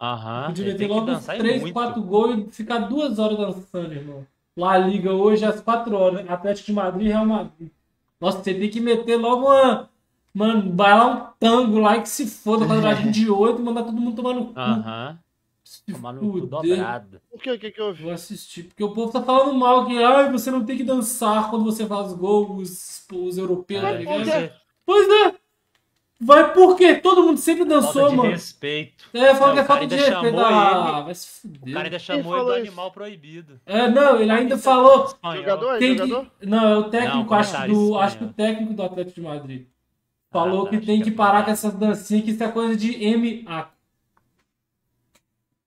Speaker 10: Aham,
Speaker 1: Podia meter logo uns
Speaker 10: dançar e
Speaker 1: 3,
Speaker 10: muito.
Speaker 1: 4 gols e ficar duas horas dançando, irmão. La Liga hoje às 4 horas. Atlético de Madrid e Real Madrid. Nossa, você tem que meter logo uma. Mano, vai lá um tango lá e que se foda, quadradinho de 8 e mandar todo mundo tomar no cu.
Speaker 10: Aham.
Speaker 1: Se
Speaker 10: Tomar no cu dobrado.
Speaker 2: O que, o que que houve?
Speaker 1: Vou assistir, porque o povo tá falando mal que ai, você não tem que dançar quando você faz gol, os, os europeus, tá
Speaker 10: É,
Speaker 1: ligado?
Speaker 10: isso é
Speaker 1: Pois é. Vai por quê? Todo mundo sempre dançou,
Speaker 10: falta de
Speaker 1: mano.
Speaker 10: respeito.
Speaker 1: É, fala que é
Speaker 10: o
Speaker 1: falta de
Speaker 10: ainda
Speaker 1: respeito.
Speaker 10: chamou
Speaker 1: Ah, vai se
Speaker 10: O
Speaker 1: fuder.
Speaker 10: cara ainda chamou ele do animal proibido.
Speaker 1: É, não, ele ainda falou.
Speaker 2: Jogador?
Speaker 1: Tem
Speaker 2: jogador?
Speaker 1: que... Não, é o técnico,
Speaker 10: Não,
Speaker 1: acho, do, acho que o técnico do Atlético de Madrid. Falou
Speaker 10: Ah,
Speaker 1: que tem
Speaker 10: que
Speaker 1: que parar com essas dancinhas, que isso é coisa de MA.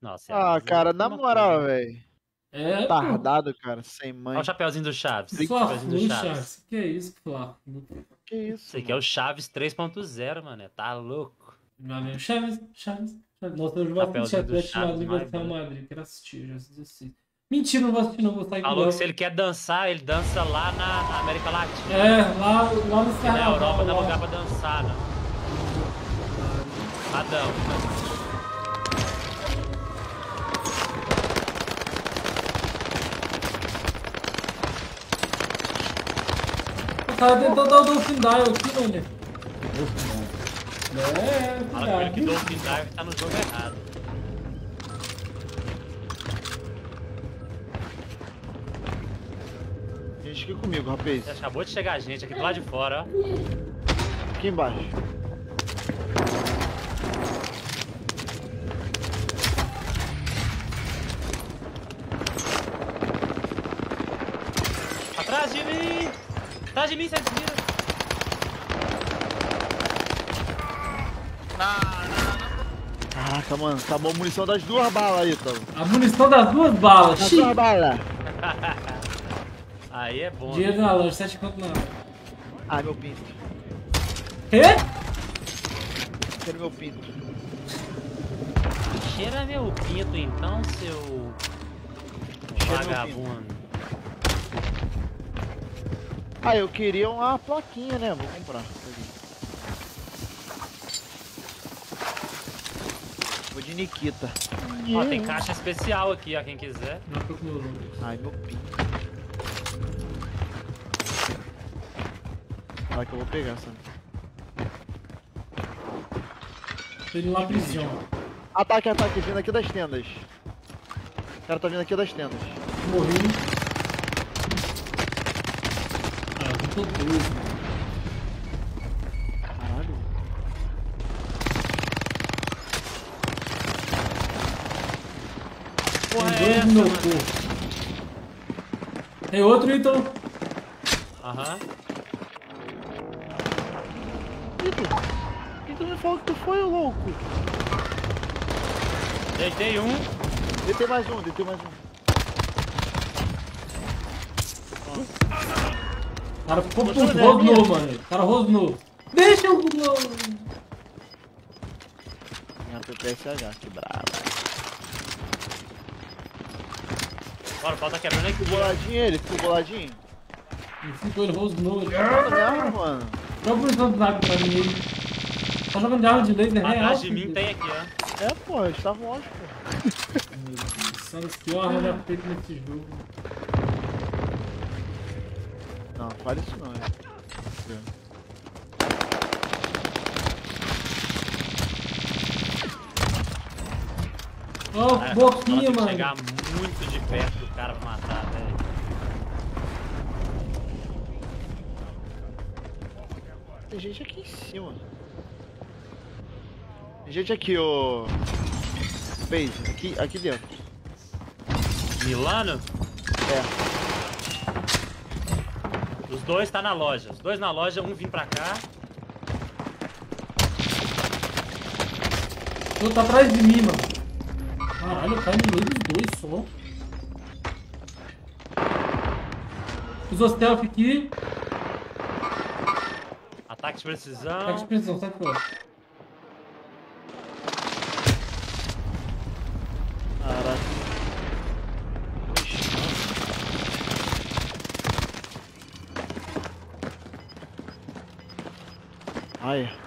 Speaker 10: Nossa,
Speaker 2: Ah,
Speaker 10: é
Speaker 2: cara, na moral, velho.
Speaker 1: É.
Speaker 2: Tardado, cara, sem mãe.
Speaker 10: Olha o chapeuzinho do Chaves. Chapeuzinho do Chaves.
Speaker 1: Chaves. Que é isso, Flu?
Speaker 2: Que isso?
Speaker 10: Esse aqui é o Chaves 3.0, mano. Tá louco.
Speaker 1: Meu amigo, Chaves, Chaves, Chaves. Nossa, eu vou assistir Atlético Madrid versus Real. Madrid. Quero assistir, já assisti. Mentira, não vou assistir, não vou sair
Speaker 10: Falou que se ele quer dançar, ele dança lá na, na América Latina.
Speaker 1: É, lá, lá no
Speaker 10: Na
Speaker 1: carnaval.
Speaker 10: Europa dá
Speaker 1: lá.
Speaker 10: lugar pra dançar, não. Adão.
Speaker 1: O cara tentou dar o Dolphin Dial aqui, mano. É,
Speaker 10: Fala com ele que. Dolphin Dive tá no jogo errado.
Speaker 2: Gente, aqui comigo, rapaz.
Speaker 10: Acabou de chegar gente aqui do lado de fora, ó.
Speaker 2: Aqui embaixo.
Speaker 10: Atrás de mim! Atrás de mim, sai de mira.
Speaker 2: Caraca, mano, acabou a munição das duas balas aí, Ítalo.
Speaker 1: A munição das duas balas.
Speaker 2: Das
Speaker 1: Xiii.
Speaker 2: duas balas.
Speaker 10: Aí é bom.
Speaker 1: Dinheiro
Speaker 10: né?
Speaker 1: na loja, 7 conto na
Speaker 2: Ah, meu pinto.
Speaker 1: Quê?
Speaker 2: Quero meu pinto.
Speaker 10: Cheira meu pinto então, seu
Speaker 2: Cheira
Speaker 10: vagabundo.
Speaker 2: Ah, eu queria uma plaquinha, né? Vou comprar. Vou de Nikita.
Speaker 10: Ó, tem caixa especial aqui, ó, quem quiser.
Speaker 1: Não procurou.
Speaker 2: Ai, meu pinto. Vai que eu vou pegar, sabe?
Speaker 1: Ele lá prisão.
Speaker 2: Ataque, ataque, vindo aqui das tendas. O cara tá vindo aqui das tendas.
Speaker 1: Morri. Tô doido.
Speaker 2: Caralho.
Speaker 10: Porra,
Speaker 1: Tem
Speaker 10: é
Speaker 1: dois
Speaker 10: essa,
Speaker 1: no
Speaker 10: mano?
Speaker 1: Tem outro, então.
Speaker 10: Aham.
Speaker 2: Que tu não me falou que tu foi, louco?
Speaker 10: Deitei um.
Speaker 2: Detei mais um, detei mais um.
Speaker 1: O cara ficou puto,
Speaker 2: né,
Speaker 1: rosnou, mano. O cara rosnou. Deixa eu...
Speaker 2: Minha PPSH, que brava.
Speaker 10: Bora, o pau tá quebrando aqui.
Speaker 2: Ficou boladinho ele, ficou boladinho.
Speaker 1: Ele ficou, ele rosnou. Ele...
Speaker 2: Mano, mesmo, mano.
Speaker 1: Joga por enquanto nada pra mim aí. Tá jogando de arma de laser real.
Speaker 10: Atrás de mim tem aqui, ó.
Speaker 2: É, pô, eles estavam ótimos, pô.
Speaker 1: São os piores já feito nesse jogo.
Speaker 2: Não, fale isso não, é.
Speaker 1: Ó,
Speaker 10: É,
Speaker 1: boquinha,
Speaker 10: ela tem que
Speaker 1: mano.
Speaker 10: chegar muito de perto do cara pra matar, velho.
Speaker 2: Tem gente aqui em cima. Tem gente aqui, ô. Base, aqui, aqui dentro.
Speaker 10: Milano?
Speaker 2: É.
Speaker 10: Os dois tá na loja. Os dois na loja, um vim pra cá.
Speaker 1: Outro tá atrás de mim, mano. Caralho, cai no meio dos dois só. Usou stealth aqui.
Speaker 10: Ataque de precisão.
Speaker 1: Tá de precisão, sai fora.
Speaker 2: Ai.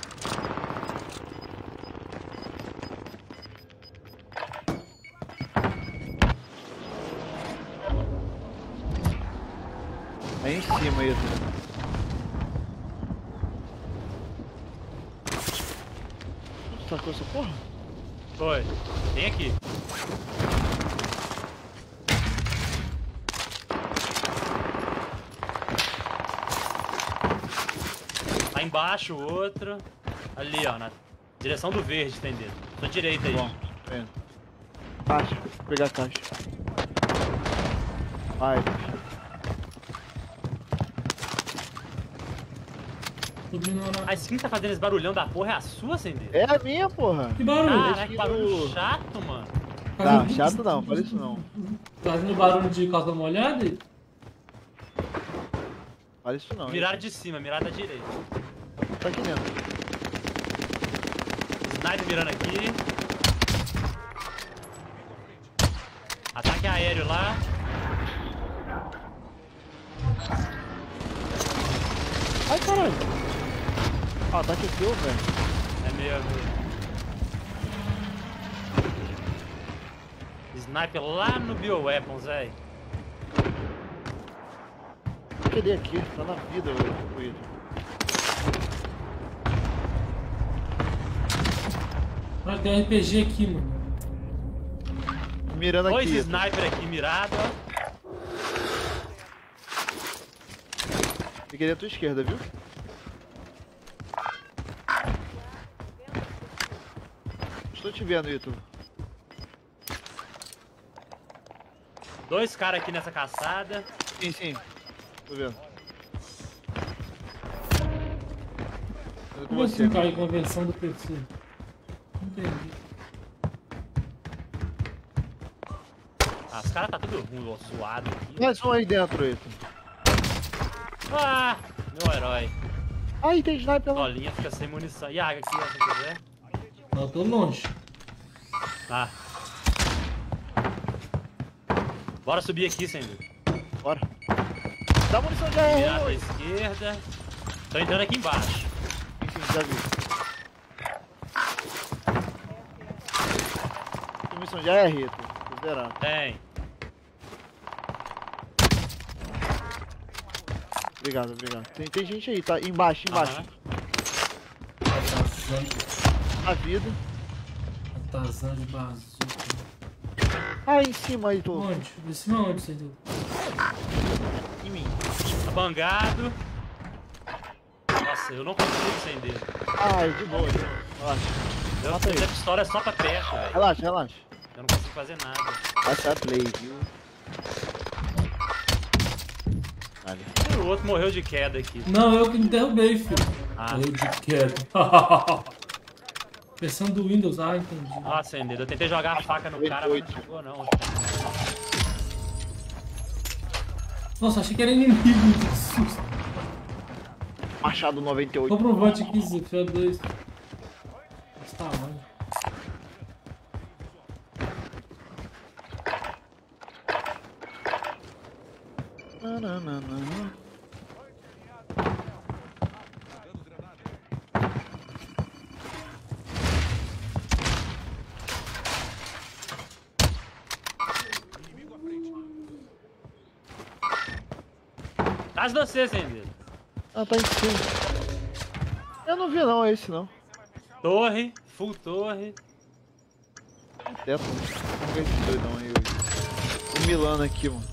Speaker 10: Embaixo, o outro. Ali, ó, na direção do verde, entendeu? Sua direita aí.
Speaker 2: Bom, vendo. Caixa, vou pegar a caixa. Vai.
Speaker 10: A skin que tá fazendo esse barulhão da porra é a sua, Sender?
Speaker 2: É a minha, porra.
Speaker 1: Que barulho?
Speaker 10: Caraca, que barulho chato, mano.
Speaker 2: Não, chato não, fala isso não.
Speaker 1: Tá fazendo barulho de calça molhada?
Speaker 2: Fala isso não.
Speaker 10: Mirar de cima, mirar da direita.
Speaker 2: Tá aqui dentro.
Speaker 10: Sniper mirando aqui. Ataque aéreo lá.
Speaker 2: Ai, caralho. Ah, tá aqui teu, velho.
Speaker 10: É meio. Sniper lá no Bioweapons, velho.
Speaker 2: Cadê aqui? Tá na vida, o Coelho.
Speaker 1: Ah, tem um RPG aqui, mano.
Speaker 2: Mirando
Speaker 10: Dois
Speaker 2: aqui.
Speaker 10: sniper aqui mirado, ó.
Speaker 2: Fiquei da tua esquerda, viu? Estou te vendo, Ito.
Speaker 10: Dois caras aqui nessa caçada.
Speaker 2: Sim, sim. Tô vendo. Tô com
Speaker 1: Como
Speaker 2: você.
Speaker 1: assim, cara, convenção do PC? Não entendi.
Speaker 10: Ah, os caras tá tudo ruim, ó, suado aqui.
Speaker 2: Mais um aí dentro, Ito.
Speaker 10: Ah, meu herói.
Speaker 2: Ai, tem sniper lá.
Speaker 10: Bolinha fica sem munição. E a água aqui, ó, se quiser.
Speaker 1: Não, tô longe.
Speaker 10: Tá. Bora subir aqui, Sender.
Speaker 2: Bora. Dá munição de AR.
Speaker 10: esquerda. Tô entrando aqui embaixo.
Speaker 2: Já vi. Tem munição de AR, Ito. Tô zerado.
Speaker 10: Tem.
Speaker 2: Obrigado, obrigado. Tem, tem gente aí, tá? Embaixo, embaixo.
Speaker 1: Tazan,
Speaker 2: A vida.
Speaker 1: Tazan de bazuca.
Speaker 2: Ah, em cima aí, tô.
Speaker 1: Onde? De cima onde você deu?
Speaker 2: Em mim.
Speaker 10: Tá bangado. Nossa, eu não consigo acender.
Speaker 2: Ai, de boa, de boa. Relaxa.
Speaker 10: Eu
Speaker 2: Mata
Speaker 10: fiz
Speaker 2: aí.
Speaker 10: a pistola é só pra perto, velho.
Speaker 2: Relaxa, relaxa.
Speaker 10: Eu não consigo fazer nada.
Speaker 2: Essa é a play, viu? Vale.
Speaker 10: O outro morreu de queda aqui.
Speaker 1: Não, eu que me derrubei, filho.
Speaker 10: Ah.
Speaker 1: Eu de queda. Versão do Windows, ah, entendi.
Speaker 10: Ó, acender. Eu tentei jogar a faca no cara, mas não chegou não.
Speaker 1: Nossa, achei que era inimigo. Que susto.
Speaker 2: Machado 98.
Speaker 1: Compra um vote aqui, Zé. Fio 2. Esse tamanho.
Speaker 2: Nananana.
Speaker 10: Atrás de você, sem dedo.
Speaker 2: Ah, tá em cima. Eu não vi não, esse não.
Speaker 10: Torre, full torre.
Speaker 2: Teto. Não doidão aí hoje. O Milano aqui, mano.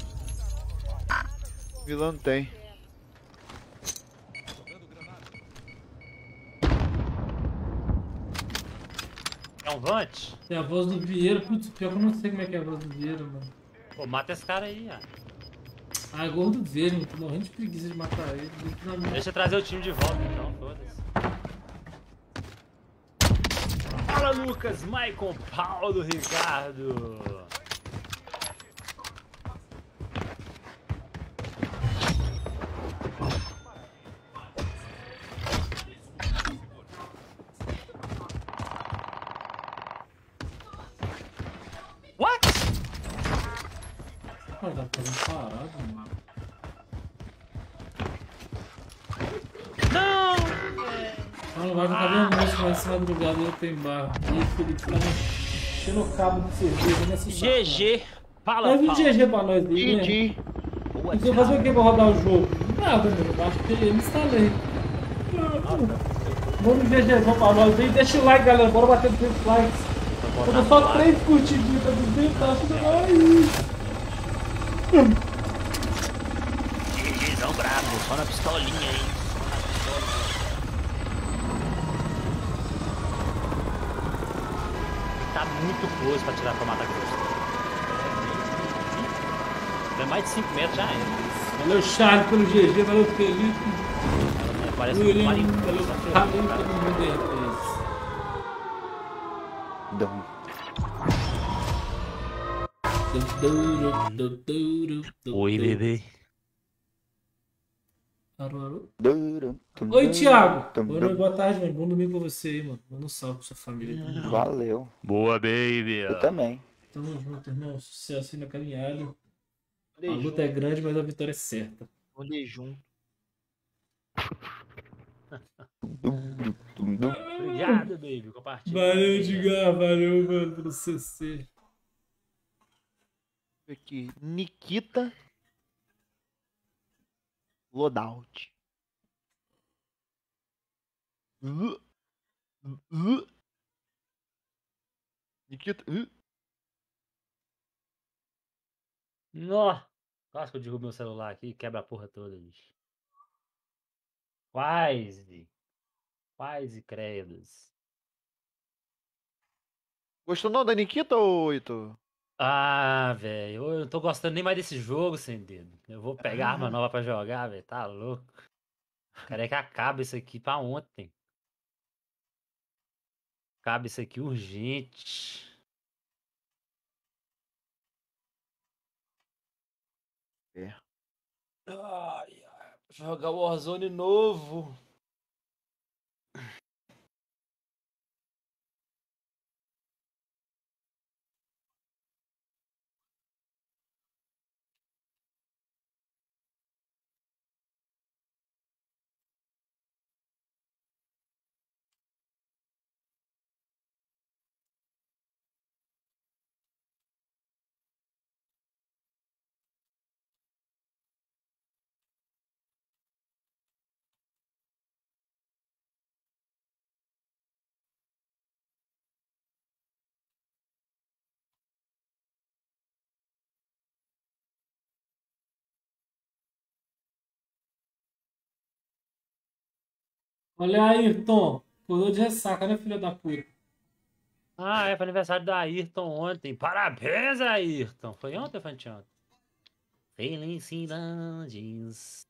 Speaker 2: Milano tem.
Speaker 10: É um Vante?
Speaker 1: Tem a voz do Vieira. Putz, pior que eu não sei como é que é a voz do Vieira, mano.
Speaker 10: Pô, mata esse cara aí, ó.
Speaker 1: Ah, é gordo verde, mano. Tô morrendo de preguiça de matar ele.
Speaker 10: Deixa eu trazer o time de volta então, foda-se. Fala Lucas, Maicon, Paulo, Ricardo.
Speaker 1: Madrugada no open bar. E Felipe tá me enchendo o cabo de cerveja nessa
Speaker 10: GG. Fala,
Speaker 1: Faz um. GG pra nós aí, né?
Speaker 2: GG.
Speaker 1: E você fazer o que pra rodar o jogo? Nada, meu. Eu Acho que eu instalei. Manda um GGzão pra nós aí. Deixa o like, galera. Bora bater 200 likes. Falta só 3 curtidinhas pra 200, ajuda nós.
Speaker 10: GGzão brabo, só na pistolinha aí. Só na pistolinha. Tá muito close pra tirar pra matar grosso. É mais de 5 metros já é.
Speaker 1: Valeu, Charles, pelo GG. Valeu, Felipe.
Speaker 10: Parece um marinho.
Speaker 1: Valeu. Todo mundo aí, rapaz.
Speaker 10: Oi, bebê.
Speaker 1: Alô, alô. Oi, Thiago. Boa noite, boa tarde, mano. Bom domingo pra você aí, mano. Manda um salve pra sua família.
Speaker 6: Valeu.
Speaker 10: Boa, baby.
Speaker 6: Eu também.
Speaker 1: Tamo junto, irmão. Sucesso aí na caminhada. A luta é grande, mas a vitória é certa.
Speaker 2: Olhei junto.
Speaker 10: Obrigado, baby. Compartilha.
Speaker 1: Valeu, Edgar. Valeu, mano, pelo CC.
Speaker 2: Aqui. Nikita. Loadout. Uh. Uh. Nikita. Uh.
Speaker 10: Nó. Quase que eu derrubo meu celular aqui e quebra a porra toda, bicho. Quase. Quase credos.
Speaker 2: Gostou não da Nikita ou Ito?
Speaker 10: Ah, velho, eu não tô gostando nem mais desse jogo, sem dedo. Eu vou pegar
Speaker 2: Ah.
Speaker 10: arma nova pra jogar, velho. Tá louco. Quero é que acabe isso aqui pra ontem. Acabe isso aqui urgente.
Speaker 2: É.
Speaker 10: Ai, ai, jogar Warzone novo.
Speaker 1: Olha aí, Ayrton. Acordou de ressaca, né, filha da puta?
Speaker 10: Ah, é, foi aniversário da Ayrton ontem. Parabéns, Ayrton. Foi ontem ou foi anteontem? Felicidades.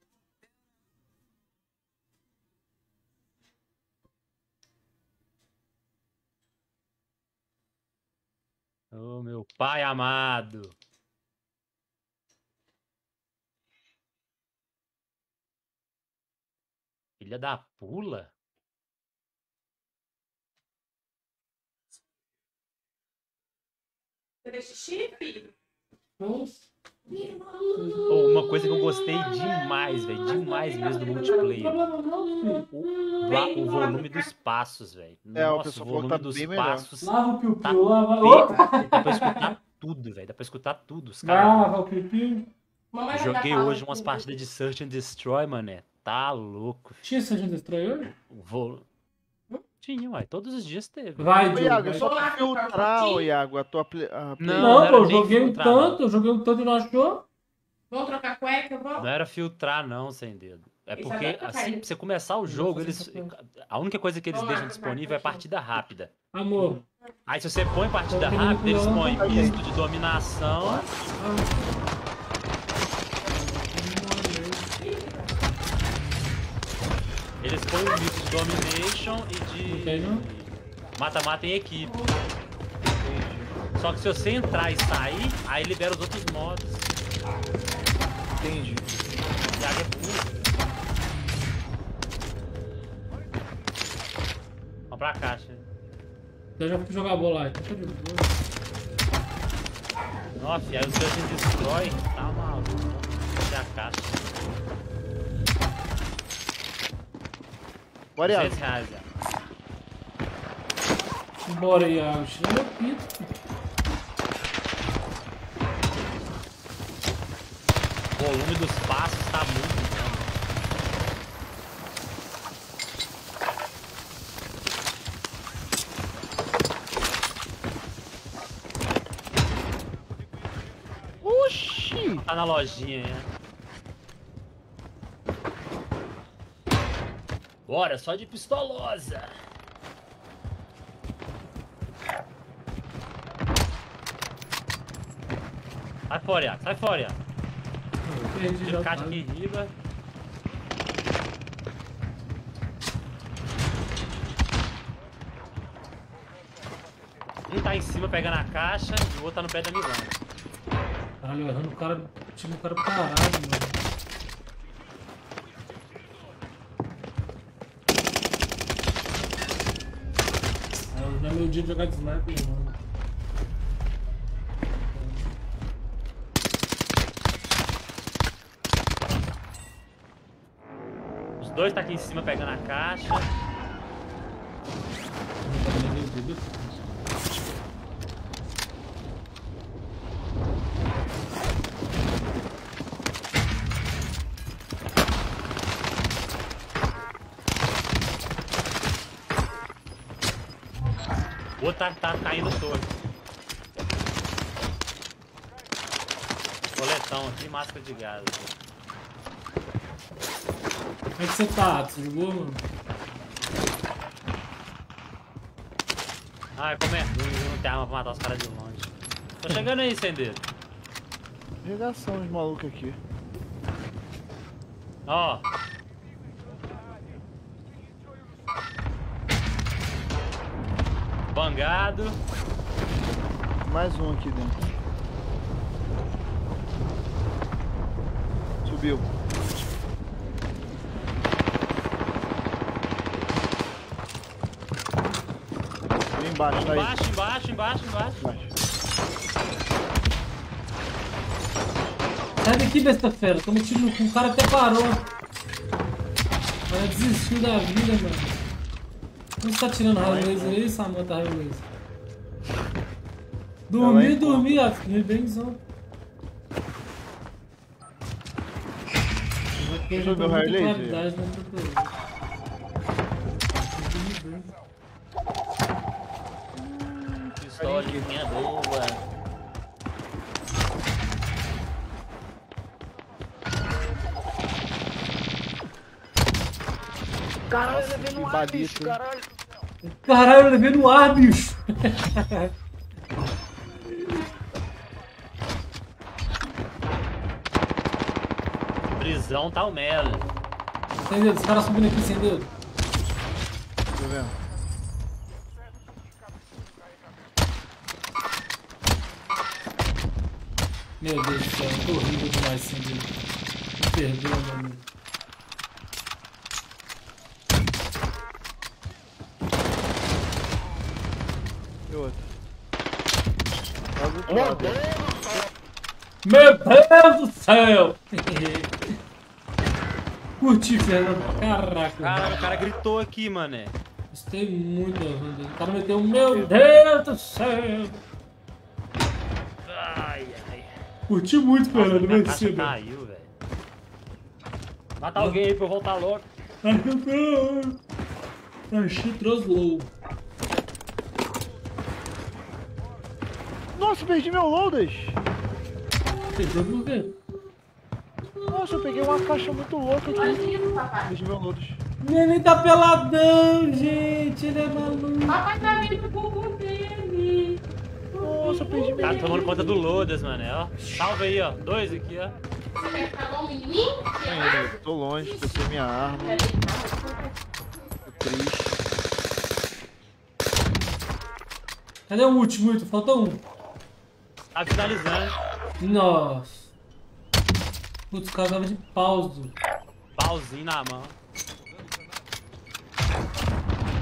Speaker 10: Ô, meu pai amado. Filha da pula? Oh, uma coisa que eu gostei demais, velho. Demais mesmo do multiplayer. O, o volume dos passos, velho.
Speaker 2: É, o
Speaker 10: Nossa, o
Speaker 2: pessoal
Speaker 10: volume
Speaker 2: tá
Speaker 10: dos
Speaker 2: bem melhor.
Speaker 10: passos.
Speaker 1: Lava o piu-piu,
Speaker 10: Tá
Speaker 1: lava.
Speaker 10: Dá pra escutar tudo, velho. Dá pra escutar tudo. Os caras.
Speaker 1: Lava o piu-piu.
Speaker 5: Dar
Speaker 10: Joguei hoje umas partidas de Search and Destroy, mané. Tá louco.
Speaker 1: Tinha and Destroy hoje?
Speaker 10: Vou... Tinha, uai. Todos os dias teve.
Speaker 1: Vai, Diogo.
Speaker 2: Iago, é
Speaker 1: vai.
Speaker 2: só pra filtrar, ô, Iago, a tua play... a
Speaker 10: Não,
Speaker 1: Não,
Speaker 10: era
Speaker 1: pô, eu joguei um
Speaker 10: filtrar, não.
Speaker 1: tanto, eu joguei um tanto e não achou.
Speaker 5: Vamos trocar cueca, vamos?
Speaker 10: Não era filtrar, não, sem dedo. É porque,
Speaker 5: é pra
Speaker 10: assim, pra você começar o jogo, eles.
Speaker 1: essa coisa.
Speaker 10: A única coisa que eles deixam disponível é partida rápida.
Speaker 1: Amor.
Speaker 10: Aí se você põe partida
Speaker 1: Tô
Speaker 10: rápida, eles põem misto de dominação. Põem um misto de domination e de mata-mata em equipe. Só que se você entrar e sair, aí libera os outros modos.
Speaker 2: Entendi.
Speaker 10: Thiago é burro. Vamos pra caixa.
Speaker 1: Eu já fui jogar bola lá. Então tá de boa.
Speaker 10: Nossa, aí o Search and Destroy. Tá
Speaker 2: Bora, Iago.
Speaker 10: 200 reais, já.
Speaker 1: Bora, Iago. Tira meu pito.
Speaker 10: O volume dos passos tá muito grande.
Speaker 2: Oxi!
Speaker 10: Tá na lojinha, né? Bora, só de pistolosa. Sai fora, Iago. Sai fora, Iago.
Speaker 1: Perdi
Speaker 10: Tira
Speaker 1: já
Speaker 10: o
Speaker 1: o cara.
Speaker 10: aqui em riba. Um tá em cima pegando a caixa e o outro tá no pé da Milão.
Speaker 1: Caralho, errando o cara. Tinha um cara parado, mano. É, Hoje não meu dia de jogar de sniper, mano.
Speaker 10: Os dois tá aqui em cima pegando a caixa. Máscara de gás.
Speaker 1: Como é que você tá? Você jogou, mano?
Speaker 10: Ai, como é ruim, não tem arma pra matar os caras de longe. Tô chegando aí, Sendeiro.
Speaker 2: Regação os malucos aqui.
Speaker 10: Ó. Bangado.
Speaker 2: Mais um aqui dentro. Subiu. Vem embaixo, tá aí.
Speaker 10: Embaixo, embaixo, embaixo, embaixo.
Speaker 2: Embaixo.
Speaker 1: Sai daqui, besta fera. Tô metido no cu. O cara até parou. O cara desistiu da vida, mano. Como você tá tirando raio laser aí, Samanta raio laser? Dormi, dormi, ó. Dormi bemzão.
Speaker 2: Deixa eu ver o raio laser.
Speaker 1: Claridade, né, doutor? Dormi bem.
Speaker 10: Pistolinha boa.
Speaker 2: Caralho, eu levei no ar, bicho,
Speaker 6: caralho.
Speaker 1: Caralho, eu levei no ar, bicho.
Speaker 10: João tá o melo.
Speaker 1: Sem dedo, os caras subindo aqui sem dedo.
Speaker 2: Tô vendo.
Speaker 1: Meu Deus do céu, eu tô horrível demais sem dedo. Me perdoa, meu amigo.
Speaker 2: E outro.
Speaker 1: Meu Deus do céu! Meu Deus do céu! Fernando. Caraca.
Speaker 10: Caralho, o cara gritou aqui, mané.
Speaker 1: Gostei muito da Wanda. O cara meteu, meu Deus do céu!
Speaker 10: Ai, ai.
Speaker 1: Curti muito,
Speaker 10: minha
Speaker 1: Você,
Speaker 10: caixa caiu, velho. Mata alguém aí pra eu voltar logo.
Speaker 1: Achei Troslow.
Speaker 2: Nossa, perdi meu loadas.
Speaker 1: Perdeu por quê?
Speaker 2: Nossa, eu peguei uma caixa muito louca aqui.
Speaker 5: Imagina, papai.
Speaker 2: Perdi meu loadas.
Speaker 1: Neném tá peladão, gente. Ele é maluco.
Speaker 5: Papai tá vendo o bumbum dele.
Speaker 2: Nossa, eu perdi meu
Speaker 10: Tá tomando conta do Lodas, mané, ó. Salva aí, ó. Dois aqui, ó.
Speaker 5: Você quer ficar longe de mim?
Speaker 2: Tô longe, tô sem minha arma. Tô triste.
Speaker 1: Cadê o último, Wilton? Falta um.
Speaker 10: Tá finalizando.
Speaker 1: Nossa. Putz, o cara tava de pausa.
Speaker 10: Pauzinho na mão.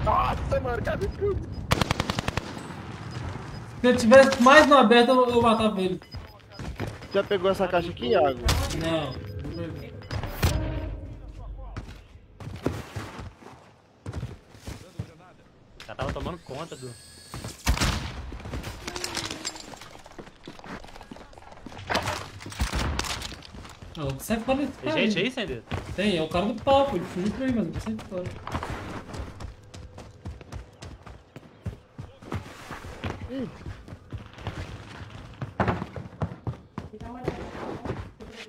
Speaker 2: Nossa, mano, cadê tudo?
Speaker 1: Se ele tivesse mais no aberto, eu, eu matava ele.
Speaker 2: Já pegou essa caixa aqui, Iago?
Speaker 1: Não.
Speaker 10: Já tava tomando conta do.
Speaker 1: O que sai fora desse
Speaker 10: Tem
Speaker 1: cara
Speaker 10: gente aí, Sender?
Speaker 1: Tem, é o cara do palco. Ele fugiu pra aí, mas ele sai fora.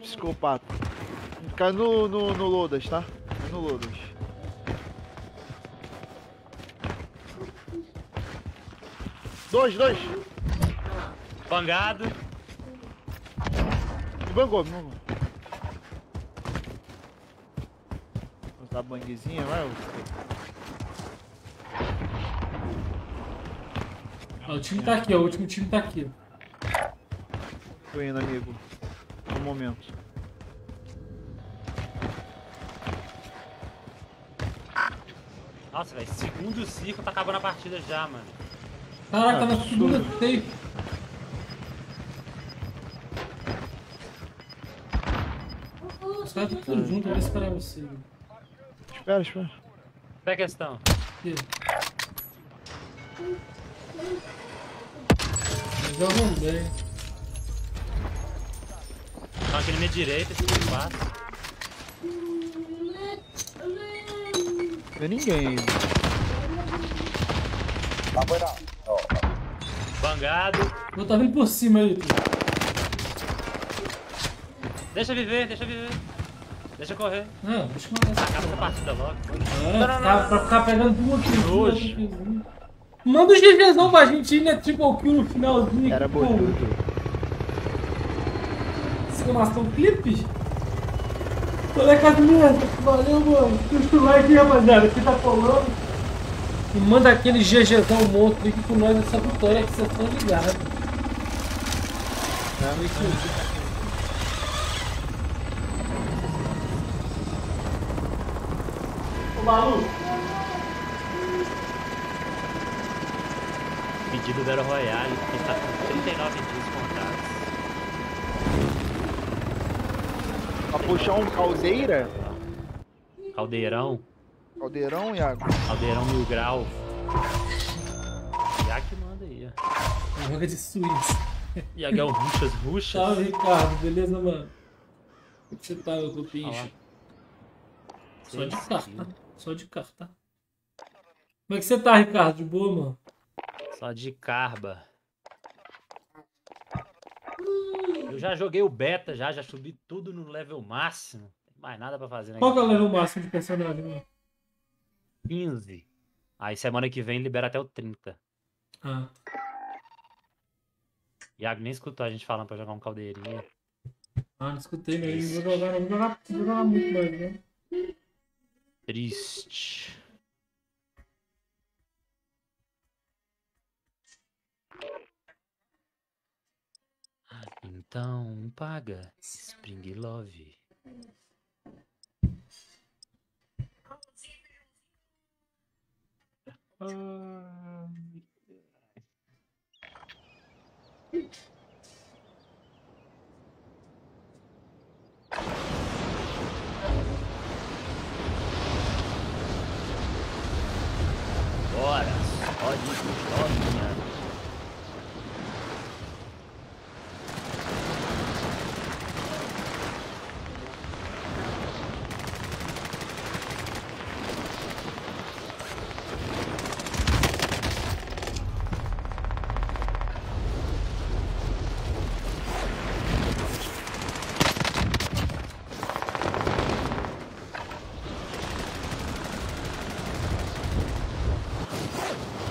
Speaker 2: Psicopata. Cai no, no, no Lodas, tá? Cai no Lodas. Dois, dois.
Speaker 10: Bangado.
Speaker 2: Me bangou, me bangou. Banguezinha, vai.
Speaker 1: Ah, o time tá aqui, ó. O último time tá aqui.
Speaker 2: Tô indo, amigo. No momento.
Speaker 10: Nossa, velho. Segundo ciclo tá acabando a partida já, mano.
Speaker 1: Caraca, tá na segunda safe. Os caras estão tudo junto, eu vou esperar você.
Speaker 2: Espera, espera.
Speaker 10: Qual é a questão?
Speaker 1: Aqui. Jogam bem.
Speaker 10: Então aqui na minha direita, esse espaço.
Speaker 2: Não é ninguém.
Speaker 10: Bangado.
Speaker 1: Eu tá vindo por cima aí.
Speaker 10: Deixa viver, deixa viver. Deixa correr.
Speaker 1: Não, deixa eu essa
Speaker 10: Acaba essa partida logo.
Speaker 1: É, ficar- pra ficar pegando duas kills. Manda os GGzão pra gente ir, né? Triple kill no finalzinho.
Speaker 2: Era
Speaker 1: pô.
Speaker 2: bonito.
Speaker 1: Exclamação clipe? Molecada minha, valeu, mano. Deixa o like aí, rapaziada. Aqui tá colando. E manda aquele GGzão monstro aqui com nós nessa vitória que vocês estão ligados. Ô, Balu.
Speaker 10: Pedido da Royale, que tá com 39 dias contados.
Speaker 2: Pra puxar um caldeira?
Speaker 10: Caldeirão.
Speaker 2: Caldeirão, Iago?
Speaker 10: Caldeirão mil grau. Já que manda aí, ó.
Speaker 1: Joga de Suíça.
Speaker 10: Iago é o Ruxas, Ruxas.
Speaker 1: Salve, Ricardo. Beleza, mano? Como você tá, meu
Speaker 10: lá.
Speaker 1: Só de carta. Só de carta. Como é que você tá, Ricardo? De boa, mano?
Speaker 10: Só de carba. Eu já joguei o beta, já, já subi tudo no level máximo. Não tem mais nada pra fazer, né?
Speaker 1: Qual que é o level máximo de personagem, mano?
Speaker 10: 15. Aí semana que vem libera até o 30.
Speaker 1: Ah.
Speaker 10: Iago nem escutou a gente falando pra jogar um caldeirinha.
Speaker 1: Ah, não escutei, mas jogar, vou jogar muito mais, né?
Speaker 10: Triste. Então paga Spring Love. agora. Só de pistolinha.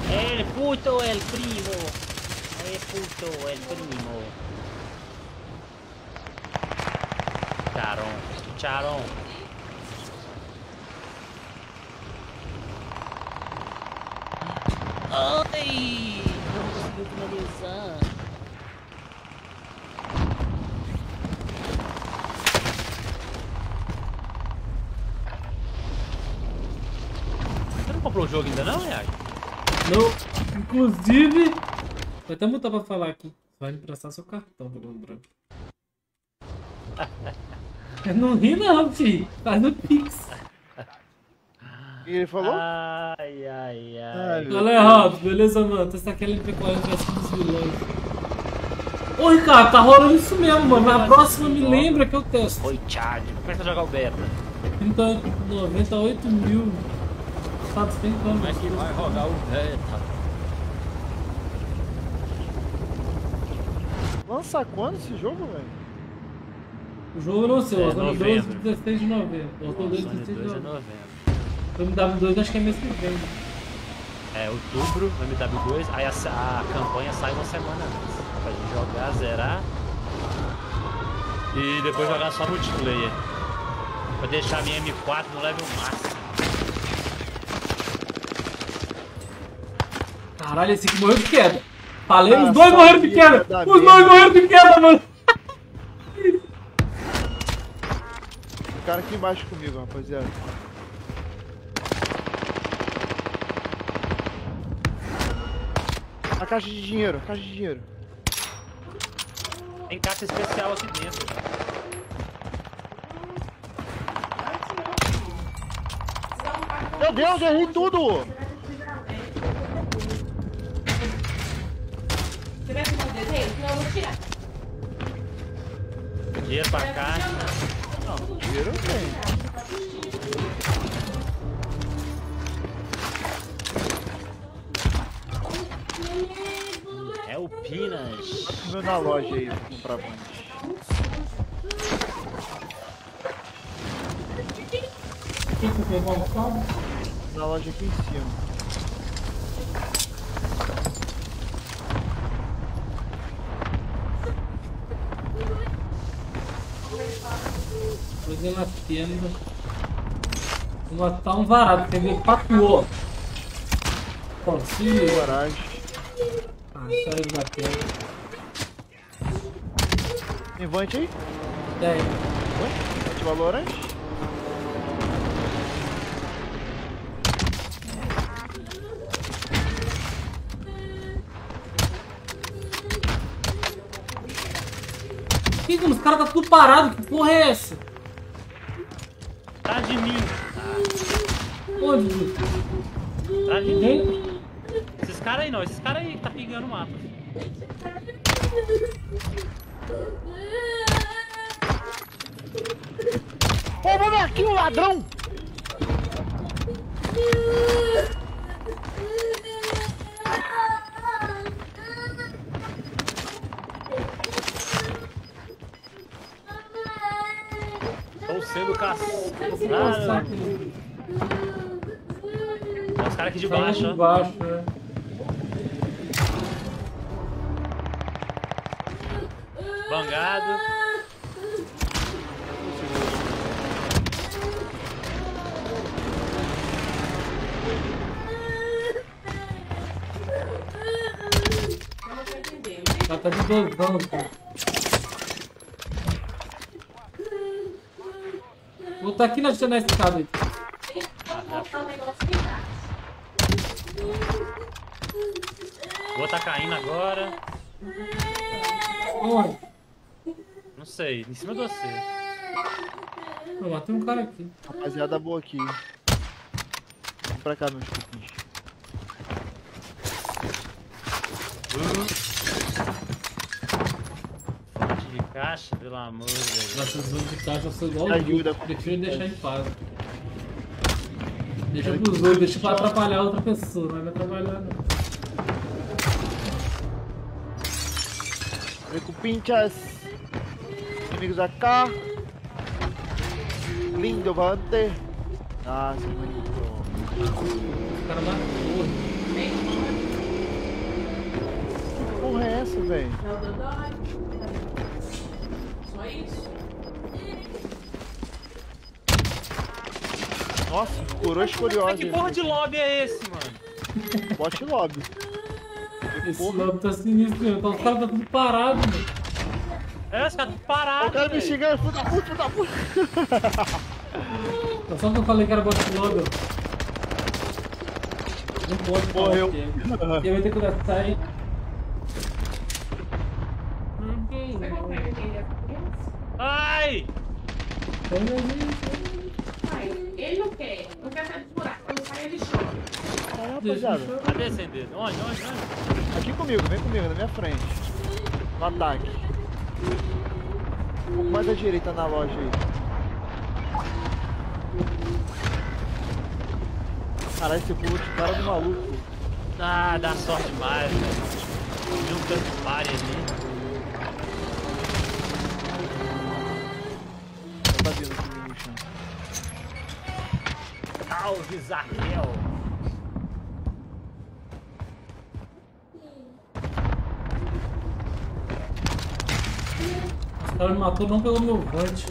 Speaker 10: El puto, el primo. El puto, el primo. Charon, Charon. Ai! Não conseguiu finalizar. Você não comprou o jogo ainda não, Iago?
Speaker 1: Não, inclusive. Vou até mutar pra falar aqui. Vai me prestar seu cartão, Bruno Branco. Eu não ri não, fi. Faz no Pix.
Speaker 2: Que ele falou?
Speaker 10: Ai, ai, ai.
Speaker 1: Olha errado, beleza, mano? Testar aquele MP40 pra cima dos vilões. Ô, Ricardo, tá rolando isso mesmo, mano. Na próxima me lembra que eu testo.
Speaker 10: Oi, Chad. Começa a jogar o beta.
Speaker 1: 30, 98 mil. Tá despencando.
Speaker 10: Como é que vai rodar o beta?
Speaker 2: Lança quando esse jogo, velho?
Speaker 1: O jogo eu não sei,
Speaker 10: É,
Speaker 1: Sony 2
Speaker 10: novembro.
Speaker 1: 16 de novembro. O Sony 2
Speaker 10: Sony
Speaker 1: 16 de
Speaker 10: 2
Speaker 1: novembro. O MW2 acho que é mês que vem.
Speaker 10: É outubro, no MW2, aí a, a campanha sai uma semana antes. Pra gente jogar, zerar. E depois jogar só multiplayer. Pra deixar a minha M4 no level máximo.
Speaker 1: Caralho, esse aqui morreu de queda. Falei, os dois morreram de queda. Os dois
Speaker 2: merda.
Speaker 1: morreram de queda, mano.
Speaker 2: O cara aqui embaixo comigo, rapaziada. A caixa de dinheiro, a caixa de dinheiro.
Speaker 10: Tem caixa especial aqui dentro.
Speaker 2: Meu Deus, eu errei tudo!
Speaker 10: Pra caixa.
Speaker 2: Não, dinheiro eu tenho.
Speaker 10: É o Pinas.
Speaker 2: Meu na loja aí, vou comprar
Speaker 1: almoçar?
Speaker 2: Na loja aqui em cima.
Speaker 1: Na tenda. Vou matar um varado, quer ver? Pacuou. Consigo.
Speaker 2: Garagem.
Speaker 1: Ah, saiu da tenda.
Speaker 2: Tem vante aí?
Speaker 1: Tem.
Speaker 2: Vante valorante?
Speaker 1: Que, mano? Os caras tá tudo parado. Que porra é essa?
Speaker 10: Atrás de mim. Atrás de
Speaker 1: Dentro?
Speaker 10: Esses caras aí não, esses caras aí que tá pingando o mapa.
Speaker 1: Vou estar aqui na, na escada
Speaker 10: outro tá caindo agora.
Speaker 1: Onde?
Speaker 10: Não sei, em cima de você.
Speaker 1: Eu matei um cara aqui.
Speaker 2: Rapaziada boa aqui. Vem pra cá, meus cupins.
Speaker 10: De caixa, pelo amor de Deus.
Speaker 1: Nossa, os outros de casa eu sou igual
Speaker 2: Ajuda.
Speaker 1: Prefiro deixar em paz. Deixa pros outros, deixa pra atrapalhar outra pessoa, não vai me atrapalhar não.
Speaker 2: Vem com pinchas. Inimigos acá. Lindo, bastante. Nossa, bonito.
Speaker 1: O cara matou.
Speaker 2: Que porra é essa, velho? Nossa, coroa curiosa.
Speaker 10: Que porra de lobby é esse, mano?
Speaker 2: Bot lobby.
Speaker 1: Esse lobby tá sinistro então os caras tá tudo parado, mano.
Speaker 10: É, os caras tão parados.
Speaker 2: O cara me xingando, puta puta, puta puta.
Speaker 1: É só que eu falei que era bot lobby, ó. Não pode
Speaker 2: Morreu.
Speaker 1: que é. Quem vai ter que dar sair.
Speaker 10: Ai!
Speaker 5: Pai, ele não quer. Não quer sair dos buracos. Quando sai, ele chora.
Speaker 2: Rapaziada.
Speaker 10: Cadê esse dedo? Onde, onde, onde?
Speaker 2: Aqui comigo, vem comigo, na minha frente. No ataque. Um pouco mais à direita na loja aí. Caralho, você pulou de cara do maluco.
Speaker 10: Ah, dá sorte demais, velho. Viu um tanto pare ali.
Speaker 2: Tá vindo chão.
Speaker 10: Salve, Zaquel!
Speaker 1: Os caras me matou, não pegou meu vante.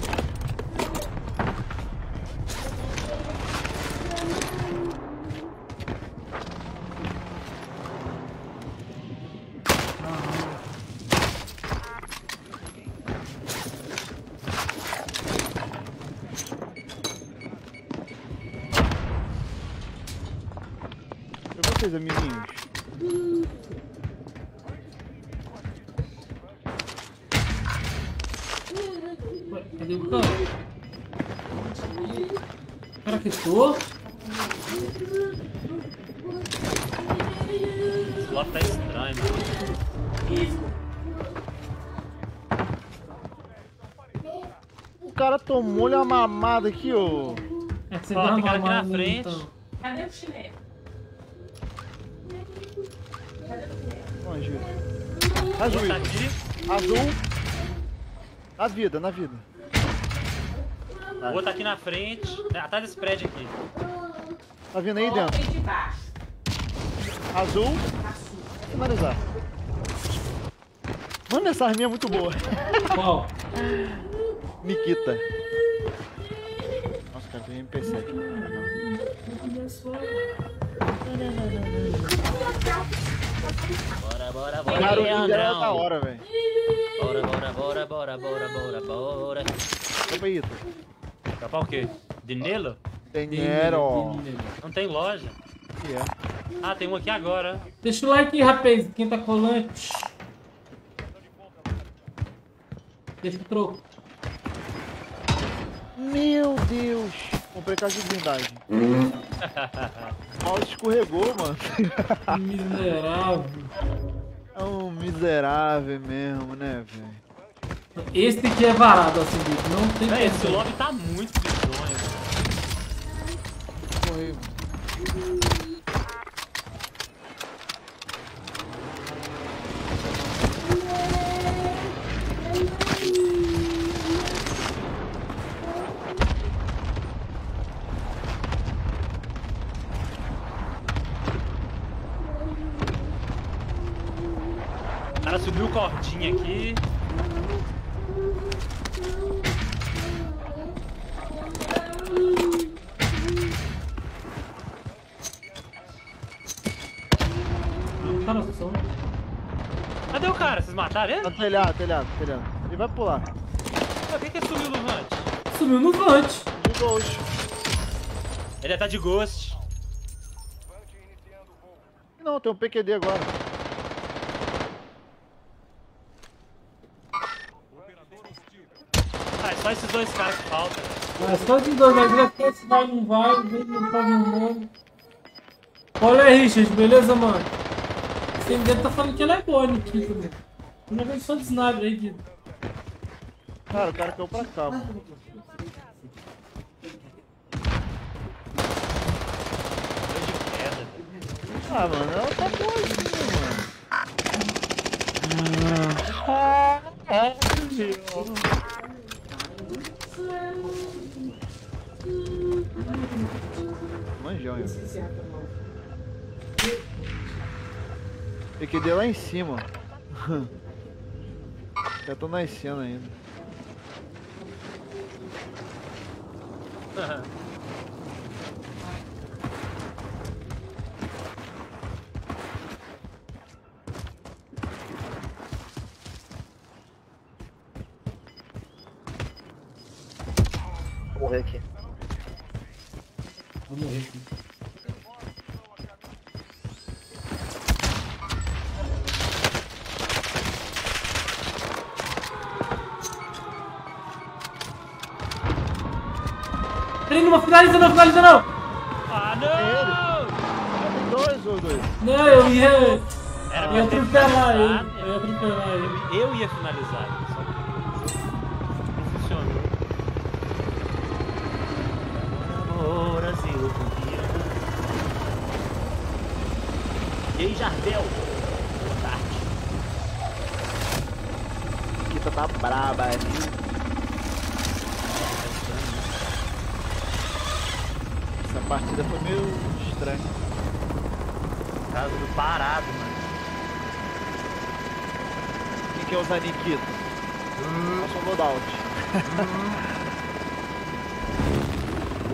Speaker 1: Ué, cadê o cara? Cara que tô?
Speaker 10: Esse lobby tá estranho, mano.
Speaker 2: O cara tomou-lhe uma mamada aqui, ô.
Speaker 1: É que você
Speaker 10: Ó,
Speaker 1: dá
Speaker 10: tem
Speaker 1: uma
Speaker 10: cara aqui na
Speaker 1: mamada
Speaker 10: frente.
Speaker 1: então.
Speaker 5: Cadê o chinelo? Cadê o chinelo?
Speaker 2: Onde? Azul. Azul. Na vida, na vida.
Speaker 10: O outro tá aqui na frente. né, Atrás desse prédio aqui.
Speaker 2: Tá vindo aí dentro. Azul. Finalizar. Mano, essa arminha é muito boa.
Speaker 1: Qual?
Speaker 2: Nikita. Nossa, cara, tem MP7.
Speaker 10: Bora, bora, bora,
Speaker 2: Cara, o é
Speaker 10: Leandrão.
Speaker 2: da hora, velho.
Speaker 10: Bora, bora, bora, bora, bora, bora, bora.
Speaker 2: Opa, Ito.
Speaker 10: Capar o quê? Dinheiro?
Speaker 2: Dinheiro.
Speaker 10: Não tem loja.
Speaker 2: Que é?
Speaker 10: Ah, tem um aqui agora.
Speaker 1: Deixa o like aí, rapaz. Quem tá colante. Deixa o troco.
Speaker 2: Meu Deus. Comprei caixa de blindagem. O mouse escorregou, mano.
Speaker 1: Miserável.
Speaker 2: É um miserável mesmo, né, velho?
Speaker 1: Esse aqui é varado, assim, bicho. Não tem
Speaker 10: Véi, esse lobby tá muito bizonho.
Speaker 2: Morreu. Telhado, telhado, telhado. Ele vai pular.
Speaker 10: Por que que ele sumiu no Hunt?
Speaker 1: Sumiu no vante.
Speaker 2: De ghost.
Speaker 10: Ele tá de ghost.
Speaker 2: Não, tem um PQD agora.
Speaker 10: Ah, é só esses dois caras que faltam.
Speaker 1: É só de dois, mas vai ficar se vai, não vai, vem, não faz não. Olha aí, Richard, beleza, mano? Sem dedo tá falando que ela é boa, Nikita, mano. Não é só de sniper aí, Guido.
Speaker 2: Cara, o cara caiu pra cá, mano. Ah, mano, ela tá boazinha, mano. Ah, é, Manjão, eu. PQD lá em cima. Já tô nascendo ainda.
Speaker 12: Vou morrer aqui.
Speaker 1: Vou morrer aqui. Não finaliza não, finaliza não!
Speaker 10: Ah,
Speaker 2: não! Dois ou dois?
Speaker 1: Não, eu ia.
Speaker 10: Era
Speaker 1: eu ia atropelar ele.
Speaker 10: finalizado,
Speaker 1: Eu ia atropelar ele.
Speaker 10: Eu, eu ia finalizar, só que não funcionou. Ô, Brasil, confia. E aí, Jardel? Boa tarde.
Speaker 2: Kita tá braba, viu? Partida foi meio estranha.
Speaker 10: Caso do parado, mano.
Speaker 2: Quem que é o Zanikito? Passa o loadout.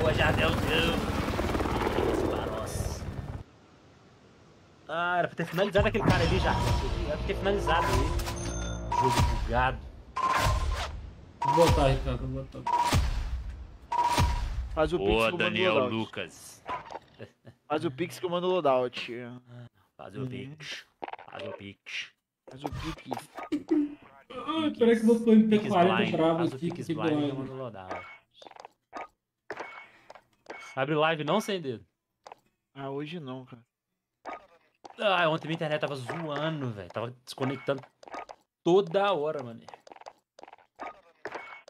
Speaker 10: Boa, Jardelzão. Ah, era pra ter finalizado aquele cara ali já. Era pra ter finalizado ele. Jogo bugado.
Speaker 1: Vou botar, Ricardo, vou botar.
Speaker 2: Faz o pix
Speaker 10: Boa,
Speaker 2: que eu mando
Speaker 10: Daniel
Speaker 2: loadout.
Speaker 10: Lucas.
Speaker 2: Faz o pix que eu mando loadout.
Speaker 10: Faz o pix. Faz o pix.
Speaker 2: Faz o pix.
Speaker 1: Ai, peraí que eu vou pôr
Speaker 10: Pix
Speaker 1: MP40
Speaker 10: blind.
Speaker 1: bravo
Speaker 10: Faz o
Speaker 1: aqui.
Speaker 10: pix
Speaker 1: que
Speaker 10: blind que eu mando loadout. Abre live não sem dedo.
Speaker 2: Ah, hoje não, cara.
Speaker 10: Ah, ontem minha internet tava zoando, velho. Tava desconectando toda hora, mano.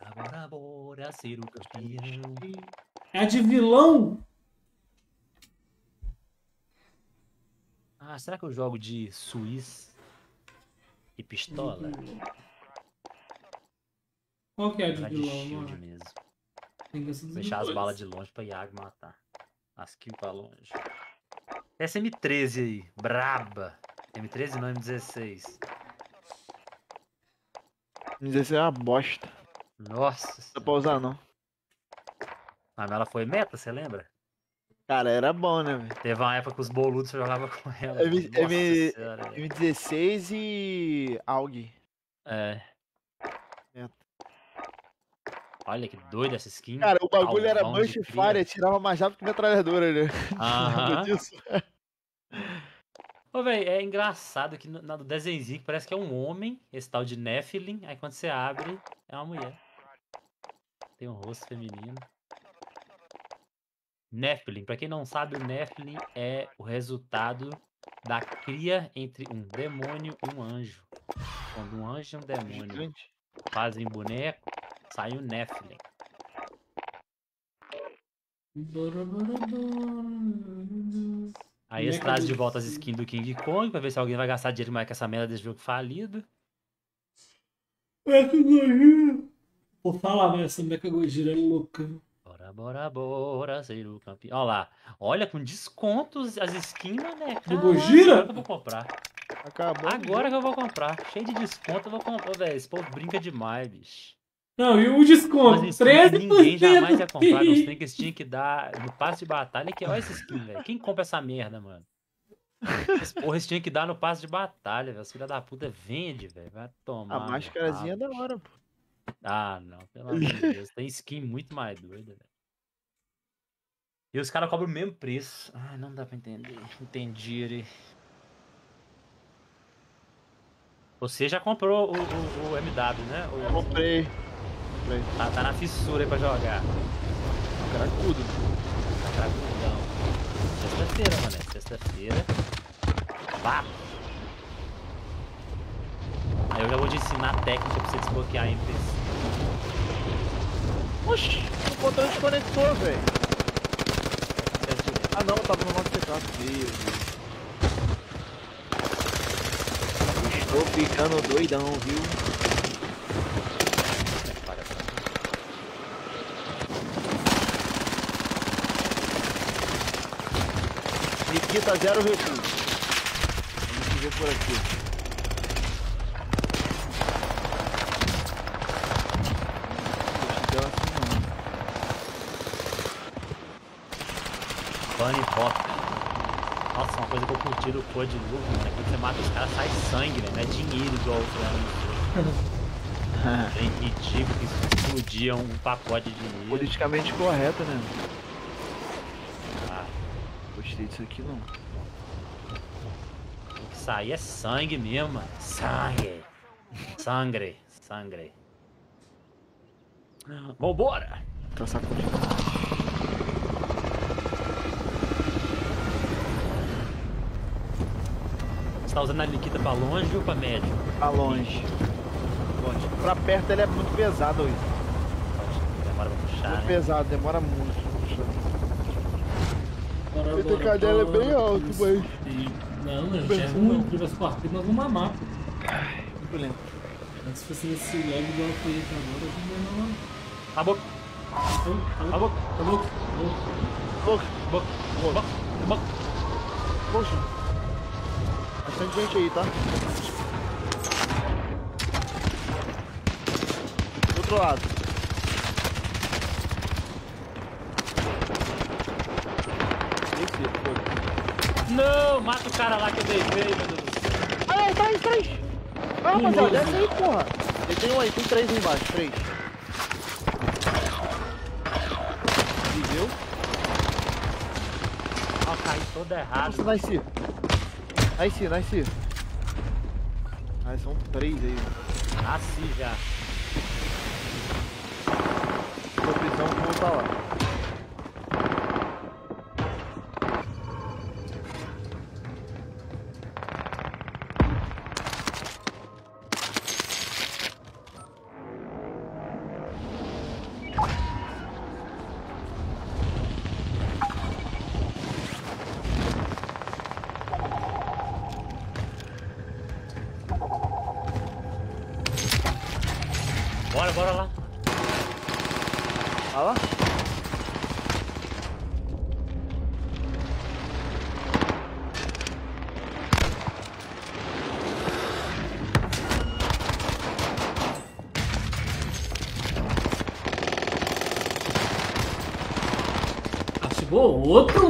Speaker 10: Agora bora ser o campeão.
Speaker 1: É a de vilão?
Speaker 10: Ah, será que eu jogo de Suíça e pistola?
Speaker 1: Qual que é a de
Speaker 10: Jogar de
Speaker 1: vilão,
Speaker 10: shield
Speaker 1: mano?
Speaker 10: mesmo.
Speaker 1: Tem que
Speaker 10: Deixar as balas de longe pra Iago matar. As kills pra longe. Essa M13 aí, braba. M13 não, M16.
Speaker 2: Isso é uma bosta.
Speaker 10: Nossa.
Speaker 2: Não dá pra usar, não.
Speaker 10: Mas ela foi meta, você lembra?
Speaker 2: Cara, era bom, né, velho?
Speaker 10: Teve uma época que os boludos jogava com ela.
Speaker 2: M, M,
Speaker 10: senhora, velho.
Speaker 2: M16 e AUG.
Speaker 10: É.
Speaker 2: Meta.
Speaker 10: Olha que doida essa skin.
Speaker 2: Cara, o bagulho era Bush. Fire, tirava mais rápido que metralhadora, né?
Speaker 10: Aham.
Speaker 2: Disso?
Speaker 10: Ô, velho, é engraçado que no, no que parece que é um homem, esse tal de Nephilim, aí quando você abre, é uma mulher. Tem um rosto feminino. Nephilim, pra quem não sabe, o Nephilim é o resultado da cria entre um demônio e um anjo. Quando um anjo e um demônio fazem boneco, sai o Nephilim.
Speaker 1: Bora, bora.
Speaker 10: Aí eles trazem de volta as skins do King Kong pra ver se alguém vai gastar dinheiro mais com essa merda desse jogo falido.
Speaker 1: Mecha Gojira. Vou falar, mas essa Mecha Gojira é louca.
Speaker 10: Bora, bora, ser o campeão. Olha lá. Olha, com descontos as skins, né?
Speaker 1: Do Gojira?
Speaker 10: Agora que eu vou comprar.
Speaker 2: Acabou.
Speaker 10: Agora que eu vou comprar. Cheio de desconto, eu vou comprar. Velho, esse povo brinca demais, bicho.
Speaker 1: Não, e o desconto?
Speaker 10: Mas skin que ninguém jamais ia
Speaker 1: 13%.
Speaker 10: comprar. Os tem que eles tinham que dar no passe de batalha. Que olha essa skin, velho. Quem compra essa merda, mano? Esse porra, eles tinham que dar no passe de batalha, velho. Os filha da puta vende, velho. Vai tomar.
Speaker 2: A máscarazinha é da hora, pô.
Speaker 10: Ah, não, pelo amor de Deus. Tem skin muito mais doida, velho. E os caras cobram o mesmo preço. Ah, não dá pra entender. Entendi. Você já comprou o, o- o MW, né? O-
Speaker 2: Comprei. Comprei.
Speaker 10: Tá, tá na fissura aí pra jogar.
Speaker 2: Cracudo.
Speaker 10: Tá cracudão. Sexta-feira, mano. Sexta-feira. Vá. Aí eu já vou te ensinar a técnica pra você desbloquear a NPC.
Speaker 2: Oxi, o botão desconectou, velho. Ah não, tava no modo teclado. Meu Deus. Estou ficando doidão, viu? Nikita zero recurso. Vamos ver por aqui. Poxa, deu assim não.
Speaker 10: Bunny Hop. Nossa, uma coisa que eu curti do Code Loop, mano, é quando você mata os caras sai sangue, né? Não é dinheiro igual o É ridículo que isso explodia um pacote de dinheiro.
Speaker 2: Politicamente correto, né?
Speaker 10: Ah,
Speaker 2: Gostei disso aqui não.
Speaker 10: o que sair é sangue mesmo, mano. Sangue. Sangre. Sangre. Vambora!
Speaker 2: Tá sacudindo.
Speaker 10: Você tá usando a Nikita pra longe ou pra médio?
Speaker 2: Tá longe. Longe. Pra perto ele é muito pesado hoje.
Speaker 10: Demora pra puxar,
Speaker 2: Muito
Speaker 10: né?
Speaker 2: pesado, demora muito. Esse
Speaker 1: bora,
Speaker 2: cadeira é
Speaker 1: bora.
Speaker 2: bem alto, mas.
Speaker 1: Não, a gente é ruim. Primeiro quarteto nós vamos mamar, pô.
Speaker 2: Muito lento.
Speaker 1: Antes fosse nesse leve igual foi aqui agora, a gente não vai mamar.
Speaker 10: Cala a boca!
Speaker 1: Então,
Speaker 10: Cala a boca!
Speaker 1: Tá louco?
Speaker 2: Louco.
Speaker 10: Boca! Boca! Boca!
Speaker 2: Poxa. Bastante gente aí, tá? Do outro lado.
Speaker 10: Não! Mata o cara lá que eu dei veio, meu Deus do céu.
Speaker 2: Ah, é, três, três! Ah, rapaziada, desce aí, porra! Ele tem um aí, tem três aí embaixo, três. Viveu?
Speaker 10: Ah, caí todo errado.
Speaker 2: Nossa, nice. Nice, nice. Ah, são três aí.
Speaker 10: Nasci já.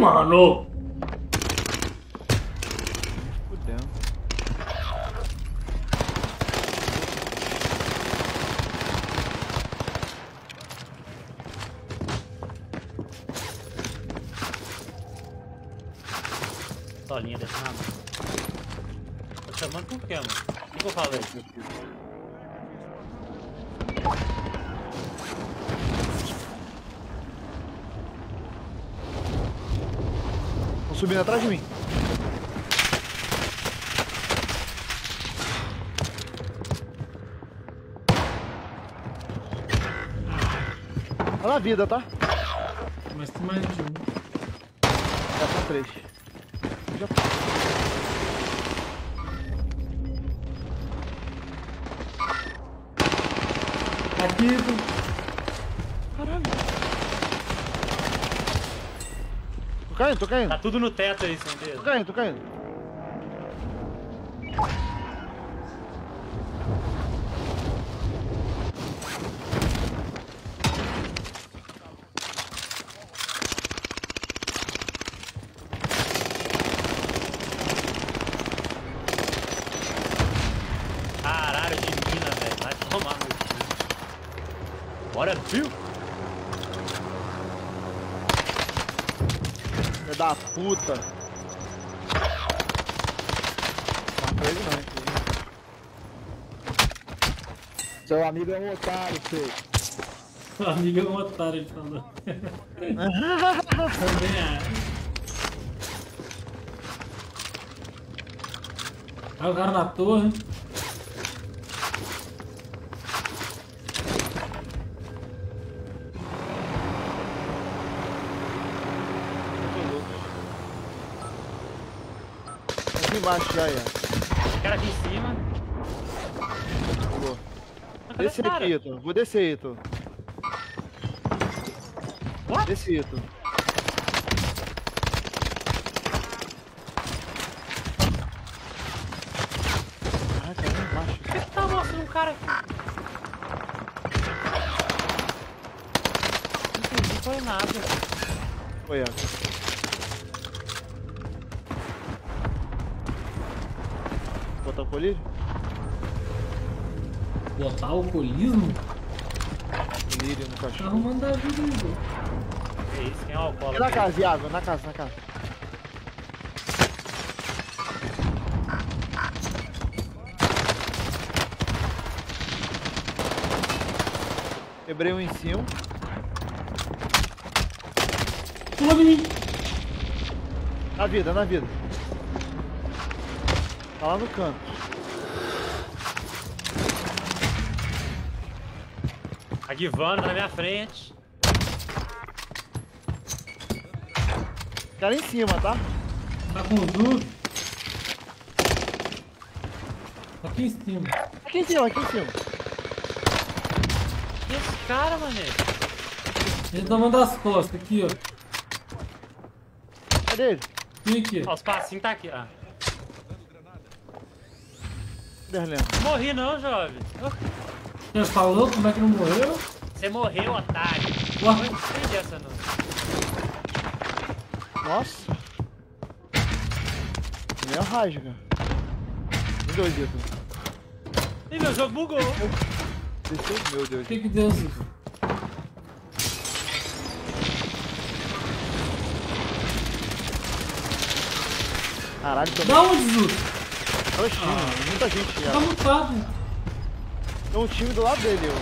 Speaker 1: Mano.
Speaker 2: Fudendo.
Speaker 10: Solinha desse nada. Tô chamando por quê, mano? O que eu falei?
Speaker 2: Subindo atrás de mim. Olha lá a vida, tá?
Speaker 1: Mas tem mais de um.
Speaker 2: Já são três. Já
Speaker 1: Aqui, pô.
Speaker 2: Caralho. Tô caindo, tô caindo.
Speaker 10: Tá tudo no teto aí, sem.
Speaker 2: Tô caindo, tô caindo. amigo é um otário, seu.
Speaker 1: amigo é um otário, ele falou. Também é. Aí o cara na torre.
Speaker 2: Aqui embaixo já, Ian.
Speaker 10: Cara aqui em cima.
Speaker 2: Pulou.
Speaker 10: Mas cadê
Speaker 2: Desce
Speaker 10: esse cara?
Speaker 2: aqui, Ito. Vou descer, Ito.
Speaker 10: What?
Speaker 2: Desce, Ito. Tá lá embaixo.
Speaker 10: Por que que tá mostrando um cara aqui? Não entendi, foi nada.
Speaker 2: Foi, Ian. Botar o colírio?
Speaker 1: Botar alcoolismo?
Speaker 2: Colírio no
Speaker 1: Tá
Speaker 2: cachorro.
Speaker 1: arrumando a vida, Igor.
Speaker 10: Que isso, quem é alcoólatra?
Speaker 2: na casa, Iago, na casa, na casa. Quebrei um em cima.
Speaker 1: Pula mim.
Speaker 2: Na vida, na vida. Tá lá no canto.
Speaker 10: A tá na minha frente.
Speaker 2: Cara em cima, tá?
Speaker 1: Tá com duros. Aqui em cima.
Speaker 2: Aqui em cima, aqui em cima.
Speaker 10: Que esse cara, mané?
Speaker 1: Ele tá mandando as costas, aqui, ó.
Speaker 2: Cadê ele?
Speaker 1: Vem aqui.
Speaker 10: Ó, os passinhos tá aqui, ó. Morri não, jovem.
Speaker 1: Já falou como é que não morreu?
Speaker 10: Você morreu, otário.
Speaker 1: Ué?
Speaker 10: Não entendi essa não.
Speaker 2: Nossa. É Raj, cara. Me dois dedos.
Speaker 10: Ih, meu jogo bugou.
Speaker 2: Desceu, meu Deus.
Speaker 1: O que que deu, Zico?
Speaker 2: Caralho, tô...
Speaker 1: Da onde, Zuto?
Speaker 2: Oxi, mano, muita gente já.
Speaker 1: Tá mutado.
Speaker 2: Tem um time do lado dele, eu.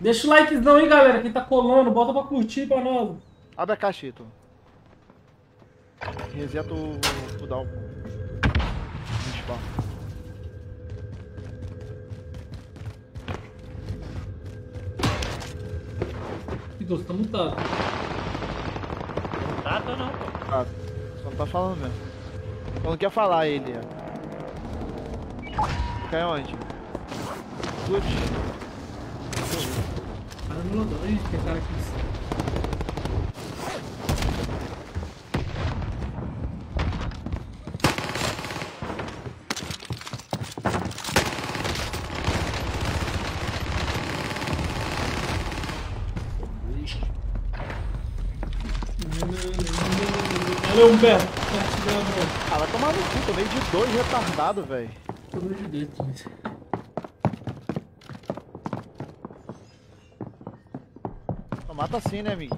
Speaker 1: Deixa o likezão aí, galera. Quem tá colando, bota pra curtir pra nós.
Speaker 2: Abre a caixa, Ito. Reseta o, o down. Spawn.
Speaker 1: Que doce, tá mutado.
Speaker 10: Tá, tô não, pô.
Speaker 2: Ah, só não tá falando mesmo. Não quer falar ele. Cai onde? Putz.
Speaker 1: Ih, tem cara aqui em cima. Valeu, Humberto. Gratidão, mano.
Speaker 2: Ah, vai tomar no cu, tomei de dois retardado, velho.
Speaker 1: De dentro, mas...
Speaker 2: Só mata assim, né, amigo?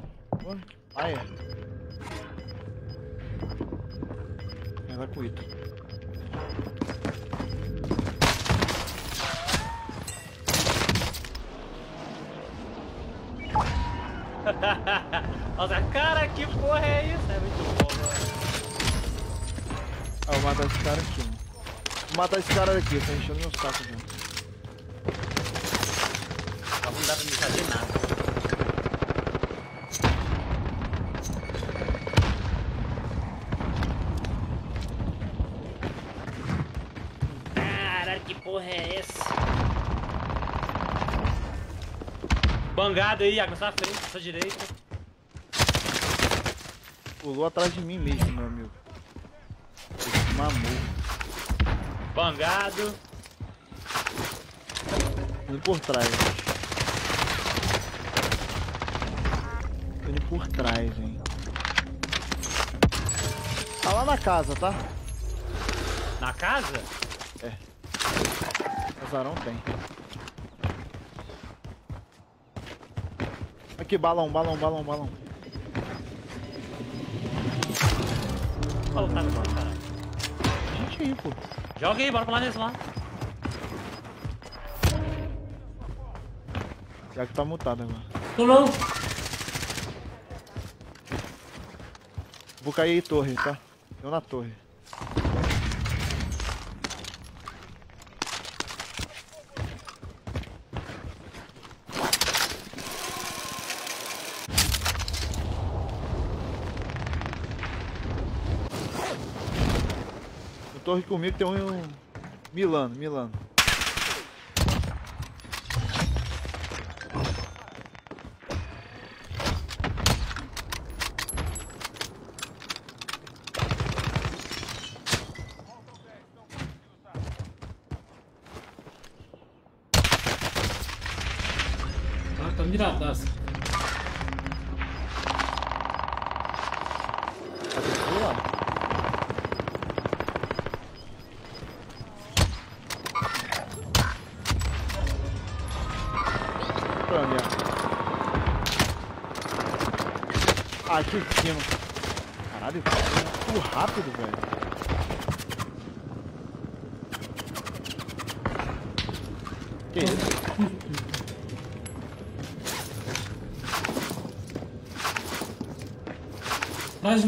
Speaker 2: Matar esse cara aqui, tá enchendo meus sacos já.
Speaker 10: Não dá pra me fazer nada. Caralho, que porra é essa? Bangado aí, Iago, na sua frente, na sua direita.
Speaker 2: Pulou atrás de mim mesmo, meu amigo. Mamou.
Speaker 10: Bangado.
Speaker 2: Indo por trás. Indo por trás, hein. Tá lá na casa, tá?
Speaker 10: Na casa?
Speaker 2: É. Azarão tem. Aqui, balão, balão, balão, balão.
Speaker 10: Olha o cara, caralho.
Speaker 2: Gente aí, pô.
Speaker 10: Joga aí, bora pular nesse lá.
Speaker 2: Já que tá mutado agora.
Speaker 1: Tô não.
Speaker 2: Vou cair em torre, tá? Eu na torre. Torre comigo tem um, Milano, Milano.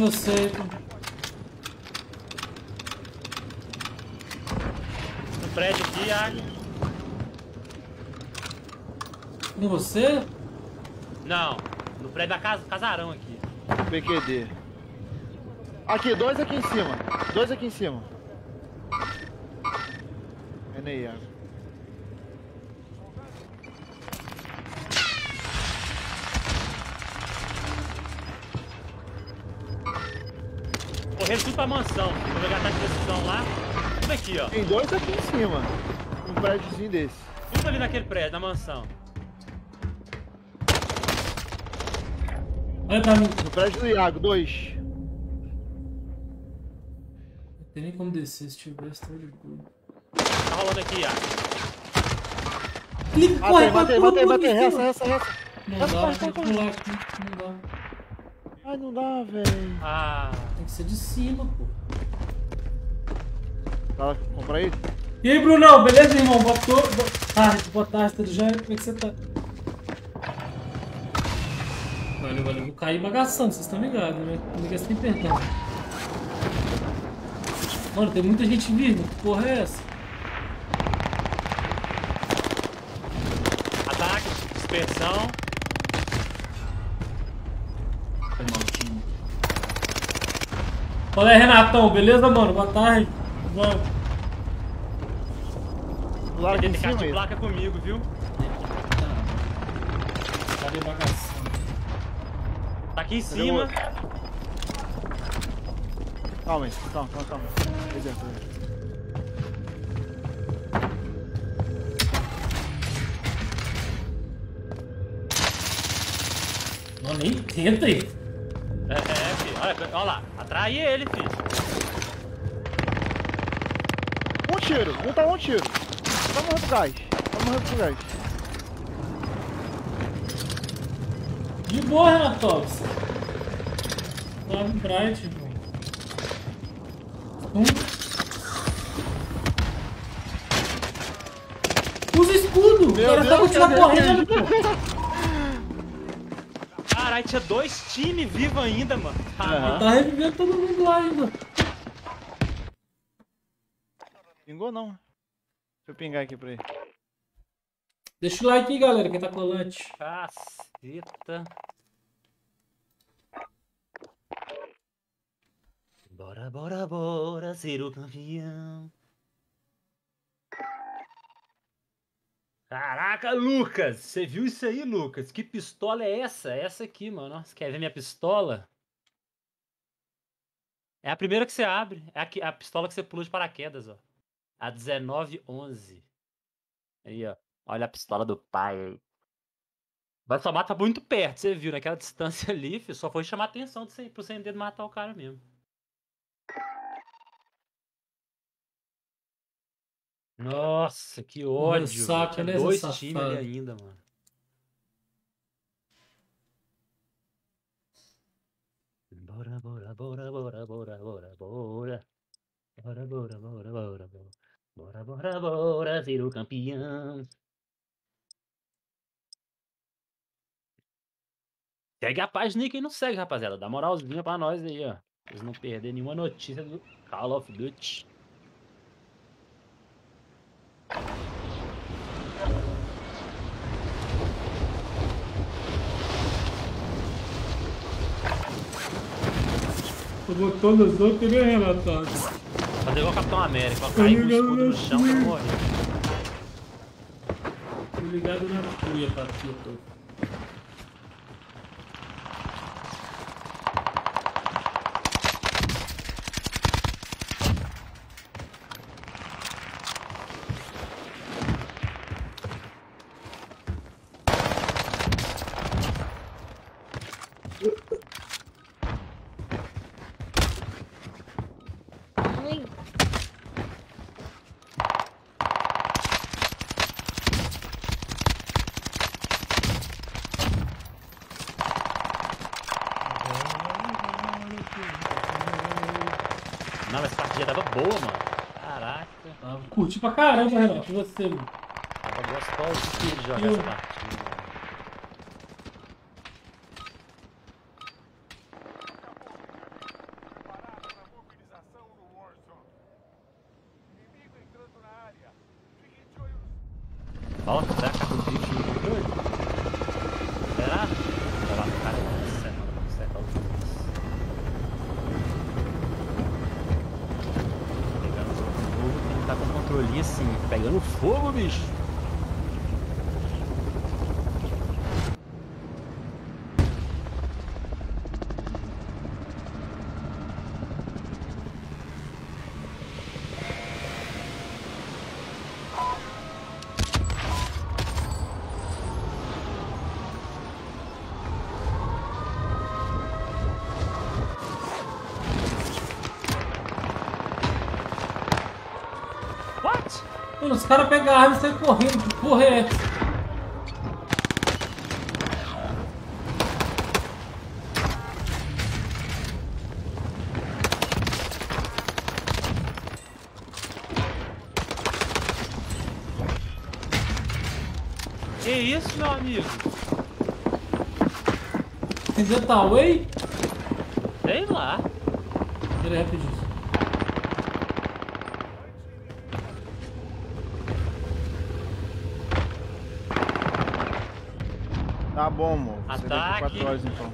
Speaker 1: Você.
Speaker 10: No prédio aqui, Iago.
Speaker 1: Com você?
Speaker 10: Não, no prédio da casa, casarão aqui.
Speaker 2: PQD. Aqui, dois aqui em cima. Dois aqui em cima. Tem dois aqui em cima. Um prédiozinho desse.
Speaker 10: Tudo ali naquele prédio, na mansão.
Speaker 1: Olha pra mim.
Speaker 2: No prédio do Iago, dois.
Speaker 1: Não tem nem como descer se tivesse, tá de boa.
Speaker 10: Tá rolando aqui, Iago.
Speaker 1: Clique,
Speaker 2: Matei,
Speaker 1: corre,
Speaker 2: matei,
Speaker 1: corre,
Speaker 2: matei,
Speaker 1: corre,
Speaker 2: matei.
Speaker 1: corre,
Speaker 2: Resta, resta, resta.
Speaker 1: Não
Speaker 2: Resta,
Speaker 1: dá,
Speaker 2: corre,
Speaker 1: tem que
Speaker 2: corre,
Speaker 1: pular aqui. Não dá.
Speaker 2: Ai, não dá, velho.
Speaker 10: Ah.
Speaker 1: Tem que ser de cima,
Speaker 2: compra aí?
Speaker 1: E aí, Brunão, beleza, irmão? Boa, to... boa tarde, boa tarde, tudo já? Como é que você tá? Valeu, valeu. Vou cair bagaçando, vocês estão ligados, né? Liga sem perdão. Mano, tem muita gente viva. Que porra é essa?
Speaker 10: Ataque, dispersão.
Speaker 1: Fala aí, Renatão, beleza, mano? Boa tarde. Vamos.
Speaker 2: Larga
Speaker 10: Tem
Speaker 2: em
Speaker 10: que
Speaker 2: cima
Speaker 10: de
Speaker 2: aí.
Speaker 10: placa comigo, viu?
Speaker 1: Cadê?
Speaker 10: Tá aqui em cima.
Speaker 2: Calma aí, calma, calma, calma.
Speaker 1: Não, nem tenta aí.
Speaker 10: É, é, filho. Olha, olha lá. Atrai ele, filho.
Speaker 2: Um tiro, um tá um tiro. Morrer pro gás. Vai morrer pro gás.
Speaker 1: De boa, Renatox. Love Bright, irmão. Um. Usa escudo!
Speaker 2: Meu
Speaker 1: o cara tá
Speaker 2: Deus, cadê
Speaker 1: correndo, pô.
Speaker 10: Caralho, tinha dois times vivos ainda, mano. Ah,
Speaker 2: Aham.
Speaker 1: Tá revivendo todo mundo lá ainda.
Speaker 2: Pingou não. Pingar aqui pra ele.
Speaker 1: Deixa o like aí, galera, quem tá colante.
Speaker 10: Caceta. Bora, bora, bora ser o campeão. Caraca, Lucas! Você viu isso aí, Lucas? Que pistola é essa? É essa aqui, mano. Você quer ver minha pistola? É a primeira que você abre. É a, que- a pistola que você pula de paraquedas, ó. A 1911. Aí, ó. Olha a pistola do pai aí. Mas só mata muito perto, você viu? Naquela distância ali, filho, só foi chamar a atenção de você, pro sem dedo matar o cara mesmo. Nossa, que ódio.
Speaker 1: saca,
Speaker 10: Tinha
Speaker 1: né, seu
Speaker 10: dois times ali ainda, mano. Bora, bora, bora, bora, bora. Bora, bora, bora, bora, bora. Bora, bora, ser o campeão. Segue a página aí quem não segue, rapaziada. Dá moralzinha pra nós aí, ó. Pra não perderem nenhuma notícia do Call of Duty.
Speaker 1: Tô botando os outros, né, Renatox?
Speaker 10: Fazer igual o Capitão América, ó, cair com o escudo no chão pra morrer.
Speaker 1: Tô ligado na cuia, Patito.
Speaker 10: Não, essa partida tava boa, mano. Caraca.
Speaker 1: Ah, curti pra caramba, Renato. E você, mano?
Speaker 10: Tava gostoso de jogar
Speaker 1: Eu-
Speaker 10: essa partida. mano. Volta, será que acaba o drift no controle? Será? Vai lá no cara e conserta, conserta os drift. Pegando o jogo novo, tem que estar com o controle assim, pegando fogo, bicho. What?
Speaker 1: Mano, os caras pegam a arma e saem correndo. Que porra é essa?
Speaker 10: Que isso, meu amigo?
Speaker 1: Entendeu? Tá, Way?
Speaker 10: Sei lá.
Speaker 1: Pera aí, rapidinho.
Speaker 2: Tá bom, amor.
Speaker 10: Ataque.
Speaker 2: 4 horas então.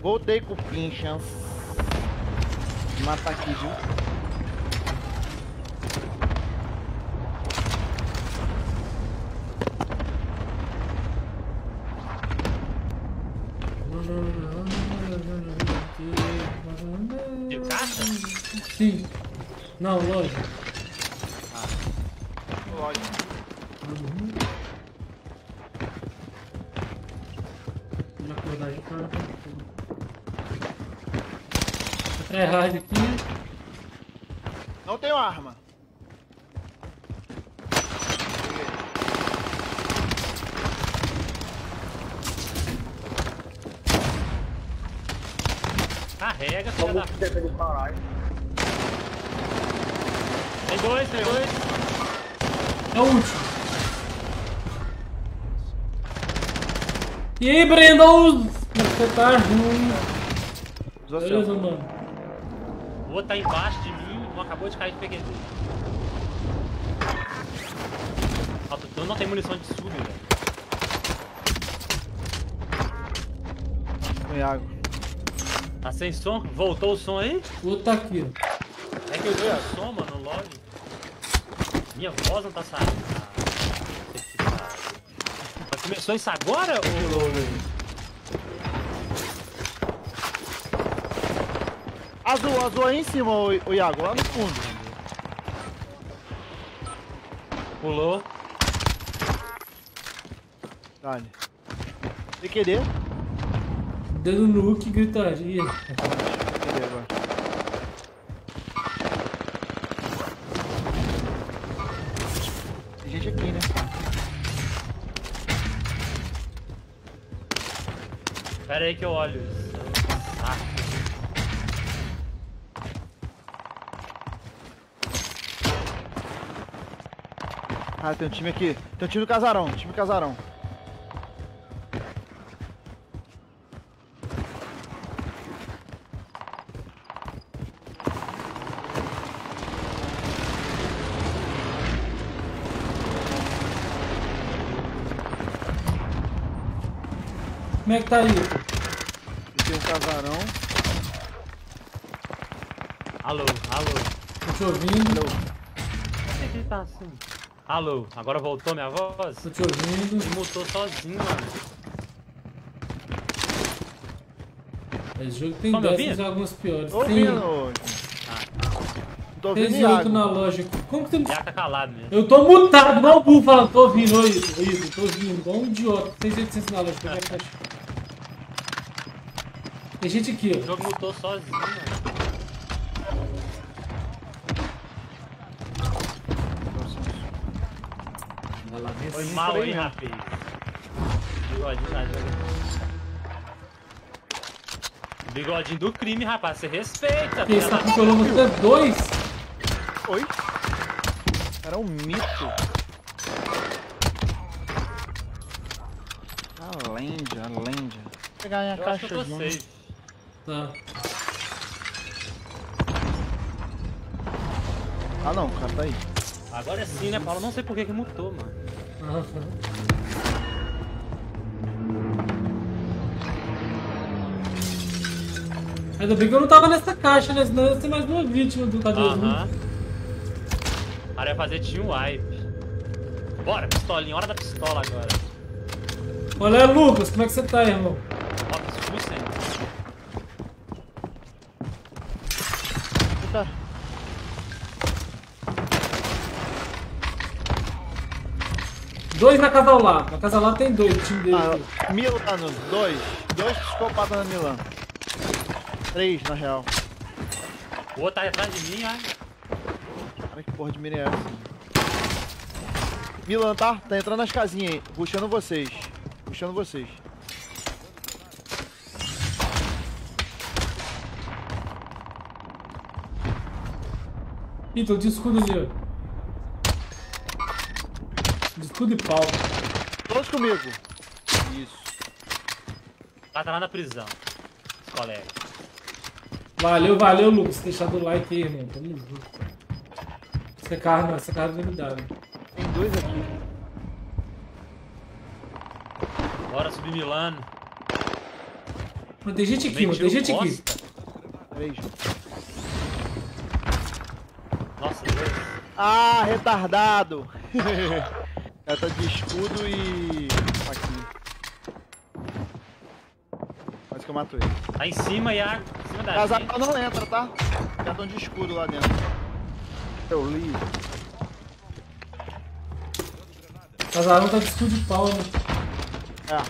Speaker 2: Voltei com o pinchas. Mata aqui, viu?
Speaker 10: De caixa?
Speaker 1: Sim. Não. Lógico. Tá ruim. Beleza, mano.
Speaker 10: O outro tá embaixo de mim, um acabou de cair de PQD. Ó, tu não tem munição de sub, velho.
Speaker 2: Com água.
Speaker 10: Tá sem som? Voltou o som aí?
Speaker 1: O outro tá aqui, ó.
Speaker 10: É que eu dei o som, mano, no log. Minha voz não tá saindo. Ah, que pariu. Mas começou isso agora, ô...
Speaker 2: Azul, azul aí em cima, o, o Iago, lá no fundo.
Speaker 10: Pulou.
Speaker 2: Dale. PQD.
Speaker 1: Dedo no hook e gritaria.
Speaker 2: Tem gente aqui, né?
Speaker 10: Pera aí que eu olho
Speaker 2: tem um time aqui. Tem um time do casarão, time do casarão.
Speaker 1: Como é que tá aí?
Speaker 2: E tem um casarão.
Speaker 10: Alô, alô.
Speaker 1: Tô te ouvindo.
Speaker 10: Por que que tá assim? Alô, agora voltou minha voz?
Speaker 1: Tô te ouvindo.
Speaker 10: Ele mutou sozinho, mano.
Speaker 1: Esse jogo tem
Speaker 10: Tá me
Speaker 1: dessas
Speaker 10: ouvindo?
Speaker 1: e algumas piores.
Speaker 2: Tô
Speaker 1: Tem,
Speaker 2: ouvindo. Tô
Speaker 1: tem
Speaker 2: ouvindo
Speaker 1: esse outro
Speaker 2: Iago.
Speaker 1: na loja aqui. Como que tem...
Speaker 10: Já tá calado mesmo.
Speaker 1: Eu tô mutado, igual o burro falando, tô ouvindo, ô ô Isa, tô ouvindo, igual um idiota. Tem gente sem sinal, deixa eu pegar a caixa. Tem gente aqui,
Speaker 10: O
Speaker 1: ó.
Speaker 10: jogo mutou sozinho, mano. Foi mal, hein, rapaz. Bigodinho tá jogando. Bigodinho do crime, rapaz. Você respeita.
Speaker 1: Esse
Speaker 10: filha
Speaker 1: tá
Speaker 10: da-
Speaker 1: com quilômetro 2.
Speaker 2: Oi? Era um mito. A lenda, a lenda. Vou pegar minha
Speaker 10: Eu acho que
Speaker 2: caixa
Speaker 10: eu tô safe.
Speaker 1: Tá.
Speaker 2: Ah não, o cara tá aí.
Speaker 10: Agora sim, né, Paulo? Não sei por que que mutou, mano.
Speaker 1: Ainda bem que eu não tava nessa caixa, né? Senão eu ia ser mais uma vítima do Cadê
Speaker 10: Aham. O cara ia fazer team wipe. Bora, pistolinha. Hora da pistola agora.
Speaker 1: Olha, Lucas, como é que você tá, irmão? Dois na casa lado. Na casa lado tem dois, o time dele.
Speaker 2: Ah, Milo tá nos dois. Dois psicopatas na Milan. Três, na real.
Speaker 10: O outro tá atrás de mim, ai.
Speaker 2: Cara, que porra de mira é essa? Milan, tá? Tá entrando nas casinhas aí. Puxando vocês. Puxando vocês.
Speaker 1: Ih, tô de escudo ali, ó. De escudo e pau.
Speaker 2: Todos comigo. Isso.
Speaker 10: Tá, tá lá na prisão. Os colegas.
Speaker 1: Valeu, valeu, Lucas, por ter deixado o like aí, irmão. Tamo junto. Essa carne, essa carne não me dá, né?
Speaker 2: Tem dois aqui.
Speaker 10: Bora subir Milano.
Speaker 1: Mano, tem gente aqui, mano. Tem gente aqui.
Speaker 2: Três.
Speaker 10: Nossa, dois.
Speaker 2: Ah, retardado! Ela tá de escudo e. Aqui. Quase que eu mato ele.
Speaker 10: Tá em cima, Iago. Em cima da gente.
Speaker 2: não entra, tá? Já estão de escudo lá dentro. Eu li.
Speaker 1: Casarão tá de escudo e pau, né?
Speaker 2: É.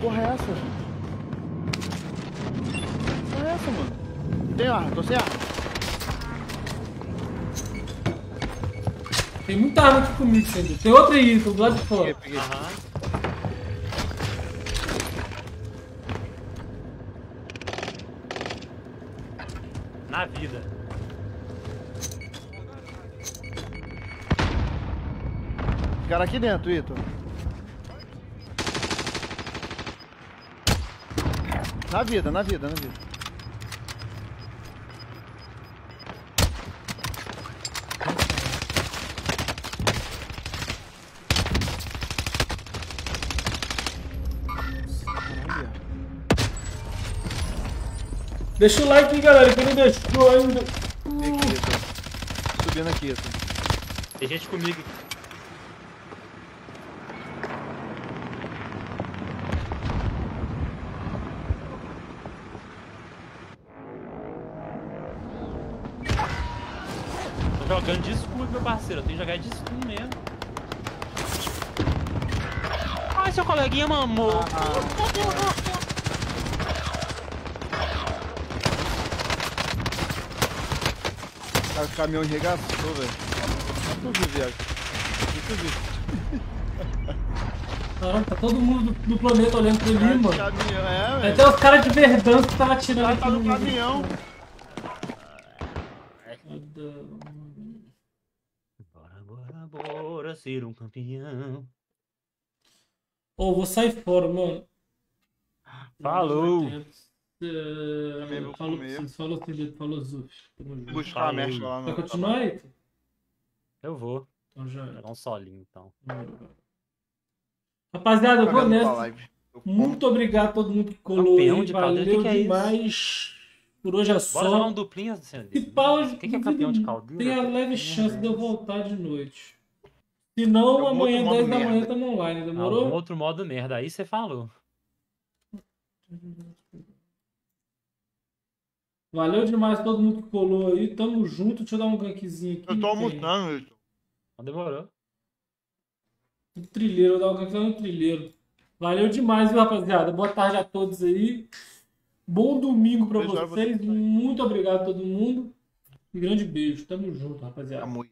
Speaker 2: Porra é essa? Porra é essa, mano? Tem arma, tô sem arma.
Speaker 1: Tem muita arma aqui comigo, Sandro. Tem outra aí, tô do lado de fora.
Speaker 2: Peguei.
Speaker 10: Aham. Na vida.
Speaker 2: Cara aqui dentro, Ito. Na vida, na vida, na vida. Caralho.
Speaker 1: Deixa o like aí, galera, quem não deixou ainda.
Speaker 2: Aqui, Ito. Subindo aqui, Ito.
Speaker 10: Tem gente comigo. Tô jogando de escudo, meu parceiro. Eu tenho que jogar de escudo mesmo. Ai, seu coleguinha mamou.
Speaker 2: Cara, caminhão enregaçou, velho. Não vi, viado. Nunca vi.
Speaker 1: Caramba, tá todo mundo do, do planeta olhando pra
Speaker 2: de
Speaker 1: mano.
Speaker 2: caminhão, é, velho.
Speaker 1: Até os caras de Verdansk que tava atirando
Speaker 2: Cara
Speaker 1: aqui
Speaker 2: tá no
Speaker 1: no
Speaker 2: caminhão.
Speaker 10: Bora, bora, bora ser um campeão.
Speaker 1: Ô, vou sair fora, mano.
Speaker 10: Falou.
Speaker 1: É,
Speaker 2: Também vou
Speaker 1: falou,
Speaker 2: comer.
Speaker 1: vocês falou falou Zuf. Tamo junto.
Speaker 2: Buscar a mecha lá.
Speaker 1: Vai continuar aí?
Speaker 10: Eu vou.
Speaker 1: Então já.
Speaker 10: Jogar um solinho, então.
Speaker 1: Rapaziada, eu vou nessa. Muito obrigado a todo mundo que colou
Speaker 10: Campeão
Speaker 1: aí.
Speaker 10: de caldeira,
Speaker 1: Valeu
Speaker 10: que que é
Speaker 1: demais. Por hoje é
Speaker 10: Bora jogar
Speaker 1: só.
Speaker 10: um duplinha, Sandro.
Speaker 1: Se pau, hoje
Speaker 10: Quem que é campeão de caldeira?
Speaker 1: Tem a leve chance de eu voltar de noite. Se não,
Speaker 2: Algum
Speaker 1: amanhã,
Speaker 2: outro
Speaker 1: 10 da manhã, tamo online,
Speaker 10: Algum
Speaker 1: demorou?
Speaker 10: outro modo merda. Aí você falou.
Speaker 1: Valeu demais todo mundo que colou aí. Tamo junto. Deixa eu dar um gankzinho aqui.
Speaker 2: Eu tô almoçando, Wilson.
Speaker 10: Não demorou.
Speaker 1: No trilheiro, eu vou dar um gankzão no trilheiro. Valeu demais, viu, rapaziada? Boa tarde a todos aí. Bom domingo pra
Speaker 2: Beijo
Speaker 1: vocês. Muito obrigado a todo mundo. E grande beijo. Tamo junto, rapaziada.
Speaker 2: Amor.